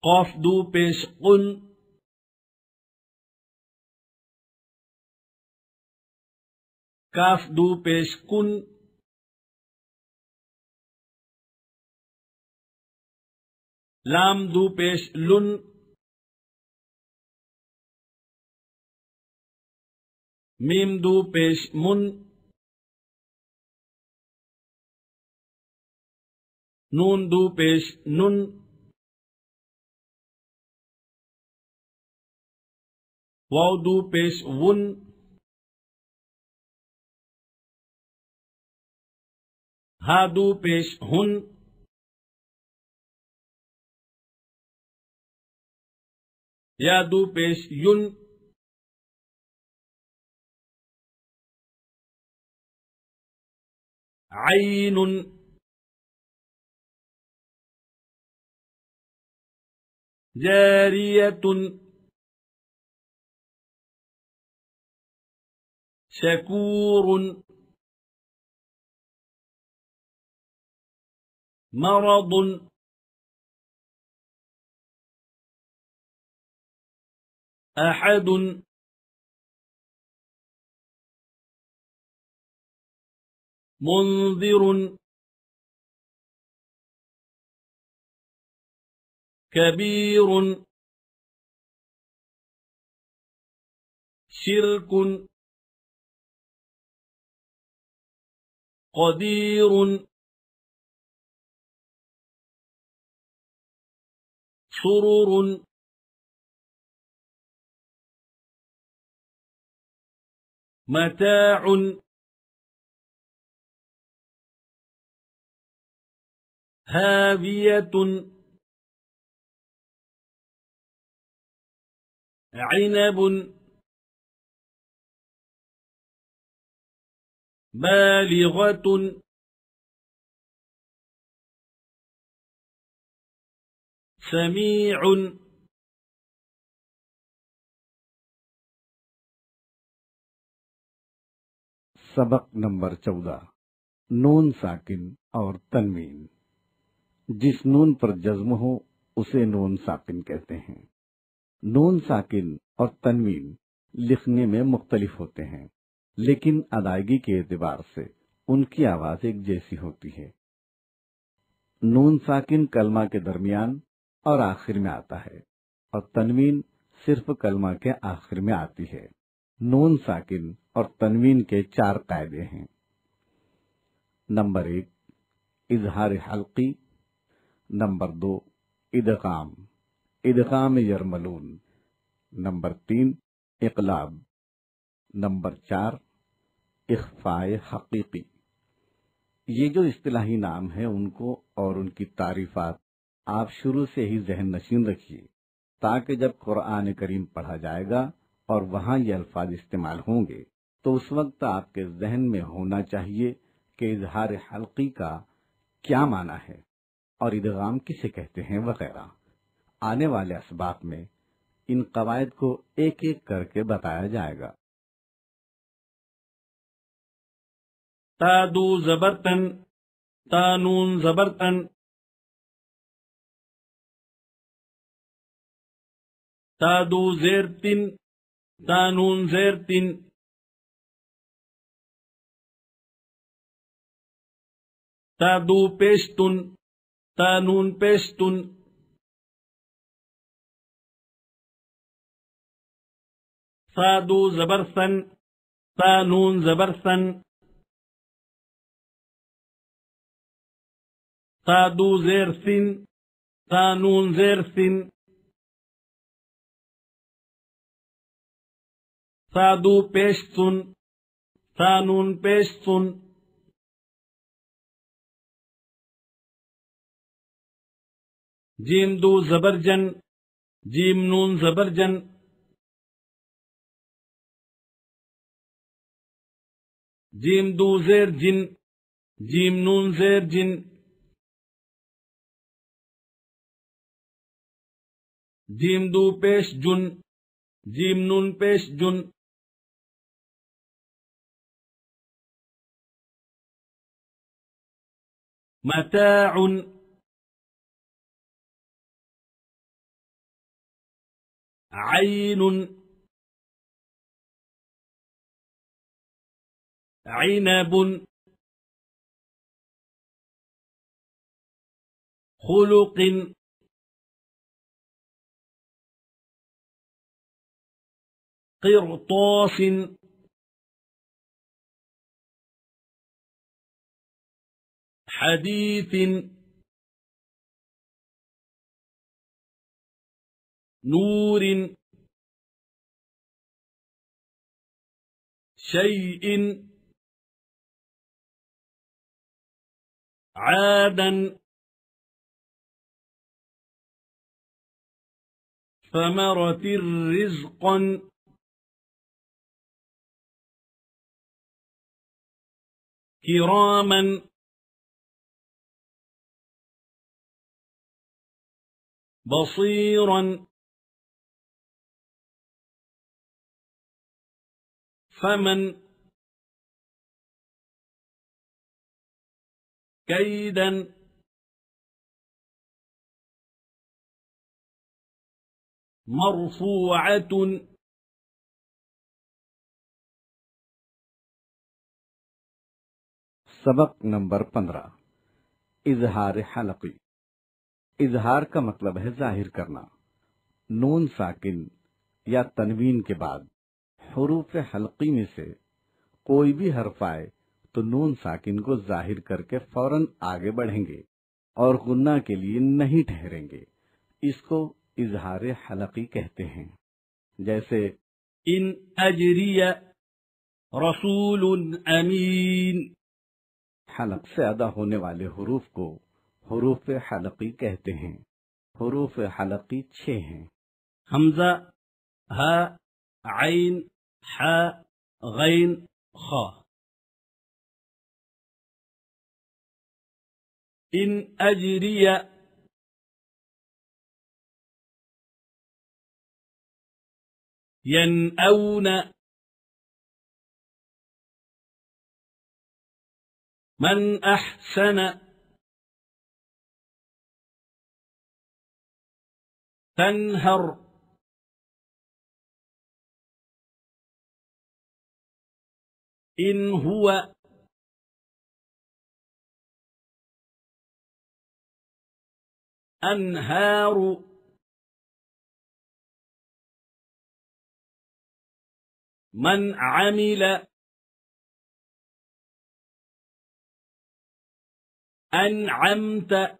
قاف دو پیش قن کاف دو پیش کن لام دو پیش لن میم دو پیش من نون دو پیش نن واو دو پیش ون ها دو پیش هن یا دو پیش ین عين جارية شكور. مرض. أحد. منذر. كبير. شرك. قدير. سرر متاع. هاوية. عنب. بالغة سميع سبق نمبر چودہ۔ نون ساکن اور تنوین۔ جس نون پر جزم ہو، اسے نون ساکن کہتے ہیں۔ نون ساکن اور تنوین لکھنے میں مختلف ہوتے ہیں۔ لیکن ادائیگی کے اعتبار سے ان کی آواز ایک جیسی ہوتی ہے۔ نون ساکن کلمہ کے درمیان اور آخر میں آتا ہے اور تنوین صرف کلمہ کے آخر میں آتی ہے۔ نون ساکن اور تنوین کے چار قاعدے ہیں۔ نمبر ایک، اظہار حلقی۔ نمبر دو، ادغام۔ ادغام یرملون۔ نمبر تین، اقلاب۔ نمبر چار اخفائے حقیقی۔ یہ جو اصطلاحی نام ہے ان کو اور ان کی تعریفات آپ شروع سے ہی ذہن نشین رکھیے تاکہ جب قرآن کریم پڑھا جائے گا اور وہاں یہ الفاظ استعمال ہوں گے، تو اس وقت آپ کے ذہن میں ہونا چاہیے کہ اظہار حلقی کا کیا معنی ہے اور ادغام کسے کہتے ہیں وغیرہ۔ آنے والے اسباق میں ان قواعد کو ایک ایک کر کے بتایا جائے گا۔ تادو زبرتن، تانون زبرتن۔ تادو زیرتن، تانون زیرتن۔ تادو پیشتن، تانون پیشتن۔ سادو زبرسن، تانون زبرسن۔ ثا دو زیر ثن ثا نون زیر ثن ثا دو پیش ثن ثا نون پیش ثن۔ جیم دو زبر جن جیم نون زبر جن جیم دو زیر جن، جیم نون زیر جن۔ جيم دو پیش جن جيم نون پیش جن۔ متاع۔ عين۔ عنب۔ خلق۔ قرطاس. حديث. نور. شيء. عادا. ثمرة رزقا. كراما. بصيرا. فمن. كيدا. مرفوعة. سبق نمبر پندرہ۔ اظہار حلقی۔ اظہار کا مطلب ہے ظاہر کرنا۔ نون ساکن یا تنوین کے بعد حروف حلقی میں سے کوئی بھی حرف آئے تو نون ساکن کو ظاہر کر کے فوراً آگے بڑھیں گے اور غنہ کے لیے نہیں ٹھہریں گے۔ اس کو اظہار حلقی کہتے ہیں۔ جیسے، ان أجري رسول أمين۔ حلق سے ادا ہونے والے حروف کو حروف حلقی کہتے ہیں۔ حروف حلقی چھ ہیں۔ حمزہ ہ عین، ح، غین، خ۔ ان اجری ين من أحسن تنهر إن هو أنهار. من عمل أنعمت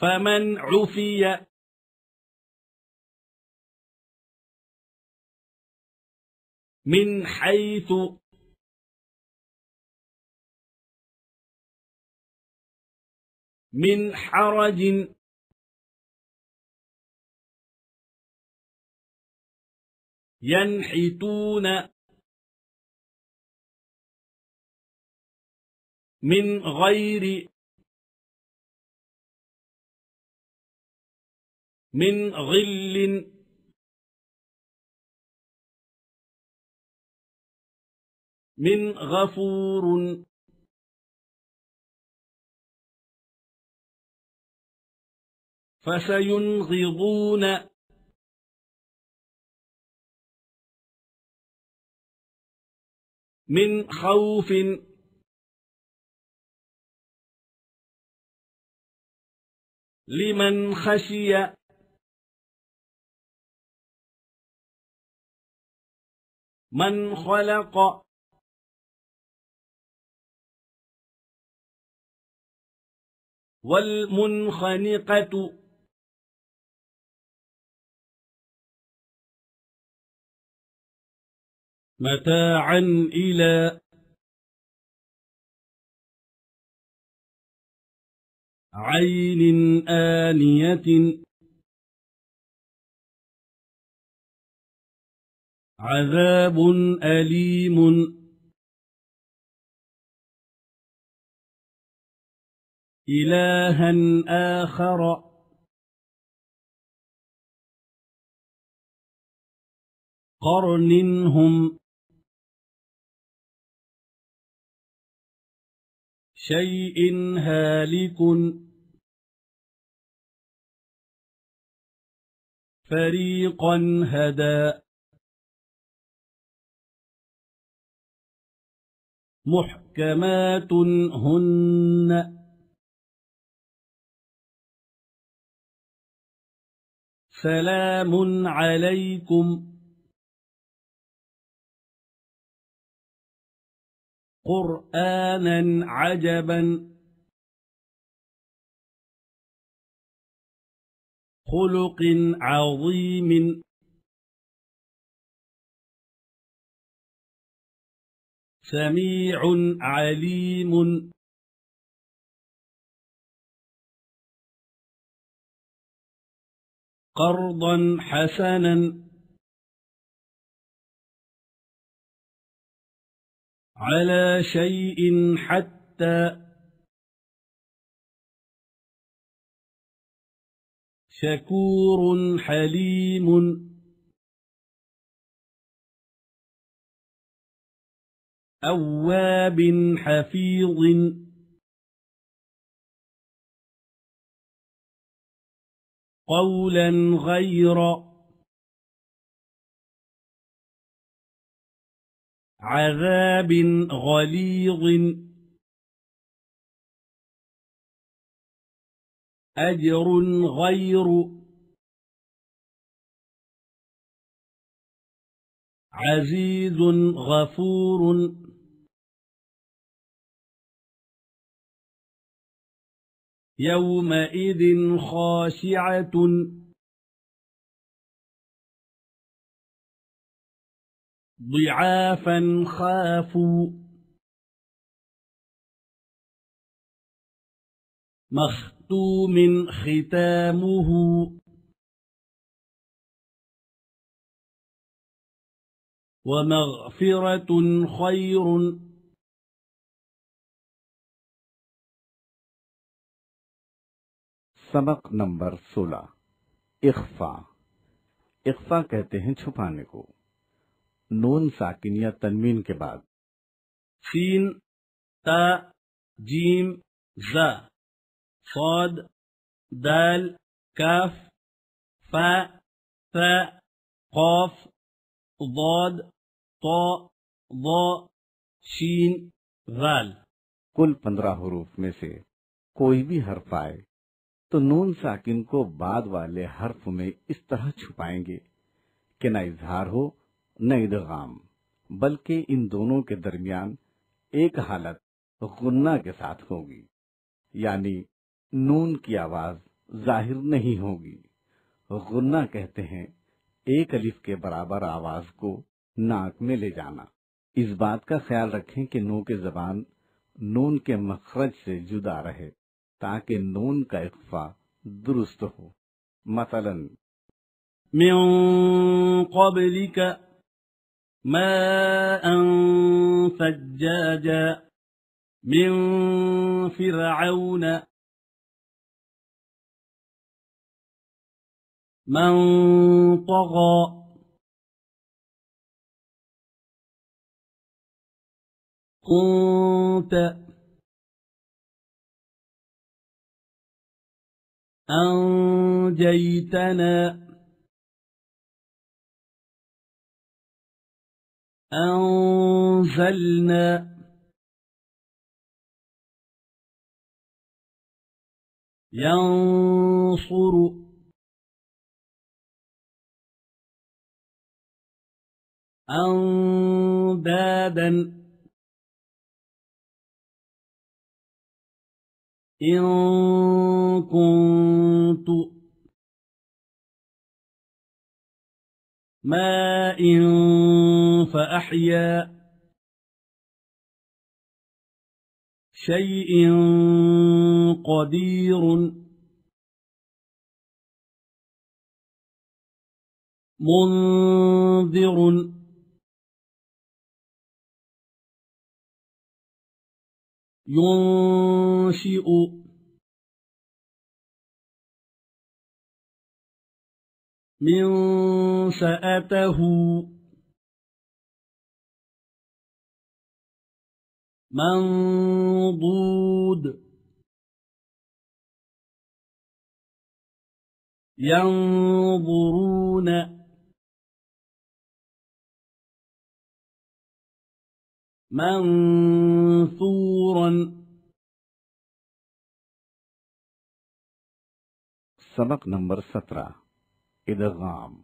فمن عفي من حيث من حرج ينحتون من غير من غل. من غفور. فسينغضون. من خوف. لمن خشي. من خلق. والمنخنقة. متاعا إلى عين آنية عذاب أليم إلها آخر قرن هم شيء هالك. فريقا هدى. محكمات هن. سلام عليكم. قرآنا عجبا. خلق عظيم. سميع عليم. قرضا حسنا. على شيء حتى شكور حليم أواب حفيظ قولا غير عذاب غليظ. أجر غير عزيز غفور. يومئذ خاشعة. ضعافا خافوا مختوم ختامه ومغفرة خير सबक नंबर सोलह इख्फा इख्फा कहते हैं छुपाने को نون ساکن یا تنوین کے بعد۔ سین تا جیم ز فود دال کاف فا تا قاف ضاد طا ظا شین ذال۔ کل پندرہ حروف میں سے کوئی بھی حرف آئے تو نون ساکن کو بعد والے حرف میں اس طرح چھپائیں گے کہ نہ اظہار ہو نہ ادغام بلکہ ان دونوں کے درمیان ایک حالت غنہ کے ساتھ ہوگی۔ یعنی نون کی آواز ظاہر نہیں ہوگی۔ غنہ کہتے ہیں ایک الف کے برابر آواز کو ناک میں لے جانا۔ اس بات کا خیال رکھیں کہ نوک زبان نون کے مخرج سے جدا رہے، تاکہ نون کا اخفا درست ہو۔ مثلا من قبلك ماء ثجاجا من فرعون. من طغى. كنت أنجيتنا. أنزلنا. ينصر. أندادا إن كنت ماء فأحيا. شيء قدير. منذر. ينشئ. من سأته. منضود. ينظرون. منثورا. ادغام۔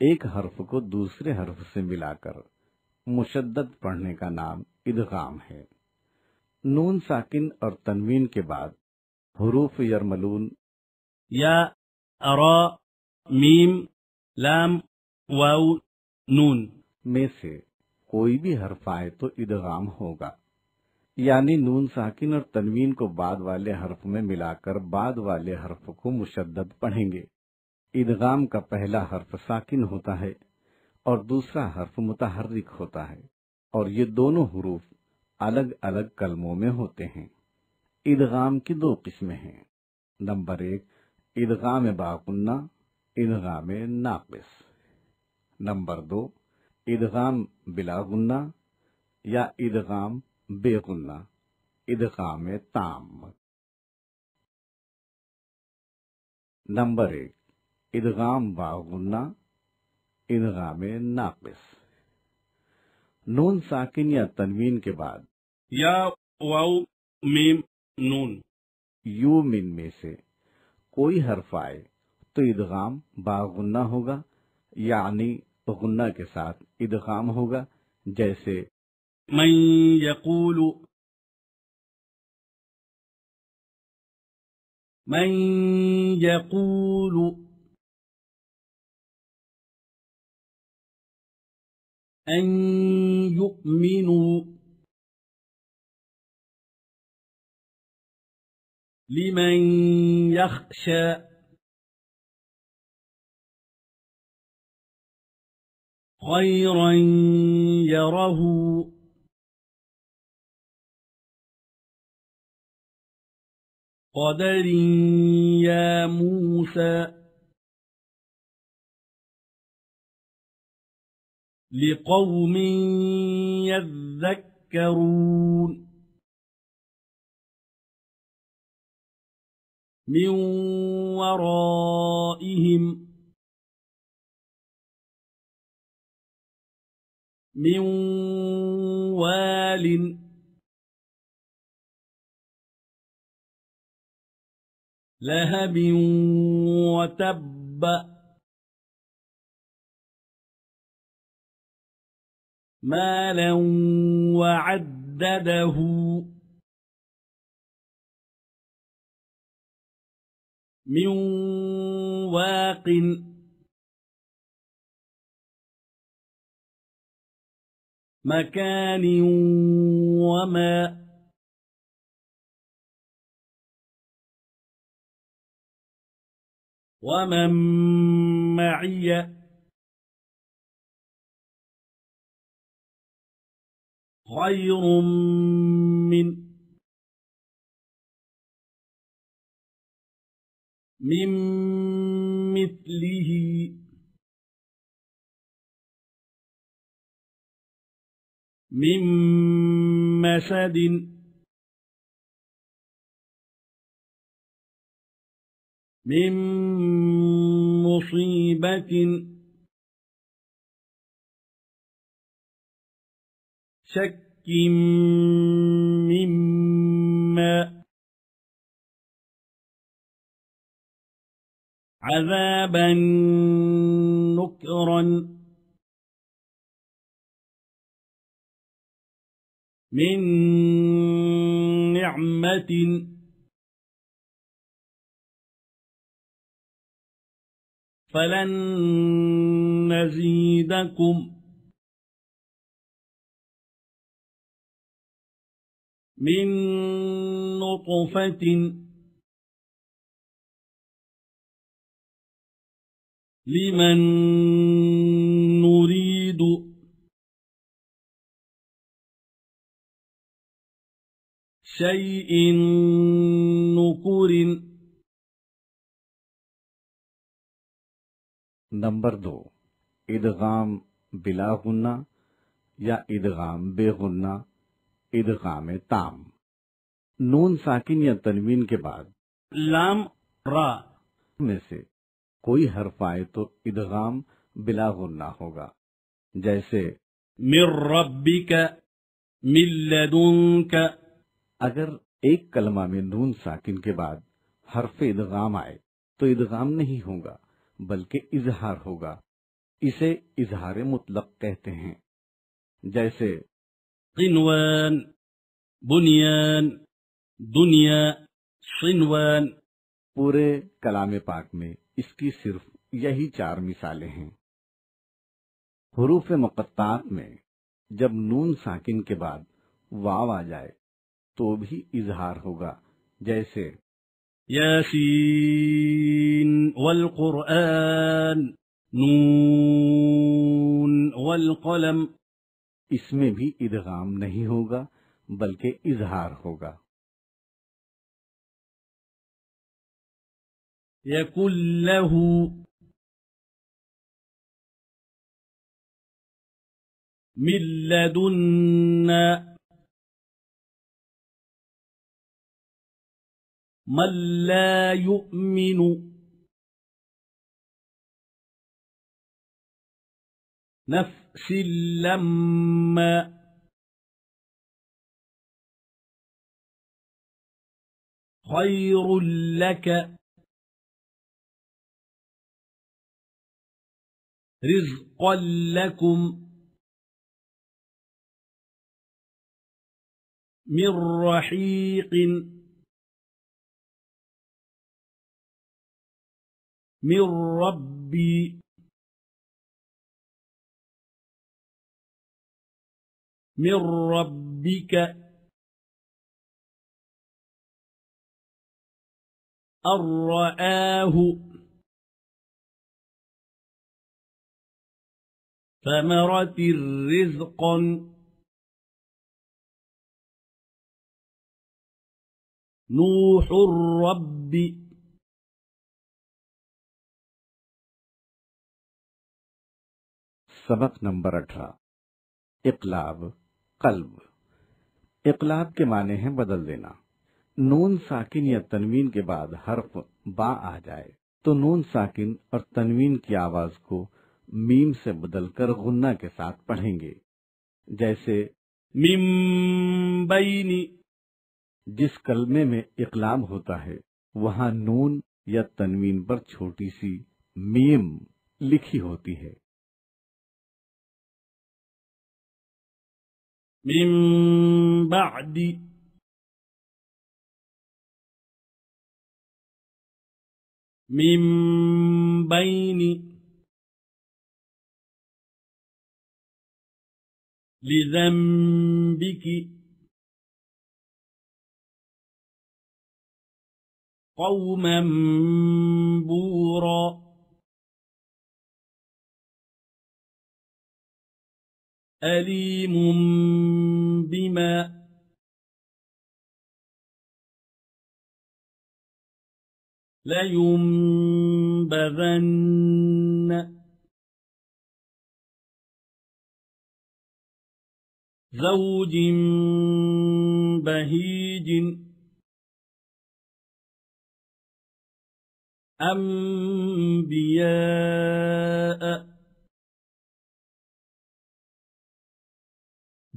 ایک حرف کو دوسرے حرف سے ملا کر مشدد پڑھنے کا نام ادغام ہے۔ نون ساکن اور تنوین کے بعد حروف یرملون یا را میم، لام، واو، نون میں سے کوئی بھی حرف آئے تو ادغام ہوگا۔ یعنی نون ساکن اور تنوین کو بعد والے حرف میں ملا کر بعد والے حرف کو مشدد پڑھیں گے۔ ادغام کا پہلا حرف ساکن ہوتا ہے اور دوسرا حرف متحرک ہوتا ہے اور یہ دونوں حروف الگ الگ کلموں میں ہوتے ہیں۔ ادغام کی دو قسمیں ہیں۔ نمبر ایک، ادغام باغنہ، ادغام ناقص۔ نمبر دو، ادغام بلا غنہ یا ادغام بے غنہ، ادغام تام۔ نمبر ایک ادغام باغنہ ادغام ناقص۔ نون ساکن یا تنوین کے بعد۔ یا واو میم نون۔ یومن میں سے کوئی حرف آئے تو ادغام باغنہ ہوگا یعنی غنہ کے ساتھ ادغام ہوگا جیسے من يقول من یقول أن يؤمنوا لمن يخشى خيرا يره قدر يا موسى لقوم يذكرون. من ورائهم من وال لهب وتب. مالا وعدده. من واق. مكان وما. ومن معي. خير من من مثله. من مسد. من مصيبة. شك مما عذابا نكرا من نعمة فلن نزيدكم من نطفة لمن نريد شيء نكر نمبر دو إدغام بلا غنہ یا إدغام بے غنہ ادغام تام۔ نون ساکن یا تنوین کے بعد۔ لام را۔ میں سے کوئی حرف آئے تو ادغام بلا غنہ ہوگا۔ جیسے من ربك مل کا اگر ایک کلمہ میں نون ساکن کے بعد حرف ادغام آئے تو ادغام نہیں ہوگا بلکہ اظہار ہوگا۔ اسے اظہار مطلق کہتے ہیں۔ جیسے قنوان بنيان دنيا صنوان پورے کلام پاک میں اس کی صرف یہی چار مثالیں ہیں۔ حروف مقطعات میں جب نون ساکن کے بعد واو آ جائے تو بھی اظہار ہوگا جیسے يس والقرآن نون والقلم۔ इसमें भी इदगाम नहीं होगा बल्कि इजहार होगा यकुल्लहु من لدنا من لا يؤمن نفس لما. خير لك. رزقا لكم. من رحيق. من ربي. من ربك أن رآه ثمرة رزقا نوح الرب सबक नंबर अठारह इकलाब قلب۔ اقلاب کے معنی ہیں بدل دینا۔ نون ساکن یا تنوین کے بعد حرف با آ جائے۔ تو نون ساکن اور تنوین کی آواز کو میم سے بدل کر غنہ کے ساتھ پڑھیں گے۔ جیسے من بین۔ جس کلمے میں اقلاب ہوتا ہے، وہاں نون یا تنوین پر چھوٹی سی میم لکھی ہوتی ہے۔ من بعد. من بين. لذنبك. قوما بورا. أليم بما لينبذن زوج بهيج أنبياء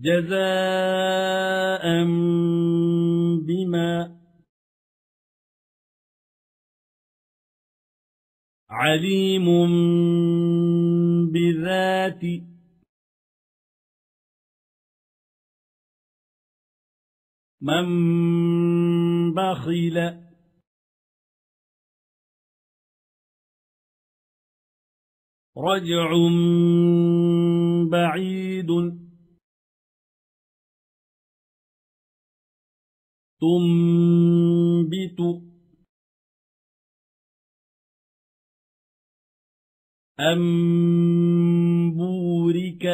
جزاء بما عليم بذات من بخل رجع بعيد تنبت أنبورك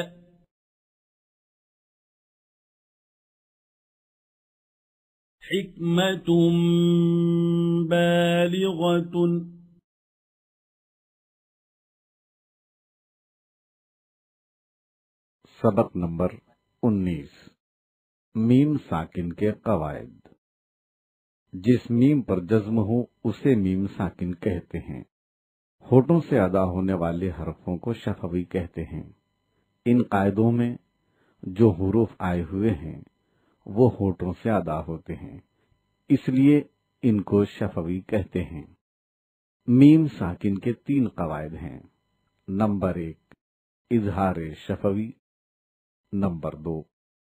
حكمة بالغة सबक नंबर 19 मीम साकिन के कवायद جس میم پر جزم ہو اسے میم ساکن کہتے ہیں۔ ہوٹوں سے ادا ہونے والے حرفوں کو شفوی کہتے ہیں۔ ان قاعدوں میں جو حروف آئے ہوئے ہیں، وہ ہوٹوں سے ادا ہوتے ہیں۔ اس لیے ان کو شفوی کہتے ہیں۔ میم ساکن کے تین قواعد ہیں۔ نمبر ایک، اظہار شفوی۔ نمبر دو،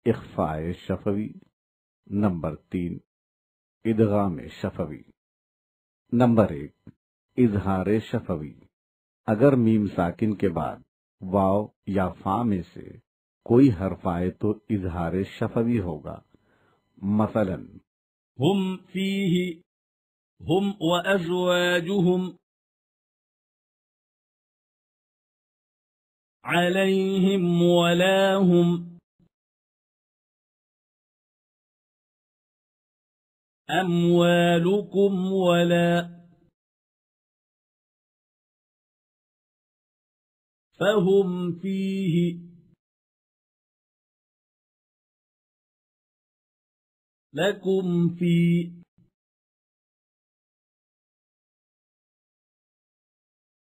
اخفاء شفوی۔ نمبر تین ادغام شفوی۔ نمبر ایک، اظہار شفوی۔ اگر میم ساکن کے بعد واو یا فا میں سے کوئی حرف آئے تو اظہار شفوی ہوگا۔ مثلا، هم فيها، هم وأزواجهم عليهم ولا هم۔ أموالكم ولا فهم فيه لكم في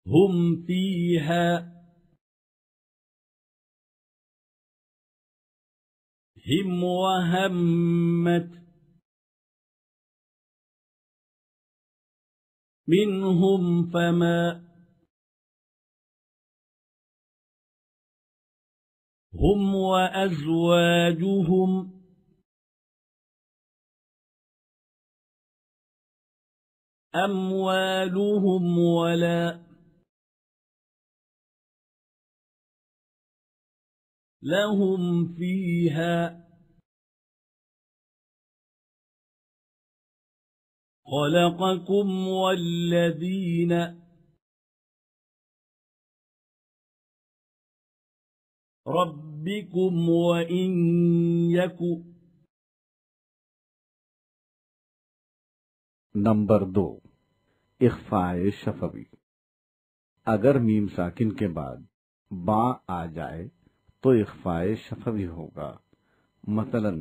هم فيها هم وهمت منهم فما هم وأزواجهم أموالهم ولا لهم فيها خلقكم والذين ربكم وإن يك نمبر دو إخفاء شفوی اگر میم ساکن کے بعد با آ جائے تو إخفاء شفوی ہوگا۔ مثلاً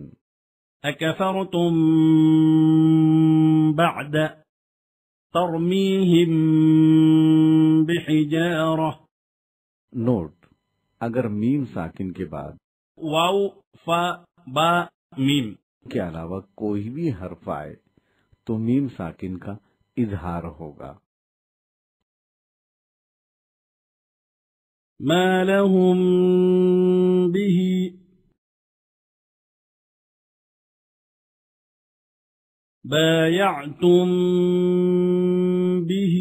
أكفرتم بعد ترميهم بحجارة. نوٹ اگر ميم ساکن کے بعد واو فا با ميم کے علاوہ کوئی بھی حرف آئے تو ميم ساکن کا اظہار ہوگا. ما لهم به بايعتم به.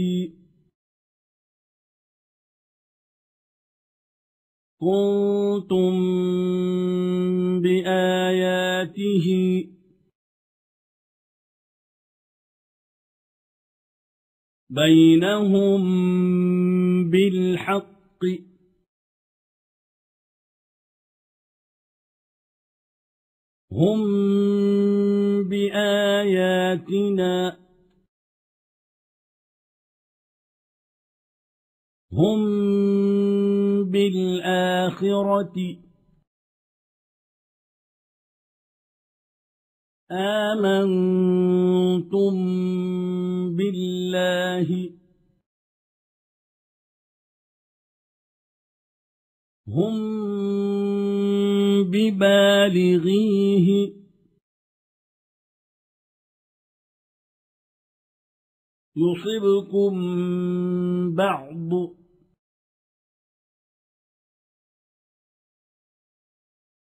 كنتم بآياته. بينهم بالحق. هم بآياتنا هم بالآخرة آمنتم بالله. هم ببالغيه. يصبكم بعض.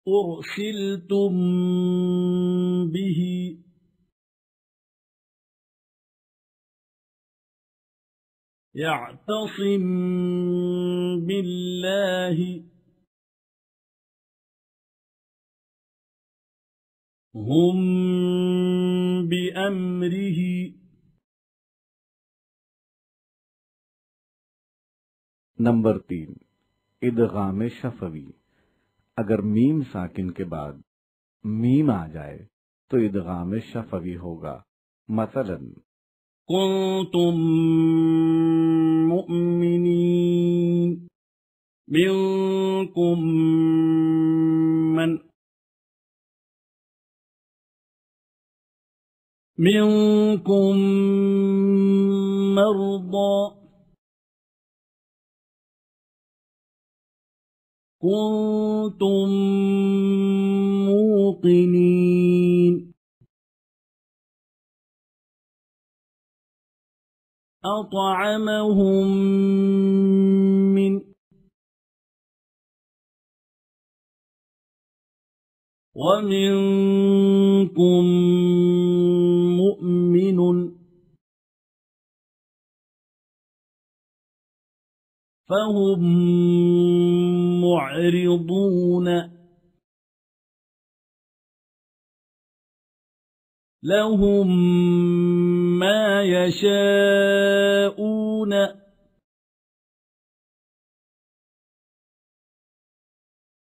أرسلتم به. يعتصم بالله. هم بأمره نمبر تین ادغام شفوی اگر میم ساکن کے بعد میم آ جائے تو ادغام شفوی ہوگا مثلا كنتم مؤمنين منكم من منكم مرضى. كنتم موقنين. أطعمهم من ومنكم مؤمن فهم معرضون. لهم ما يشاءون.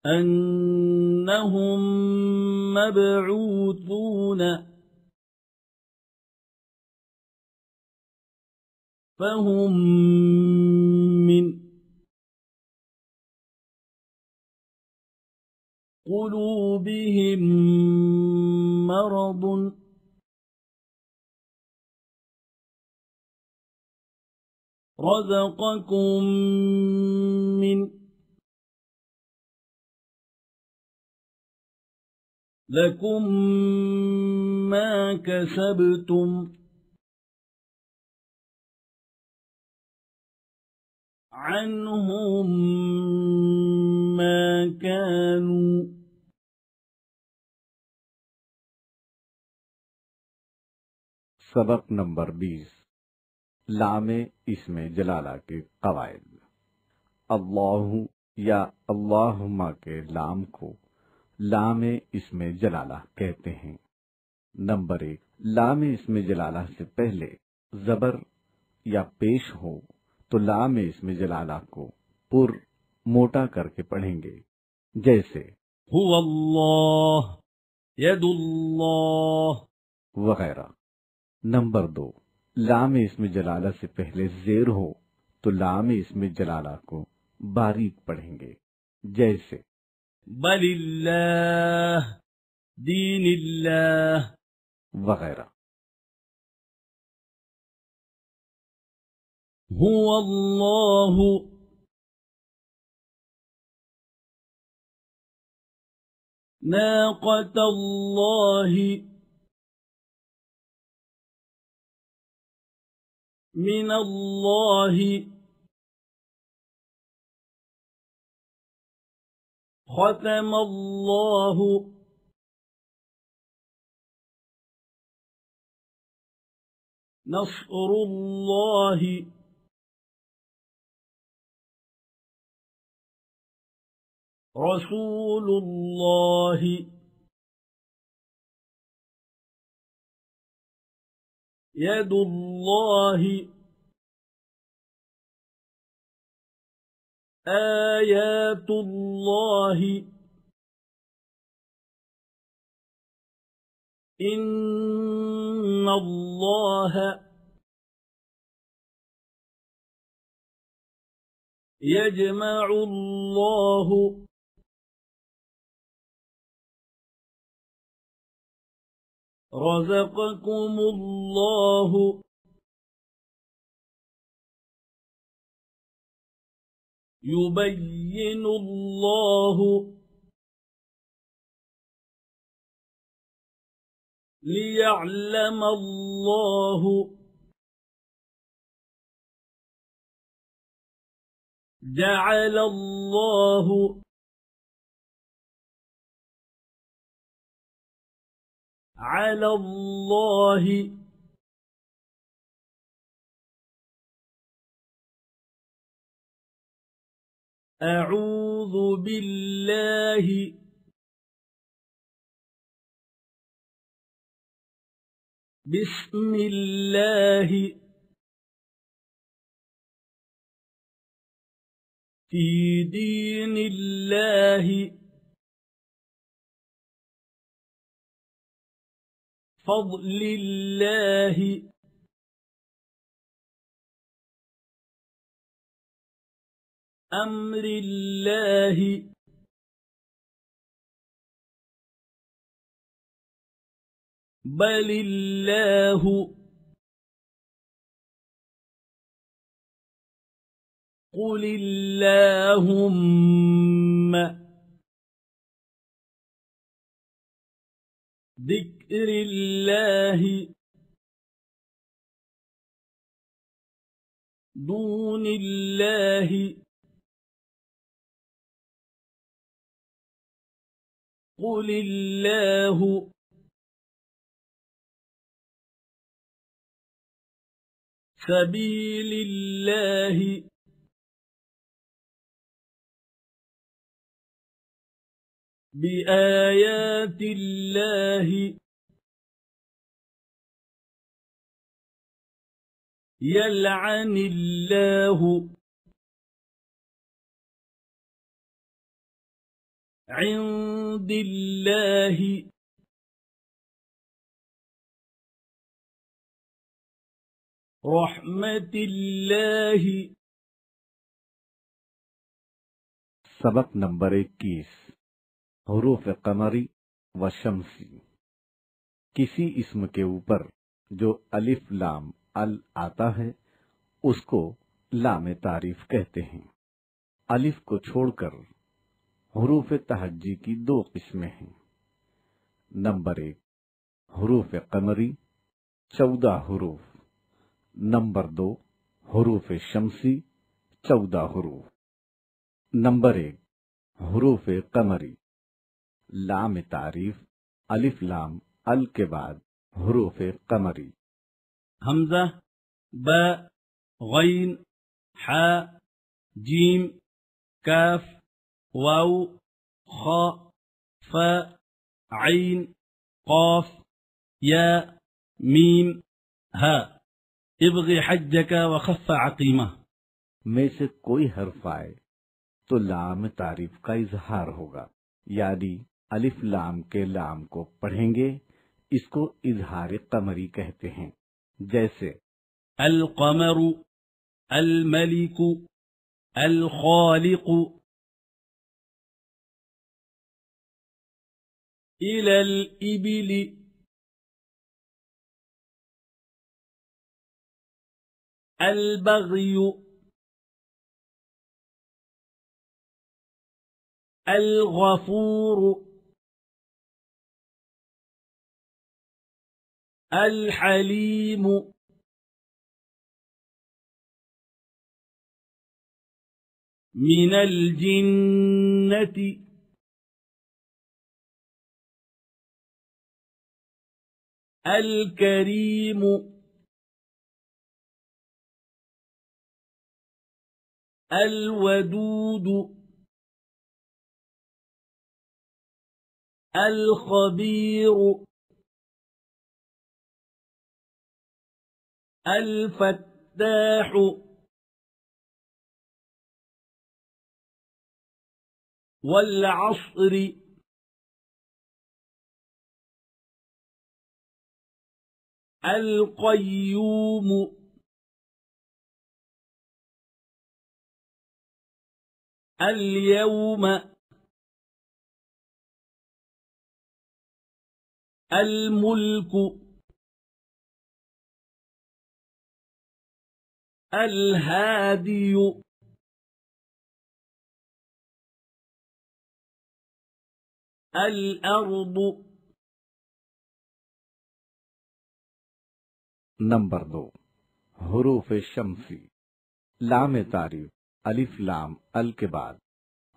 أنهم مبعوثون فهم من قلوبهم مرض رزقكم من لكم ما كسبتم عنهم ما كانوا सबक नंबर बीस लामे इसमें जलाला के कवायद अल्लाह या अल्लाहुमा के लाम को لام اسم جلالہ کہتے ہیں۔ نمبر ایک لام اسم جلالہ سے پہلے زبر یا پیش ہو تو لام اسم جلالہ کو پر موٹا کر کے پڑھیں گے۔ جیسے هو الله يد الله وغیرہ۔ نمبر دو لام اسم جلالہ سے پہلے زیر ہو تو لام اسم جلالہ کو باریک پڑھیں گے۔ جیسے بالله دين الله. وغیرہ. هو الله. ناقة الله. من الله. ختم الله. نصر الله. رسول الله. يد الله. آيات الله. إن الله يجمع الله رزقكم الله. يبين الله ليعلم الله جعل الله على الله أعوذ بالله. بسم الله. في دين الله. فضل الله. أمر الله. بل الله. قل اللهم. ذكر الله. دون الله. قل الله سبيل الله بآيات الله يلعن الله عند الله رحمة الله سبق نمبر اکیس، حروف قمری و شمسی۔ کسی اسم کے اوپر جو الف لام ال آتا ہے، اس کو لام تعریف کہتے ہیں۔ الف کو چھوڑ کر حروف تہجی کی دو قسمیں ہیں۔ نمبر ایک، حروف قمری، چودہ حروف۔ نمبر دو، حروف شمسی، چودہ حروف۔ نمبر ایک، حروف قمری۔ لام تعریف، الف لام، ال کے بعد حروف قمری۔ ہمزہ با غین حا جیم، کاف واو خاء فاء عين قاف ياء ميم ها ابغ حجك وخف میں سے کوئی حرف آئے تو لام تعریف کا اظہار ہوگا۔ یعنی الف لام کے لام کو پڑھیں گے اس کو اظہار قمری کہتے ہیں۔ جیسے القمر الملك الخالق إلى الإبل. البغي. الغفور. الحليم. من الجنة. الكريم. الودود. الخبير. الفتاح. والعصر. القيوم. اليوم. الملك. الهادي. الأرض. नंबर दो हरूफ शमसी लाम तारीफ अलिफ लाम अल के बाद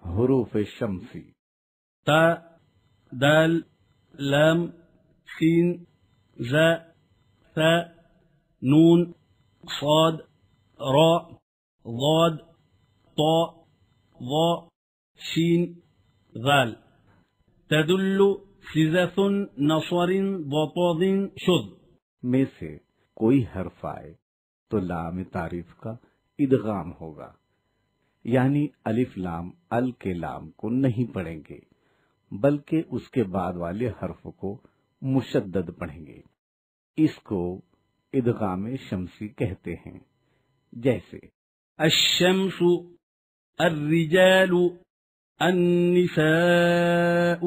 हरूफ शमसी تا دال لام سين زا ثا نون صاد راء ضاد طاء ظا شين ذال تدل سزث نصر ضطاض شذ में से کوئی حرف آئے تو لام تعریف کا ادغام ہوگا۔ یعنی الف لام ال کے لام کو نہیں پڑھیں گے، بلکہ اس کے بعد والے حرف کو مشدد پڑھیں گے۔ اس کو ادغام شمسی کہتے ہیں۔ جیسے، الشمس، الرجال، النساء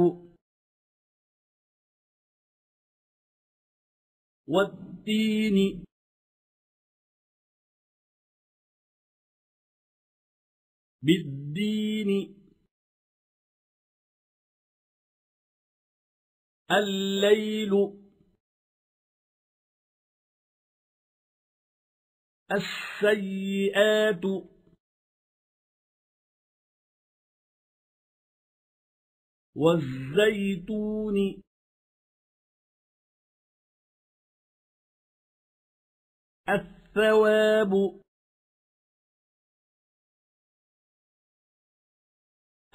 والدين. بالدين. الليل. السيئات. والزيتون. الثواب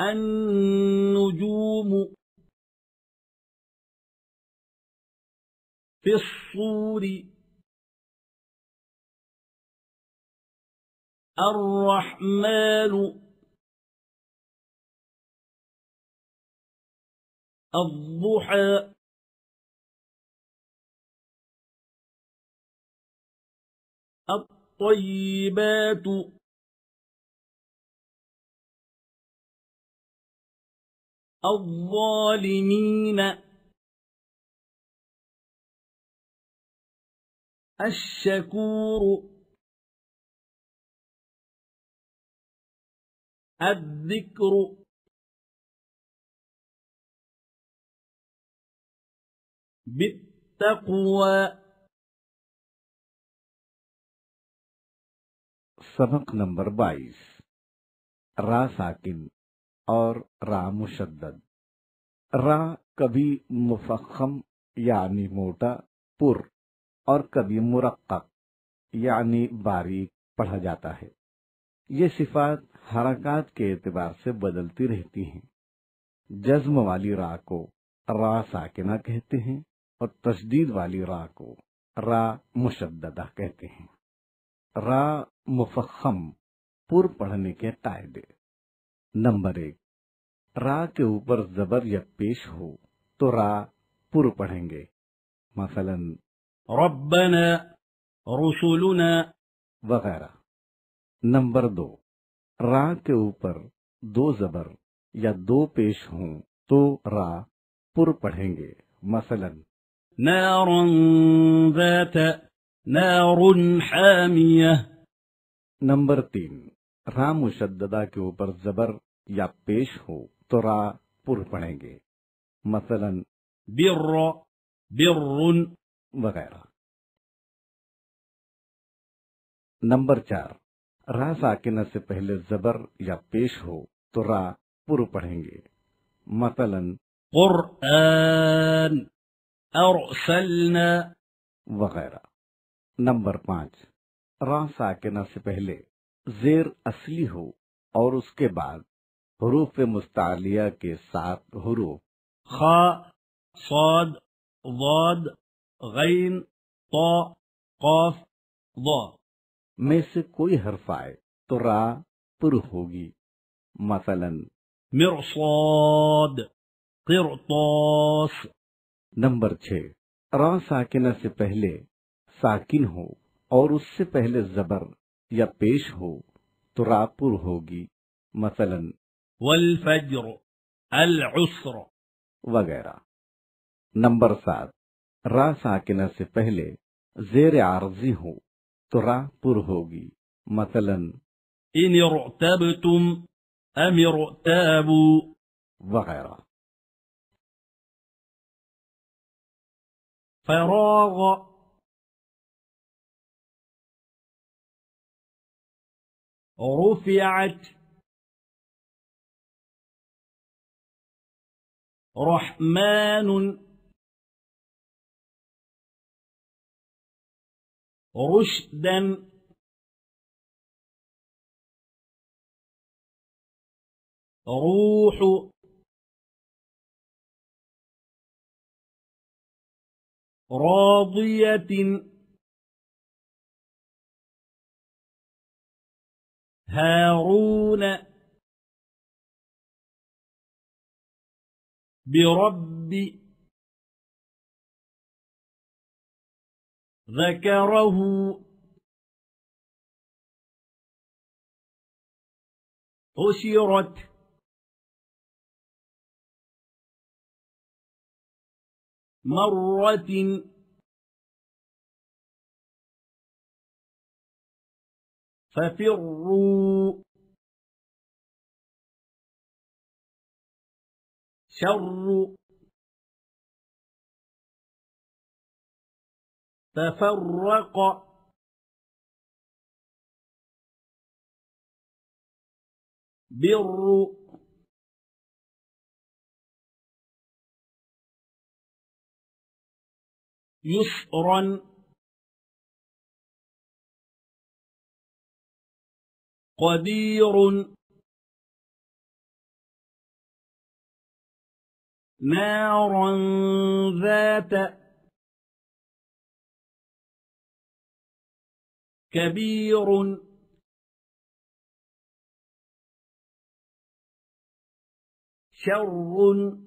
النجوم في الصور الرحمن الضحى الطيبات. الظالمين. الشكور. الذكر. بالتقوى. سبق نمبر بائیس۔ را ساکن اور را مشدد۔ را کبھی مفخم یعنی موٹا، پر اور کبھی مرقق یعنی باریک پڑھا جاتا ہے۔ یہ صفات حرکات کے اعتبار سے بدلتی رہتی ہیں۔ جزم والی را کو را ساکنہ کہتے ہیں اور تشدید والی را کو را مشددہ کہتے ہیں۔ را مفخم، پر پڑھنے کے قاعدے نمبر ایک، را کے اوپر زبر یا پیش ہو تو را پر پڑھیں گے۔ مثلا، ربنا، رسولنا وغیرہ۔ نمبر دو، را کے اوپر دو زبر یا دو پیش ہوں تو را پر پڑھیں گے۔ مثلا نارن ذات نار حامیہ۔ نمبر تین را مشددہ کے اوپر زبر یا پیش ہو تو را پر پڑھیں گے۔ مثلا بر بر وغیرہ۔ نمبر چار را ساکنہ سے پہلے زبر یا پیش ہو تو را پر پڑھیں گے۔ مثلا قرآن ارسلنا۔ وغیرہ۔ نمبر پانچ۔ را ساکنہ سے پہلے زیر اصلی ہو اور اس کے بعد حروف مستعلیہ کے ساتھ حروف۔ خا، صاد ضاد غین، طا، قاف ضا میں سے کوئی حرف آئے تو را پر ہوگی۔ مثلا، مرصاد، قرطاس۔ نمبر چھ۔ را ساکنہ سے پہلے ساکن ہو اور اس سے پہلے زبر یا پیش ہو تو را پر ہوگی مثلا والفجر العسر وغیرہ۔ نمبر سات را ساکنہ سے پہلے زیر عارضی ہو تو را پر ہوگی مثلا ان ارتبتم ام ارتابوا۔ وغیرہ۔ فراغ رفعت رحمن رشدا روح راضية هارون برب ذكره حشرت مرة ففروا. شر تفرق بر يسرا. قدير. نارا ذات كبير. شر.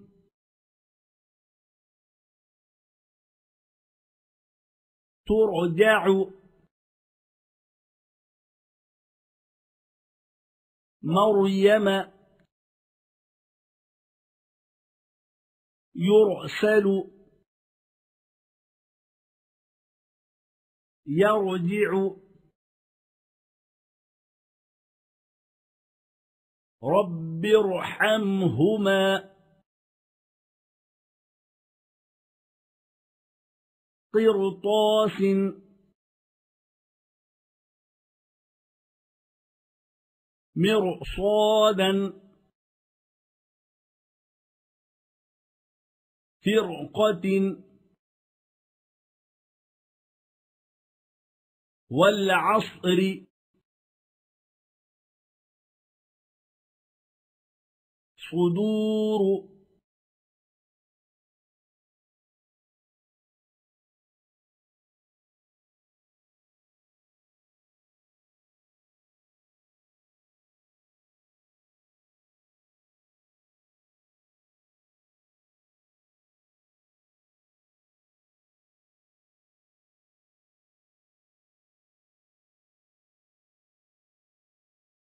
ترجع. مريم يرسل يرجع رب ارحمهما قرطاس مرصادا فرقة. والعصر. صدور.